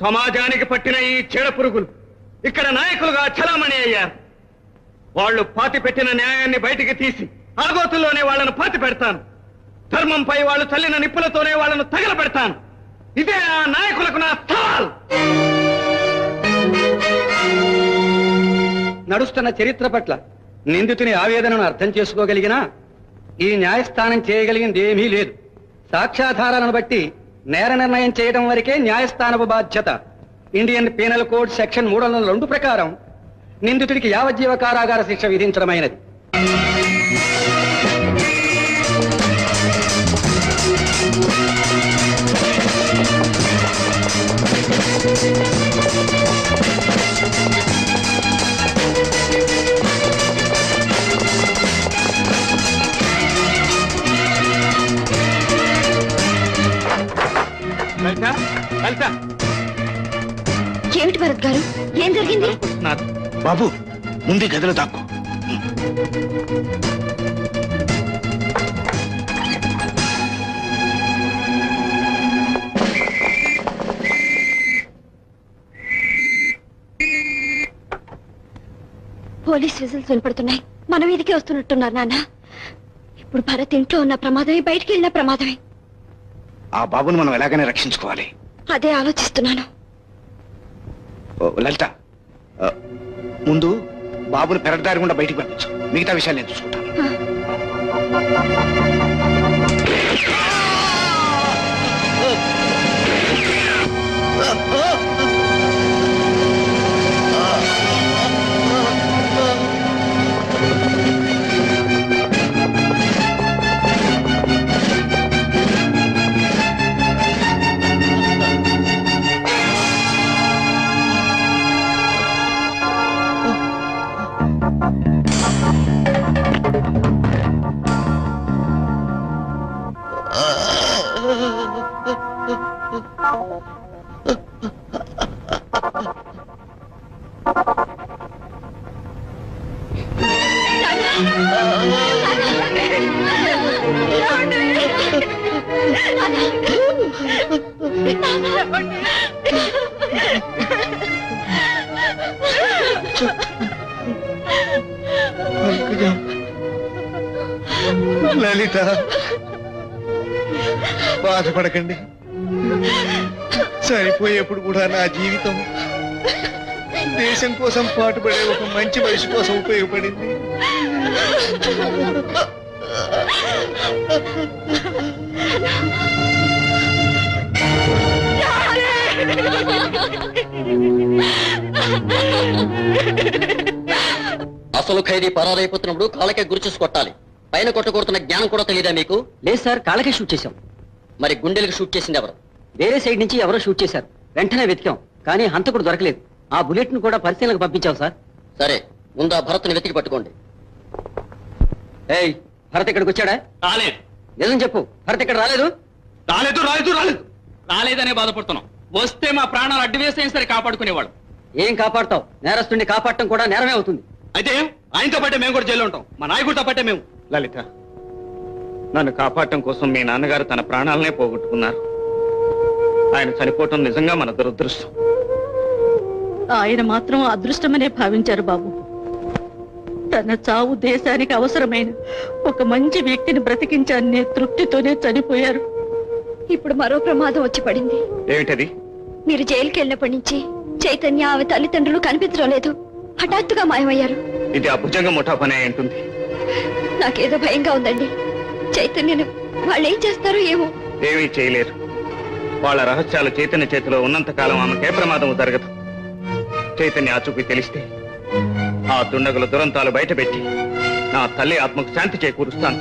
సమాజానికి పట్టిన ఈ చీడ పురుగులు ఇక్కడ నాయకులుగా చలామణి అయ్యారు. వాళ్ళు పాతి పెట్టిన న్యాయాన్ని బయటికి తీసి ఆగోతుల్లోనే వాళ్ళను పాతి పెడతాను ధర్మంపై వాళ్ళు చల్లిన నిప్పులతోనే వాళ్ళను తగలబెడతాను. ఇదే ఆ నాయకులకు నా సవాల్. నడుస్తున్న చరిత్ర పట్ల నిందితుని ఆవేదనను అర్థం చేసుకోగలిగినా ఈ న్యాయస్థానం చేయగలిగింది ఏమీ లేదు. సాక్ష్యాధారాలను బట్టి నేర నిర్ణయం చేయడం వరకే న్యాయస్థానపు బాధ్యత. ఇండియన్ పీనల్ కోడ్ సెక్షన్ మూడు వందల రెండు ప్రకారం నిందితుడికి యావజ్జీవ కారాగార శిక్ష విధించడమైనది. ఏమిటి భరత్ గారు? ఏం జరిగింది? బాబు ముందు గదిలో దాక్కు. Police whistles వినపడుతున్నాయి. మన మీదకే వస్తున్నట్టున్నారు నాన్న. ఇప్పుడు భరత్ ఇంట్లో ఉన్న ప్రమాదమే బయటికి వెళ్ళిన ప్రమాదమే. ఆ బాబును మనం ఎలాగైనా రక్షించుకోవాలి. అదే ఆలోచిస్తున్నాను. లలిత ముందు బాబుని పెరగదారి గుండా బయటికి పంపించు. మిగతా విషయాలు నేను చూసుకుంటాను. లలిత బాధపడకండి. చనిపోయేప్పుడు కూడా నా జీవితం దేశం కోసం పాటుపడే ఒక మంచి మనిషి కోసం ఉపయోగపడింది. అసలు ఖైదీ పరారైపోతున్నప్పుడు కాళ్ళకే గురిచేసి కొట్టాలి. పైన కొట్టకూడుతున్న జ్ఞానం కూడా తెలియదా మీకు? లేదు సార్ కాళ్ళకే షూట్ చేశాం. మరి గుండెలకు షూట్ చేసింది ఎవరు? వేరే సైడ్ నుంచి ఎవరో షూట్ చేశారు. వెంటనే వెతికాం. కానీ హంతకుడు దొరకలేదు. ఆ బుల్లెట్ను కూడా పరిశీలనకు పంపించాం సార్. సరే ముందు ఆ భరత్ని వెతికి పట్టుకోండి. ఏయ్ భరత్ ఇక్కడికి వచ్చాడా? రాలేదు. నిజం చెప్పు. భరత్ ఇక్కడ రాలేదు? రాలేదు రాలేదు రాలేదు. రాలేదనే బాధపడుతున్నాం. వస్తే మా ప్రాణాలు అడ్డు వేస్తే సరే కాపాడుకునేవాడు. ఏం కాపాడతావు? నేరస్తుడిని కాపాడటం కూడా నేరమే అవుతుంది. అయితే ఆయనతో పాటే మేము కూడా జైల్లో ఉంటాం. మా నాయకుడితో పాటే మేము. లలిత నన్ను కాపాడటం కోసం మీ నాన్నగారు తన ప్రాణాలనే పోగొట్టుకున్నారు. ఆయన చనిపోవటం నిజంగా మన దురదృష్టం. ఆయన మాత్రం అదృష్టమనే భావించారు బాబు. తన చావు దేశానికి అవసరమైన ఒక మంచి వ్యక్తిని బ్రతికించాలనే తృప్తితోనే చనిపోయారు. ఇప్పుడు మరో ప్రమాదం వచ్చి పడింది. ఏమిటది? మీరు జైలుకి వెళ్ళినప్పటి నుంచి చైతన్య ఆమె తల్లిదండ్రులు కనిపించడం లేదు. హఠాత్తుగా మాయమయ్యారు. ఇది ఆ భుజంగ ముఠా పని అయి ఉంటుంది నాకేదో భయంగా ఉందండి. చైతన్యను వాళ్ళు ఏం చేస్తారో ఏమో. ఏమీ చేయలేరు. వాళ్ళ రహస్యాలు చైతన్య చేతిలో ఉన్నంత కాలం ఆమెకే ప్రమాదం జరగదు. చైతన్య ఆచూకీ తెలిస్తే ఆ దుండగుల దురంతాలు బయటపెట్టి నా తల్లి ఆత్మకు శాంతి చేకూరుస్తాను.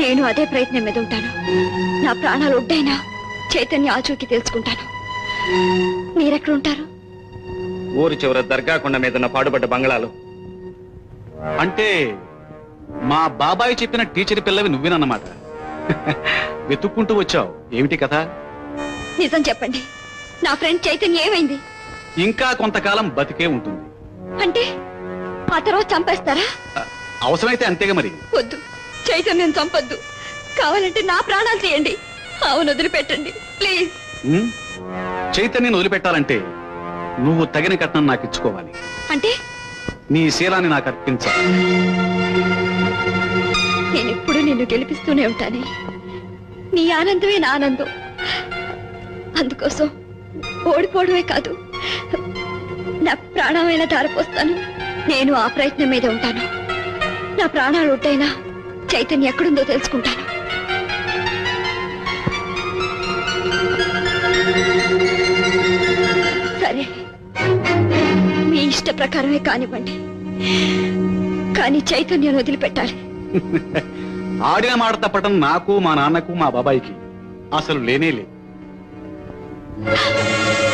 నేను అదే ప్రయత్నం మీద ఉంటాను. నా ప్రాణాలు ఒడ్డైనా చైతన్య ఆచూకీ తెలుసుకుంటాను. మీరెక్కడుంటారు ఊరి చివర దర్గా కొండ మీద ఉన్న పాడుపడ్డ బంగ్లాలో. అంటే మా బాబాయ్ చెప్పిన టీచర్ పిల్లవి నువ్వేనన్నమాట. వెతుక్కుంటూ వచ్చావు. ఏమిటి కథ? నిజం చెప్పండి. నా ఫ్రెండ్ చైతన్య ఏమైంది? ఇంకా కొంతకాలం బతికే ఉంటుంది. అంటే ఆ తర్వాత చంపేస్తారా? అవసరమైతే అంతేగా మరి. వద్దు. చైతన్యం చంపొద్దు. కావాలంటే నా ప్రాణాలు తీయండి. అవును వదిలిపెట్టండి. ప్లీజ్. ఉమ్? చైతన్యను వదిలిపెట్టాలంటే నువ్వు తగిన కట్నం నాకు ఇచ్చుకోవాలి. అంటే? నీ శీలాన్ని నాకు అర్పించాలి. నేను ఎప్పుడు నిన్ను గెలిపిస్తూనే ఉంటానే. నీ ఆనందమే నా ఆనందం. అందుకోసం ఓడిపోవడమే కాదు. నా ప్రాణమైన ధారపోస్తాను. నేను ఆ ప్రయత్నం మీద ఉంటాను. నా ప్రాణాలు ఒట్టైనా చైతన్య ఎక్కడుందో తెలుసుకుంటాను. సరే. మీ ఇష్ట ప్రకారమే కానివ్వండి. కానీ చైతన్యం వదిలిపెట్టాలి. ఆడిన మాట తప్పటం నాకు మా నాన్నకు మా బాబాయికి అసలు లేనే లేదు. Thank you.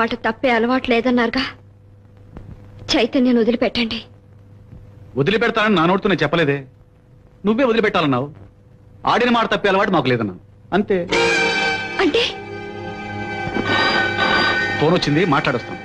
మాట తప్పే అలవాటు లేదన్నారుగా చైతన్యం వదిలిపెట్టండి. వదిలిపెడతానని నా నోటితో నేను చెప్పలేదే. నువ్వే వదిలిపెట్టాలన్నావు. ఆడిన మాట తప్పే అలవాటు మాకు లేదన్నావు అంతే. అంటే? ఫోన్ వచ్చింది మాట్లాడొస్తాను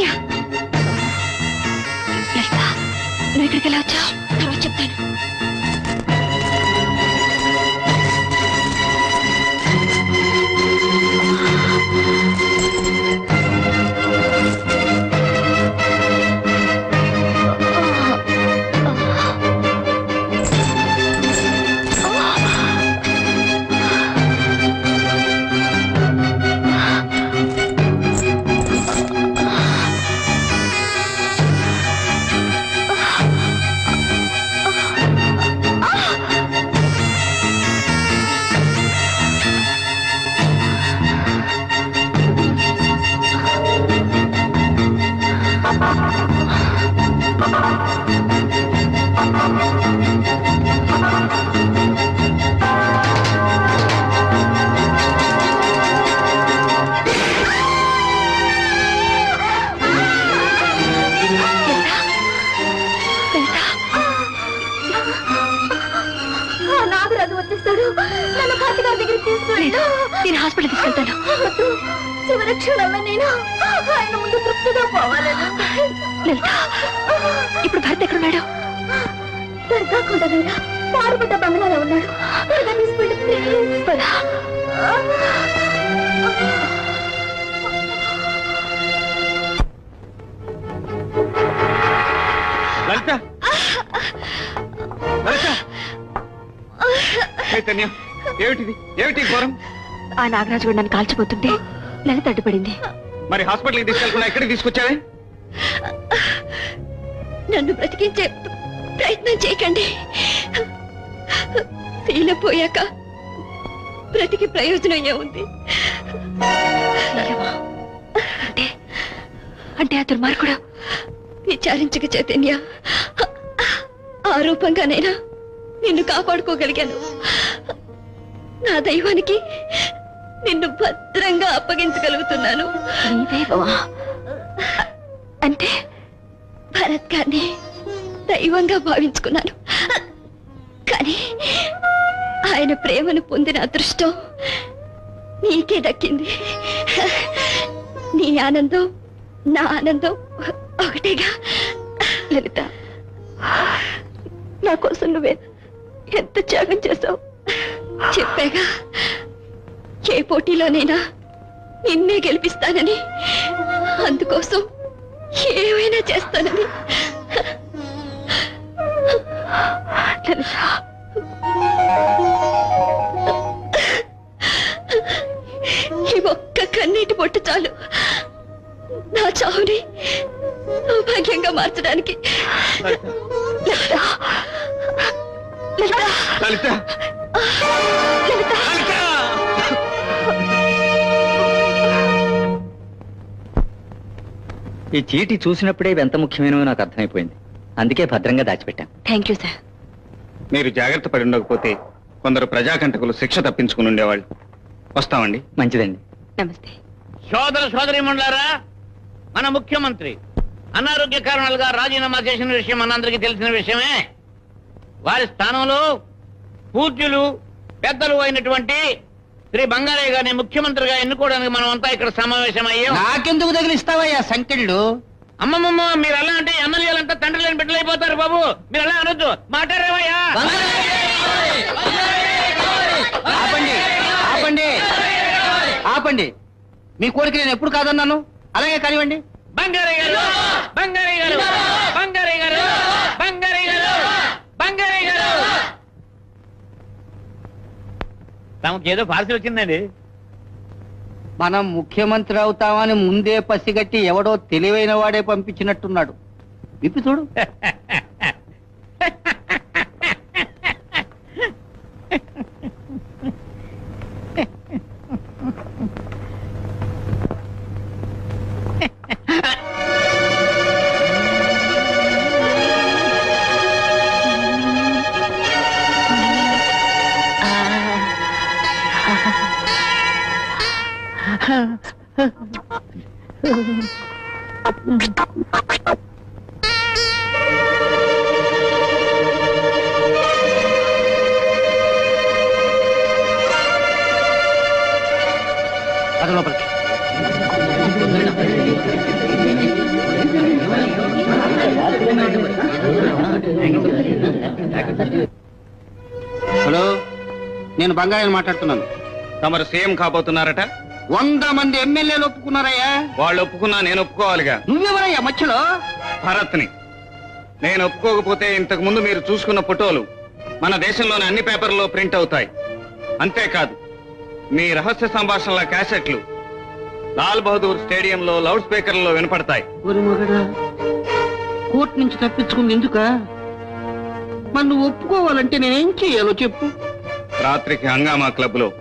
చైతన్య లలిత నువ్వు ఇక్కడికి ఎలా వచ్చావు నాగరాజు కూడా నన్ను కాల్చిపోతుంటే లలిత అడ్డుపడింది మరి హాస్పిటల్కి తీసుకెళ్ళకుండా ఎక్కడికి తీసుకొచ్చావే? నన్ను బ్రతికించే ప్రయత్నం చేయకండి. శీల పోయాక బ్రతికి ప్రయోజనం ఏముంది అంటే అంటే ఆ దుర్మార్గుడు? విచారించక చైతన్య ఆ రూపంగానైనా నిన్ను కాపాడుకోగలిగాను. నా దైవానికి భావించుకున్నాను. కానీ ఆయన ప్రేమను పొందిన అదృష్టం నీకే దక్కింది. నీ ఆనందం నా ఆనందం చీటి చూసినప్పుడే ఇవి ఎంత ముఖ్యమైనవో నాకు అర్థమైపోయింది. అందుకే భద్రంగా దాచిపెట్టాను థ్యాంక్ యూ సార్ మీరు జాగ్రత్త పడి ఉండకపోతే కొందరు ప్రజాకంటకులు శిక్ష తప్పించుకుని ఉండేవాళ్ళు. వస్తామండి. మంచిదండి. నమస్తే. సోదర సోదరి మండలారా మన ముఖ్యమంత్రి అనారోగ్య కారణాలుగా రాజీనామా చేసిన విషయం మనందరికీ తెలిసిన విషయమే. వారి స్థానంలో పూజ్యులు పెద్దలు అయినటువంటి శ్రీ బంగారయ్య గారిని ముఖ్యమంత్రిగా ఎన్నుకోవడానికి మనం అంతా ఇక్కడ సమావేశమయ్యాం. నాకెందుకు తగిలిస్తావయ్యా సంకెళ్ళు? అమ్మమ్మమ్మ మీరు అలా అంటే ఎమ్మెల్యేలంతా తండ్రి లేని బిడ్డలు అయిపోతారు బాబు. మీరు అలా అనొద్దు? మాట్లాడేవయ్యా ఆపండి ఆపండి ఆపండి. మీ కోరిక నేను ఎప్పుడు కాదన్నాను? అలాగే కానివ్వండి. బంగారయ్య గారు బంగారయ్య గారు బంగారయ్య గారు బంగారయ్య గారు బంగారయ్య గారు. తమకు ఏదో పార్సల్ వచ్చిందండి. మనం ముఖ్యమంత్రి అవుతామని ముందే పసిగట్టి ఎవడో తెలివైన వాడే పంపించినట్టున్నాడు. విప్పి చూడు. బంగారాన్ని మాట్లాడుతున్నాను. తమరు సీఎం కాబోతున్నారట? వంద మంది ఎమ్మెల్యేలు ఒప్పుకున్నారయ్యా? వాళ్ళు ఒప్పుకున్నా నేను ఒప్పుకోవాలిగా. నువ్వెవరయ్యా మధ్యలో? భరత్ని. నేను ఒప్పుకోకపోతే ఇంతకు ముందు మీరు చూసుకున్న ఫోటోలు మన దేశంలోని అన్ని పేపర్లలో ప్రింట్ అవుతాయి. అంతేకాదు మీ రహస్య సంభాషణల క్యాసెట్లు లాల్ బహదూర్ స్టేడియంలో లౌడ్ స్పీకర్లలో వినపడతాయి. కోర్టు నుంచి తప్పించుకుంది ఎందుక? నువ్వు ఒప్పుకోవాలంటే నేనేం చెయ్యాలో చెప్పు. రాత్రికి హంగామా క్లబ్లో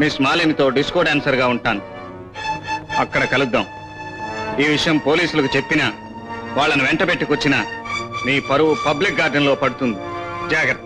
మిస్ మాలినితో డిస్కో డాన్సర్గా ఉంటాను. అక్కడ కలుద్దాం. ఈ విషయం పోలీసులకు చెప్పినా వాళ్ళని వెంట పెట్టుకొచ్చినా పరువు పబ్లిక్ గార్డెన్లో పడుతుంది. జాగ్రత్త.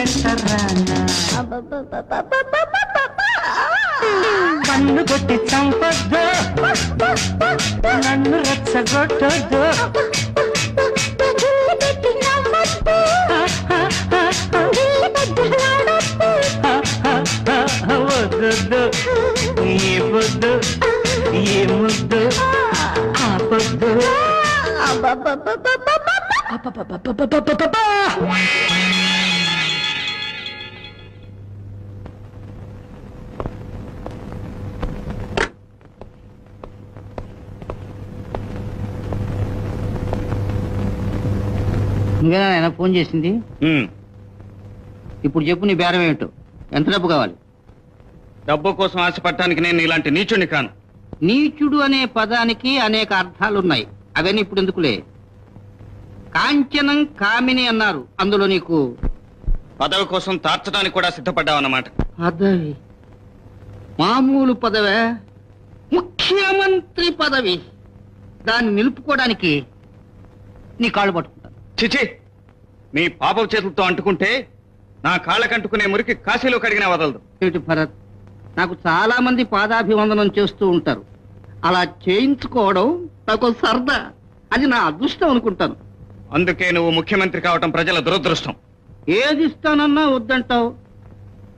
పెట్టరానా పన్ను కొట్టి చంపొద్దు. నన్ను రెచ్చగొట్టొద్దు. వద్దు. ఏ వద్దు. ఏ ముద్దు. ఆపొద్దు. అబ్బా ఫోన్ చేసింది? ఇప్పుడు చెప్పు నీ బేరం ఏమిటో? ఎంత డబ్బు కావాలి? డబ్బు కోసం ఆశపడటానికి నేను ఇలాంటి నీచుని కాను. నీచుడు అనే పదానికి అనేక అర్థాలున్నాయి. అవన్నీ ఇప్పుడు ఎందుకులే? కాంచనం కామిని అన్నారు. అందులో నీకు పదవి కోసం తార్చడానికి కూడా సిద్ధపడ్డావన్నమాట. పదవి మామూలు పదవే ముఖ్యమంత్రి పదవి. దాన్ని నిలుపుకోవడానికి నీ కాళ్ళు పట్టుకుంటాను చిచి! నీ పాపం చేతులతో అంటుకుంటే నా కాళ్ళకంటుకునే మురికి కాశీలో కడిగినా వదలదు. ఏమిటి భరత్? నాకు చాలా మంది పాదాభివందనం చేస్తూ ఉంటారు. అలా చేయించుకోవడం నాకు సరదా. అది నా అదృష్టం అనుకుంటాను. అందుకే నువ్వు ముఖ్యమంత్రి కావటం ప్రజల దురదృష్టం. ఏది ఇస్తానన్నా వద్దంటావు?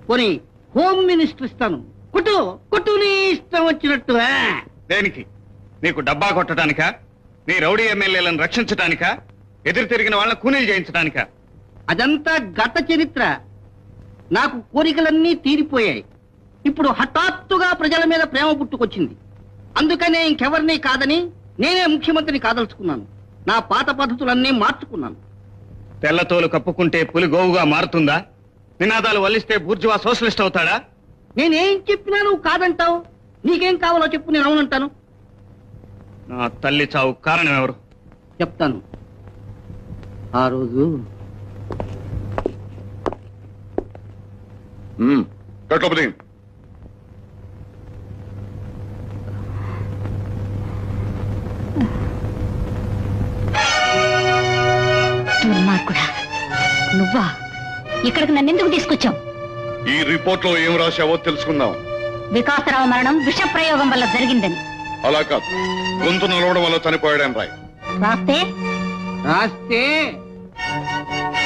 పోనీ హోమ్ మినిస్టర్ ఇస్తాను. కుట్టు కుట్టు నీ ఇష్టం వచ్చినట్టు? దేనికి? నీకు డబ్బా కొట్టడానికా నీ రౌడీ ఎమ్మెల్యేలను రక్షించడానికా ఎదురు తిరిగిన వాళ్ళని కూనీలు చేయించడానికా? అదంతా గత చరిత్ర. నాకు కోరికలన్నీ తీరిపోయాయి. ఇప్పుడు హఠాత్తుగా ప్రజల మీద ప్రేమ పుట్టుకొచ్చింది. అందుకనే ఇంకెవరిని కాదని నేనే ముఖ్యమంత్రిని కాదలుచుకున్నాను. నా పాత పద్ధతులన్నీ మార్చుకున్నాను. తెల్లతోలు కప్పుకుంటే పులి గోవుగా మారుతుందా? నినాదాలు వల్లిస్తే బూర్జువా సోషలిస్ట్ అవుతాడా? నేనేం చెప్పినా నువ్వు కాదంటావు. నీకేం కావాలో చెప్పు నేను అవునంటాను. నా తల్లి చావు కారణం ఎవరు? చెప్తాను. ఆ రోజు. దుర్మార్గుడా నువ్వా? ఇక్కడికి నన్నెందుకు తీసుకొచ్చావు? ఈ రిపోర్ట్లో ఏం రాశావో తెలుసుకుందాం. వికాసరావు మరణం విష ప్రయోగం వల్ల జరిగిందని. అలా కాదు గొంతు నలవడం వల్ల చనిపోయాడని రాయ్. రాస్తే? రాస్తే?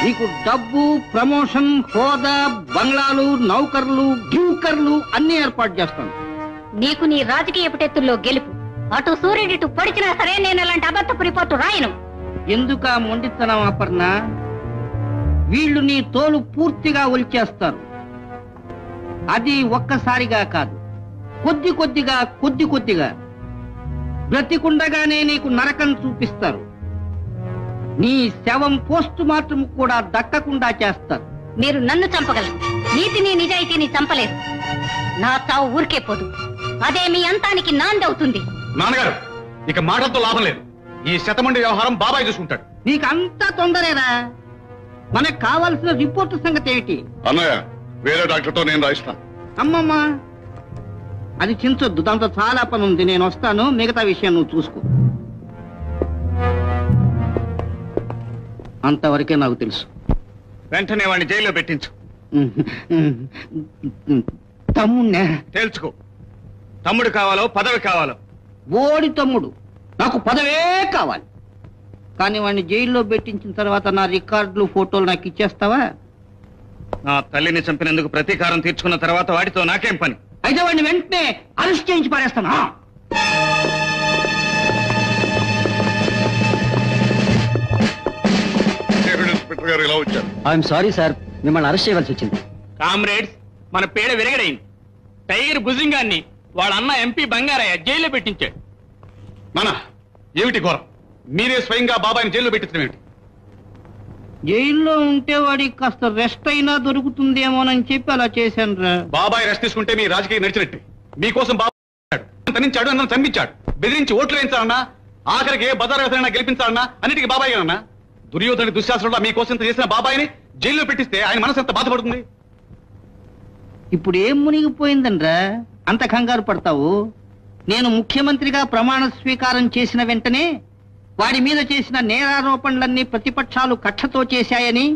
నీకు డబ్బు ప్రమోషన్ హోదా బంగ్లాలు నౌకర్లు గివ్కర్లు అన్ని ఏర్పాటు చేస్తాను. నీకు నీ రాజకీయ పుటెత్తుల్లో గెలుపు. అటు సూర్యుడిటు పొడిచినా సరే నేను అలాంటి అబద్ధపు రిపోర్టు రాయను. ఎందుక మొండితనం అపర్ణ వీళ్ళు నీ తోలు పూర్తిగా ఒలిచేస్తారు. అది ఒక్కసారిగా కాదు. కొద్ది కొద్దిగా కొద్ది కొద్దిగా. బ్రతికుండగానే నీకు నరకం చూపిస్తారు. నీ శవం పోస్ట్ మార్టం కూడా దక్కకుండా చేస్తారు. మీరు నన్ను చంపగలరు. నీతిని నిజాయితీని చంపలేరు. నా చావు ఊరికే పోదు. అదే మీ అంతానికి నాందవుతుంది. నాన్నగారు ఇక మాటలతో లాభం లేదు. ఈ శతమండి వ్యవహారం బాబాయ్ చూసుకుంటాడు. నీకు అంతా తొందరేరా. మనకు కావాల్సిన రిపోర్టు సంగతి ఏమిటి? అన్నయ్య వేరే డాక్టర్తో నేను రాయిస్తాను అమ్మమ్మ అది చించొద్దు. దాంతో చాలా పని ఉంది నేను వస్తాను. మిగతా విషయం నువ్వు చూసుకో. అంతవరకే నాకు తెలుసు. వెంటనే వాడిని జైల్లో పెట్టించు. తమ్ముణ్ణే. తేల్చుకో. తమ్ముడు కావాలో పదవి కావాలో. ఓడి తమ్ముడు. నాకు పదవే కావాలి. కానీ వాడిని జైల్లో పెట్టించిన తర్వాత నా రికార్డులు ఫోటోలు నాకు ఇచ్చేస్తావా? నా తల్లిని చంపినందుకు ప్రతీకారం తీర్చుకున్న తర్వాత వాడితో నాకేం పని? అయితే వాడిని వెంటనే అరెస్ట్ చేయించి పారేస్తాను. ఇన్స్పెక్టర్ గారు ఇలా వచ్చారు. ఐఎమ్ సారీ సార్ మిమ్మల్ని అరెస్ట్ చేయవలసి వచ్చింది. కామ్రేడ్స్ మన పేడ విరగడైంది. టైగర్ భుజంగాన్ని వాళ్ళ అన్న ఎంపీ బంగారయ్య జైల్లో పెట్టించాడు. నాన్న ఏమిటి ఘోరం? మీరే స్వయంగా బాబాయిని జైల్లో పెట్టించడం ఏమిటి? జైల్లో ఉంటే వాడికి కాస్త రెస్ట్ అయినా దొరుకుతుందేమోనని చెప్పి అలా చేశాను రా బాబాయ్ రెస్ట్ తీసుకుంటే మీ రాజకీయం నడిచినట్టే. మీకోసం బాబాయ్ తనించాడు చంపించాడు. బెదిరించి ఓట్లు వేయించాలన్నా ఆఖరికి ఏ బజార్ వ్యవసాయనా గెలిపించాలన్నా అన్నిటికీ బాబాయ్ అన్నా దుర్యోధన దుశ్శాసనంలో మీకోసం ఇంత చేసిన బాబాయిని జైల్లో పెట్టిస్తే ఆయన మనసు ఎంత బాధపడుతుంది? ఇప్పుడు ఏం మునిగిపోయిందనరా అంత కంగారు పడతావు? నేను ముఖ్యమంత్రిగా ప్రమాణ స్వీకారం చేసిన వెంటనే వాడి మీద చేసిన నేరారోపణలన్నీ ప్రతిపక్షాలు కక్షతో చేశాయని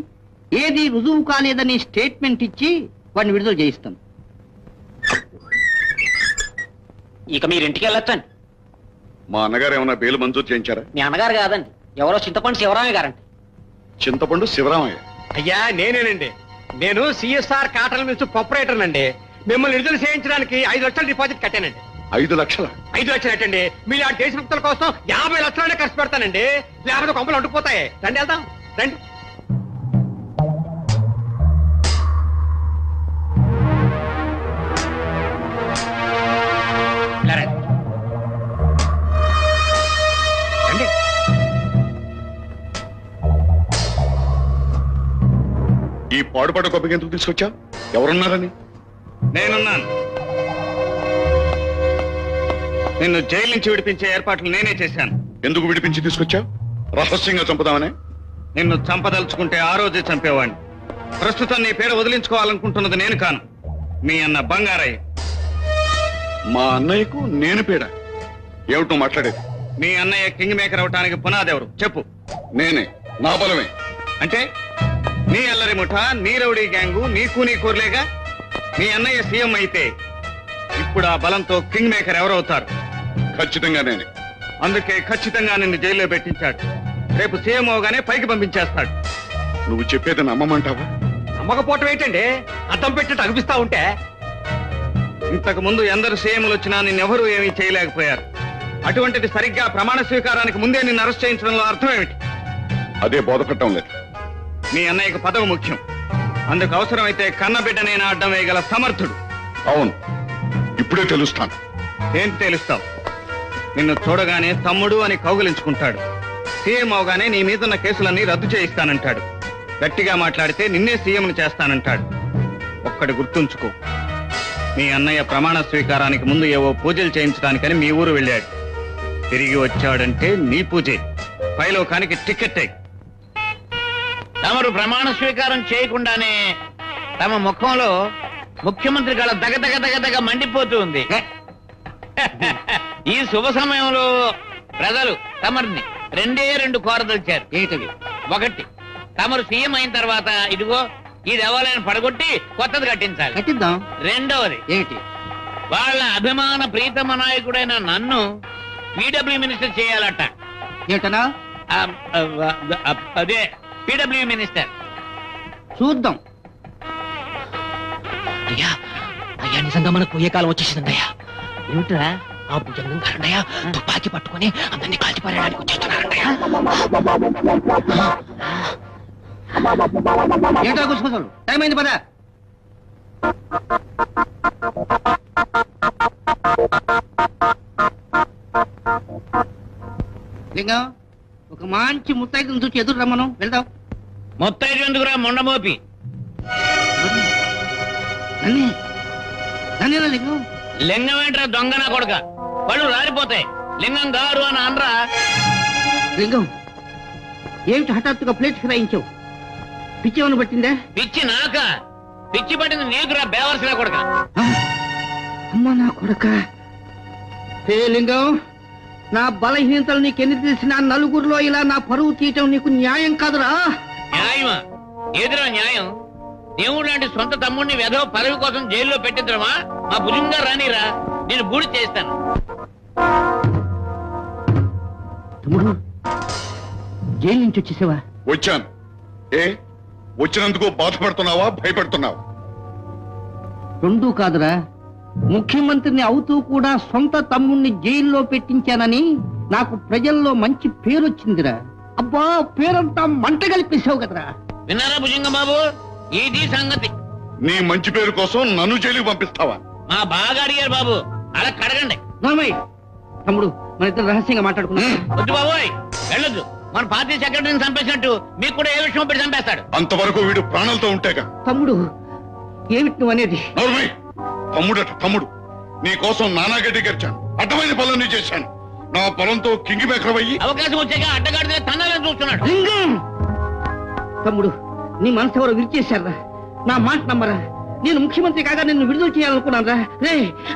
ఏది రుజువు కాలేదని స్టేట్మెంట్ ఇచ్చి వాడిని విడుదల చేయిస్తాను. ఇక మీరు ఇంటికి వెళ్ళొచ్చండి. మా అన్నగారు ఏమైనా బెయిల్ మంజూరు చేయించారా? మీ అన్నగారు కాదండి. ఎవరో చింతపండు శివరామయ్య గారండి. చింతపండు శివరామయ్య. అయ్యా నేనేనండి. నేను సిఎస్ఆర్ కాటన్ మిల్స్ ప్రొపరేటర్ అండి మిమ్మల్ని విడుదల చేయించడానికి ఐదు లక్షల డిపాజిట్ కట్టానండి. ఐదు లక్షల? ఐదు లక్షలు ఏంటండి మీరు ఆ దేశభక్తుల కోసం యాభై లక్షలనే ఖర్చు పెడతానండి. లేకపోతే కొంపలు అంటుకుపోతాయి. రండి వెళ్దాం. రండి. ఈ పాడుపడ గొప్పకి ఎందుకు తీసుకొచ్చా? ఎవరున్నారని? నేనున్నాను. నిన్ను జైలు నుంచి విడిపించే ఏర్పాట్లు నేనే చేశాను. ఎందుకు విడిపించి తీసుకొచ్చా? రహస్యంగా చంపుదామనే? నిన్ను చంపదలుచుకుంటే ఆ రోజే చంపేవాడిని ప్రస్తుతం నీ పేరు వదిలించుకోవాలనుకుంటున్నది నేను కాను. మీ అన్న బంగారయ్య. మా అన్నయ్యకు నేను పేడ? ఏమిటో మాట్లాడేది? మీ అన్నయ్య కింగ్ మేకర్ అవటానికి పునాది ఎవరు? చెప్పు. నేనే. నా బలమే. అంటే? నీ అల్లరి ముఠ నీ రౌడీ గ్యాంగు నీకు నీ కోర్లేగా మీ అన్నయ్య సీఎం అయితే ఇప్పుడు ఆ బలంతో కింగ్ మేకర్ ఎవరవుతారు? ఖచ్చితంగా నేనే. అందుకే ఖచ్చితంగా నిన్ను జైల్లో పెట్టించాడు. రేపు సీఎం అవగానే పైకి పంపించేస్తాడు. నువ్వు చెప్పేది నమ్మమంటావా? నమ్మకపోవటం ఏంటండి? అద్దం పెట్టినట్టు అనిపిస్తా ఉంటే? ఇంతకు ముందు ఎందరు సీఎంలు వచ్చినా నిన్నెవరూ ఏమీ చేయలేకపోయారు. అటువంటిది సరిగ్గా ప్రమాణ స్వీకారానికి ముందే నిన్ను అరెస్ట్ చేయించడంలో అర్థం ఏమిటి? అదే బోధపడటం లేదు. మీ అన్నయ్యకు పదవి ముఖ్యం. అందుకు అవసరమైతే కన్నబిడ్డనైనా అడ్డం వేయగల సమర్థుడు. అవును. ఇప్పుడే తెలుస్తాను. ఏం తెలుస్తావు? నిన్ను చూడగానే తమ్ముడు అని కౌగిలించుకుంటాడు. సీఎం అవగానే నీ మీదున్న కేసులన్నీ రద్దు చేయిస్తానంటాడు. గట్టిగా మాట్లాడితే నిన్నే సీఎంను చేస్తానంటాడు. ఒక్కడి గుర్తుంచుకో. మీ అన్నయ్య ప్రమాణ స్వీకారానికి ముందు ఏవో పూజలు చేయించడానికని మీ ఊరు వెళ్ళాడు. తిరిగి వచ్చాడంటే నీ పూజే. పైలోకానికి టికెట్ తమరు ప్రమాణ స్వీకారం చేయకుండానే తమ ముఖంలో ముఖ్యమంత్రి గల దగ దగ దగ దగ మండిపోతూ ఉంది. ఈ శుభ సమయంలో ప్రజలు తమరిని రెండే రెండు కోరదలిచారు ఏంటవి ఒకటి తమరు సీఎం అయిన తర్వాత ఇదిగో ఈ దేవాలయాన్ని పడగొట్టి కొత్తది కట్టించాలి. కట్టిద్దాం. రెండవది ఏంటి వాళ్ళ అభిమాన ప్రీతమ నాయకుడైన నన్ను పీడబ్ల్యూ మినిస్టర్ చేయాలట. ఏంటనా ఆ, ఆ, ఆ, అదే పీడబ్ల్యూ మినిస్టర్ చూద్దాం. అయ్యా అయ్యా నిజంగా మనకు పోయే కాలం వచ్చేసిందయ్యా ఏమిట్రా? ఆ భుజంగం కారణయ్య తుపాకీ పట్టుకొని అందరినీ కాల్చిపారేయడానికి వచ్చేస్తున్నారంటయ్యా ఏంటో కూర్చుకోసాడు టైం అయింది పదా. లింగం? ఒక మంచి ముత్తైదును చూసి ఎదురు రమ్మను. వెళ్దాం. మొత్తం ఎందుకురా మొండమోపి నన్నే. నన్నేనా లింగం? లింగం ఏంట్రా? దొంగ నా కొడుక. పళ్ళు రాలిపోతాయి. లింగం గారు అని అనరా? లింగం ఏమిటి హఠాత్తుగా ప్లేట్ ఫిరాయించావు? పిచ్చేమని పట్టిందా? పిచ్చి నాక. పిచ్చి పట్టింది నీకురా బేవర్సిన కొడుక. అమ్మ నా కొడక. హే లింగం. నా బలహీనతలు నీకెన్ని తెలిసినా నలుగురిలో ఇలా నా పరువు తీయటం నీకు న్యాయం కాదురా. న్యాయమా? ఏదిరా న్యాయం? దేవుడు లాంటి సొంత తమ్ముడిని వెధవ పదవి కోసం జైల్లో పెట్టిద్దరమా? మా భుజంగా రానిరా నేను బూడి చేస్తాను. తమ్ముడు జైలు నుంచి వచ్చేసావా? వచ్చాను. ఏ? వచ్చినందుకు బాధపడుతున్నావా? భయపడుతున్నావా? రెండూ కాదురా. ముఖ్యమంత్రిని అవుతూ కూడా సొంత తమ్ముణ్ణి జైల్లో పెట్టించానని నాకు ప్రజల్లో మంచి పేరు వచ్చిందిరా అబ్బా పేరంతా మంట కలిపేసావు కదరా. విన్నారా భుజంగం బాబు ఇది సంగతి? నీ మంచి పేరు కోసం నన్ను జైలుకి పంపిస్తావా? మా బాగా అడిగారు బాబు. అలా కడగండి. నార్మయ్య తమ్ముడు మన ఇద్దరు రహస్యంగా మాట్లాడుకున్నా. వద్దు బాబోయ్ వెళ్ళొద్దు. మన పార్టీ సెక్రటరీని చంపేసినట్టు మీకు కూడా ఏ విషయం పెట్టి చంపేస్తాడు? అంతవరకు వీడు ప్రాణాలతో ఉంటేగా. తమ్ముడు ఏమిటి నువ్వు అనేది? నోర్మై తమ్ముడట తమ్ముడు. నీ కోసం నానాగడ్డి గడిచాను అడ్డమైన పనులన్నీ చేశాను. నా పొలంతో కింగి మేకరవయ్యి అవకాశం వచ్చాక అడ్డగాడితే తన్నాలని చూస్తున్నాడు. లింగం! తమ్ముడు నీ మనసు ఎవరో విరిచేశారా? నా మాట నమ్మరా? నేను ముఖ్యమంత్రి కాగా నిన్ను విడుదల చేయాలనుకున్నాను రా రే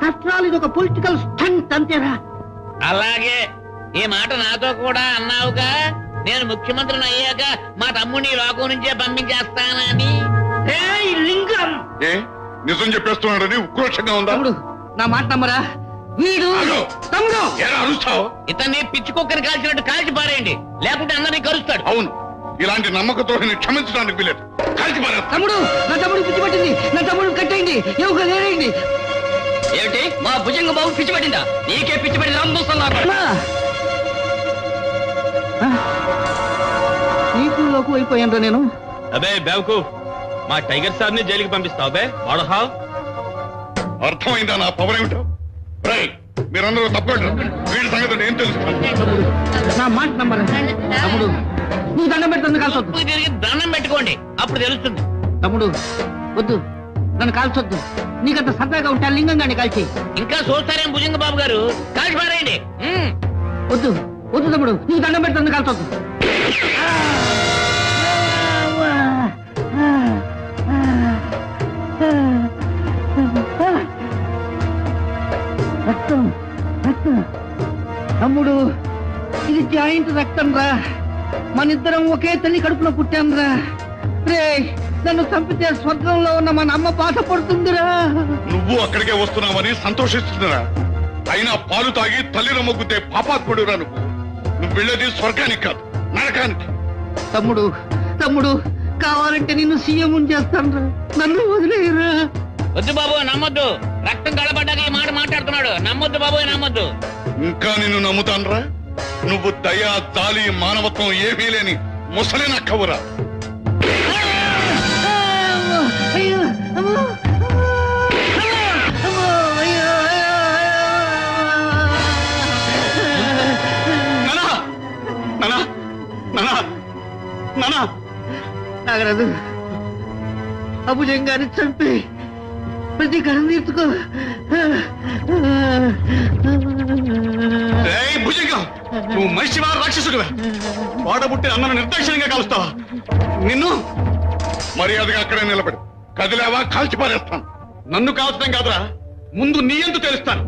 ఆఫ్టర్ ఆల్ ఇది ఒక పొలిటికల్ స్టంట్ అంతేరా. అలాగే ఈ మాట నాతో కూడా అన్నావుగా? నేను ముఖ్యమంత్రిని అయ్యాక మా తమ్ముడిని లోకం నుంచే పంపించేస్తానని. లింగం! ఏ? నిజం చెప్పేస్తున్నాడని ఉక్రోషంగా ఉందా? తమ్ముడు నా మాట నమ్మరా? వీడు తమ్ముడు! ఎలా అరుస్తావు? ఇతన్ని పిచ్చి కుక్కని కాల్చినట్టు కాల్చి పారేయండి. లేకుంటే అందరినీ కలుస్తాడు అవును. ఇలాంటి నమ్మక ద్రోహిని క్షమించడానికి వీలేదు. కాల్చి పారేస్తా. తమ్ముడు నా తమ్ముడు పిచ్చి పట్టింది. నా తమ్ముడు కట్టేయండి. ఎవరు లేరేయండి ఏమిటి? మా భుజంగ బాబు పిచ్చి పట్టిందా? నీకే పిచ్చి పడింది రామ్మూస్తున్నారు నీకు లోకు అయిపోయాను నేను. అబే బేవకు మా టైగర్ సార్ని జైలుకి పంపిస్తావు బే. వాడహా అర్థమైందా నా పవర్ ఏమిటో? రేయ్, మీరందరూ తప్పకుండా. వీడి సంగతి నేను తెలుస్తాను నా మాట నమ్మరా? తమ్ముడు నువ్వు దండం పెడుతుంది కాల్చొద్దు. తిరిగి దండం పెట్టుకోండి. అప్పుడు తెలుస్తుంది. తమ్ముడు వద్దు. నన్ను కాల్చొద్దు. నీకంత సరదాగా ఉంటా లింగంగాని కాల్చి. ఇంకా చూస్తారేం భుజంగ బాబు గారు? కాల్చి పారేయండి. ఉమ్. వద్దు వద్దు తమ్ముడు. నీకు దండం పెడుతుంది కాల్చొద్దు. రక్తం రక్తం. తమ్ముడు ఇది జాయింట్ రక్తం రా. మనిద్దరం ఒకే తల్లి కడుపులో పుట్టాం రా. రే నన్ను చంపితే స్వర్గంలో ఉన్న మన అమ్మ బాధపడుతుందిరా నువ్వు అక్కడికే వస్తున్నావని సంతోషిస్తున్నారా అయినా పాలు తాగి తల్లిని మొగ్గుతే పాపాత్ముడురా నువ్వు. నువ్వు వెళ్ళేది స్వర్గానికి కాదు నరకానికి. తమ్ముడు తమ్ముడు కావాలంటే నిన్ను సీఎం చేస్తాను నన్ను వదిలేయరా. వద్దు బాబు నమ్మొద్దు. రక్తం గడబడ్డాక ఈ మాట మాట్లాడుతున్నాడు. నమ్మొద్దు బాబు నమ్మొద్దు. ఇంకా నిన్ను నమ్ముతాన్రా? నువ్వు దయ జాలి మానవత్వం ఏమీ లేని ముసలి నక్కవురా. నానా నానా నానా. నాగరాజు అభుజంగాన్ని చంపి. ప్రతీకారం తీర్చుకో. ఏయ్ భుజంగం. నువ్వు మనిషివా రాక్షసుడివా? వాడబుట్టిన అన్నను నిర్దాక్షిణ్యంగా కాలుస్తావా? నిన్ను మర్యాదగా అక్కడే నిలబడి. కదిలేవా కాల్చి పారేస్తాను. నన్ను కాల్చడం కాదురా. ముందు నీ ఎందు తెలుస్తాను.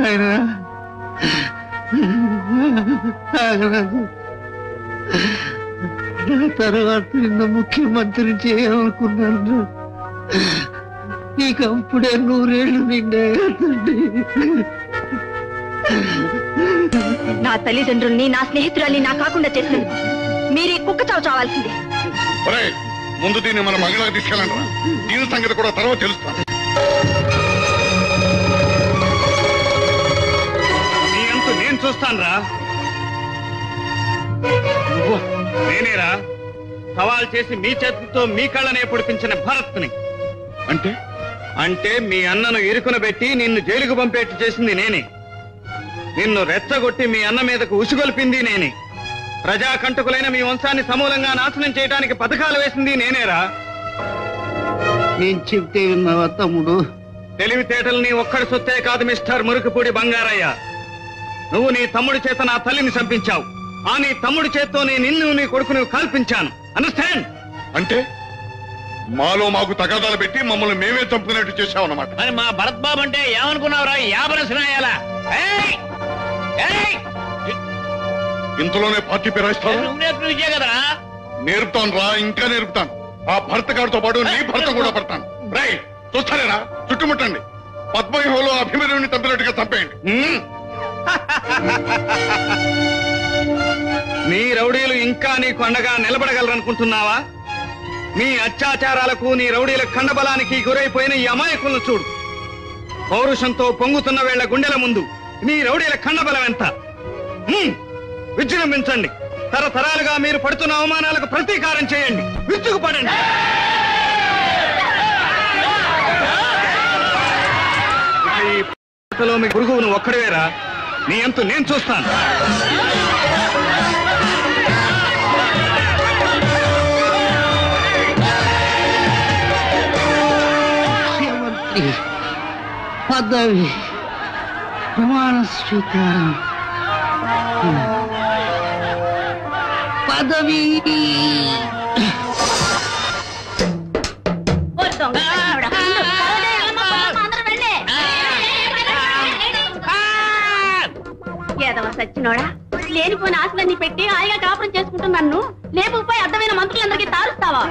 ఆయన తర్వాత నిన్న ముఖ్యమంత్రి చేయాలనుకున్నాను. ఇక అప్పుడే నూరేళ్ళు నిండాయా నా తల్లిదండ్రుల్ని నా స్నేహితురాల్ని నా కాకుండా చేసినందుకు మీరే కుక్క చావు చావాల్సిందే. ముందు దీన్ని మన మహిళకు తీసుకెళ్ళండి. దీని సంగతి కూడా తర్వాత తెలుస్తాను నీ అంతు నేను చూస్తానురా. నువ్వు నేనేరా సవాల్ చేసి మీ చేతులతో మీ కళ్ళనే పొడిపించిన భరత్ని. అంటే? అంటే మీ అన్నను ఇరుకున పెట్టి నిన్ను జైలుకు పంపేట్టు చేసింది నేనే. నిన్ను రెచ్చగొట్టి మీ అన్న మీదకు ఉసుగొల్పింది నేనే. ప్రజాకంటకులైన మీ వంశాన్ని సమూలంగా నాశనం చేయడానికి పథకాలు వేసింది నేనేరా. నేను చెప్తే విన్నావా తమ్ముడు? తెలివితేటలు నీ ఒక్కడి సొత్తే కాదు మిస్టర్ మురుకుపూడి బంగారయ్య. నువ్వు నీ తమ్ముడి చేత నా తల్లిని చంపించావు. ఆ నీ తమ్ముడి చేత్తో నీ నిన్ను నీ కొడుకుని కల్పించాను. అండర్స్టాండ్ అంటే? మాలో మాకు తగాదాలు పెట్టి మమ్మల్ని మేమే చంపుకునేట్టు చేశామన్నమాట మరి మా భరత్ బాబు అంటే ఏమనుకున్నావురా? యాబరసనాయాలా ఇంతలోనే పార్టీ పిరాయిస్తాను నేర్పుతాను రా ఇంకా నేర్పుతాను. ఆ భర్త గారితో పాటు నీ భర్త కూడా పడతాను. రై చూస్తారేరా? చుట్టుముట్టండి. పద్మవ్యూహంలో అభిమన్యుని చంపినట్టుగా చంపేయండి. నీ రౌడీలు ఇంకా నీకు అండగా నిలబడగలరనుకుంటున్నావా? నీ అత్యాచారాలకు నీ రౌడీల కండబలానికి గురైపోయిన ఈ అమాయకులను చూడు. పౌరుషంతో పొంగుతున్న వేళ్ళ గుండెల ముందు నీ రౌడీల కండబలం ఎంత? విజృంభించండి. తరతరాలుగా మీరు పడుతున్న అవమానాలకు ప్రతీకారం చేయండి. విచ్చుకుపడండి. ఈ మీ గురువును ఒక్కడవేరా? నీ ఎంతు నేను చూస్తాను. పదవి ప్రమాణ స్వీకారం సచ్చినోడా లేనిపోయిన ఆశలన్నీ పెట్టి హాయిగా కాపురం చేసుకుంటున్న నన్ను లేపుపోయి అర్థమైన మంత్రులందరికీ తారుస్తావా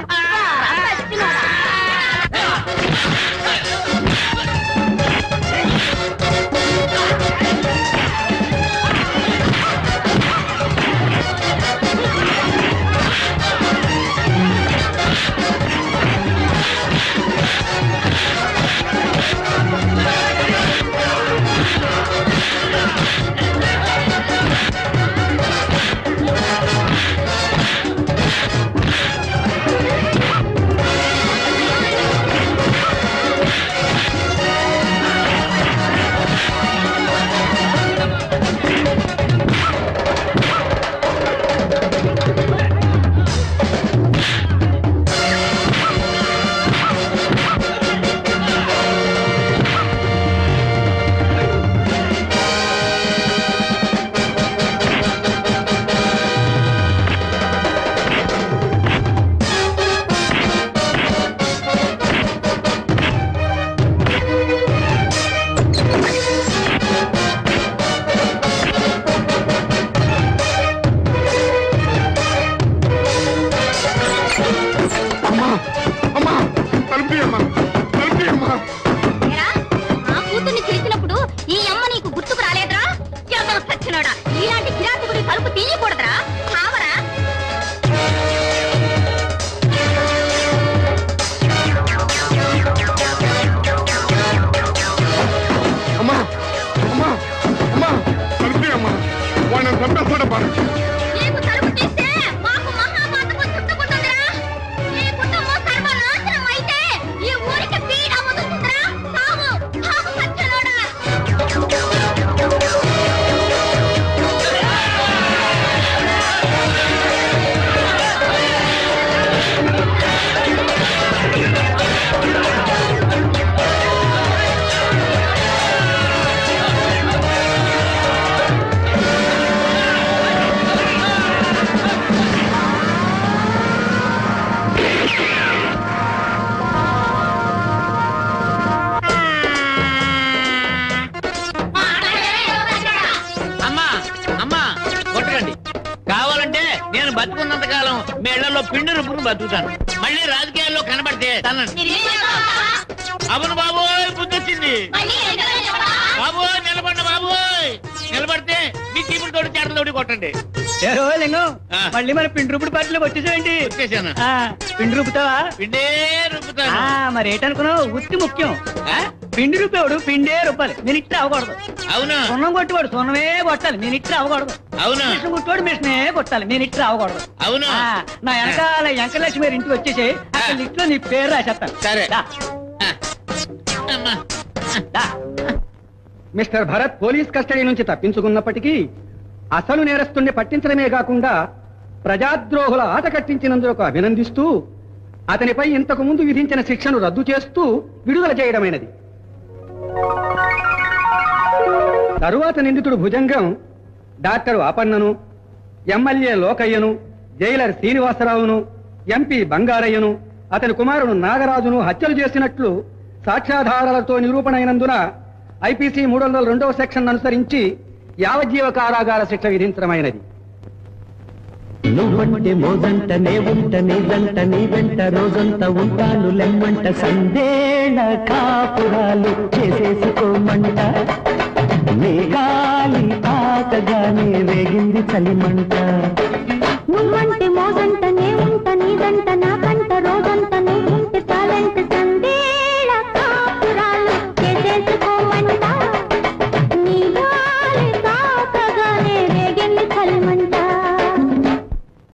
బతుకుతాను మళ్ళీ రాజకీయాల్లో కనబడితే తనండి అవును బాబోయ్ బుద్ధి వచ్చింది బాబోయ్ నిలబడి బాబోయ్. నిలబడితే మీ చీపుడు తోటి చేటల తోటి కొట్టండి. ఏరో లింగం మళ్ళీ మన పిండి రూపుడు పార్టీలోకి వచ్చేసేయండి వచ్చేసాను. పిండి రూపుతావా పిండే ఆ, మరి ఏంటనుకున్నావు? ఉత్తి ముఖ్యం. పిండి రూపేవాడు పిండే రూపాలి నేను ఇట్లా అవ్వకూడదు. అవునా? సున్నం కొట్టేవాడు సున్నమే కొట్టాలి. నేను ఇట్లా అవ్వకూడదు. అవునా? మిషన్ కుట్టేవాడు మిషనే కొట్టాలి. నేను ఇట్లా అవ్వకూడదు. అవునా. నా వెనకాల వెంకటలక్ష్మి గారి ఇంటికి వచ్చేసి అక్కడ లిస్ట్లో నీ పేరు రాసేస్తాను. సరే. మిస్టర్ భరత్ పోలీస్ కస్టడీ నుంచి తప్పించుకున్నప్పటికీ అసలు నేరస్తుణ్ణి పట్టించడమే కాకుండా ప్రజాద్రోహుల ఆట కట్టించినందుకు అభినందిస్తూ అతనిపై ఇంతకు ముందు విధించిన శిక్షను రద్దు చేస్తూ విడుదల చేయడమైనది. తరువాత నిందితుడు భుజంగం డాక్టర్ ఆపన్నను ఎమ్మెల్యే లోకయ్యను జైలర్ శ్రీనివాసరావును ఎంపీ బంగారయ్యను అతని కుమారుడు నాగరాజును హత్యలు చేసినట్లు సాక్ష్యాధారాలతో నిరూపణ అయినందున ఐపీసీ మూడు వందల రెండవ సెక్షన్ అనుసరించి యావజ్జీవ కారాగార శిక్ష విధించడమైనది. నువ్వంటే మోజంట నే ఉంట నీదంట నీ వెంట రోజంతా ఉంటాను లెమ్మంట సందేణ కాపురాలు చేసేసుకోమంట. నీ గాలి తాకగానే రేగింది చలిమంట. నువ్వంటే మోజంటనే ఉంట నీదంట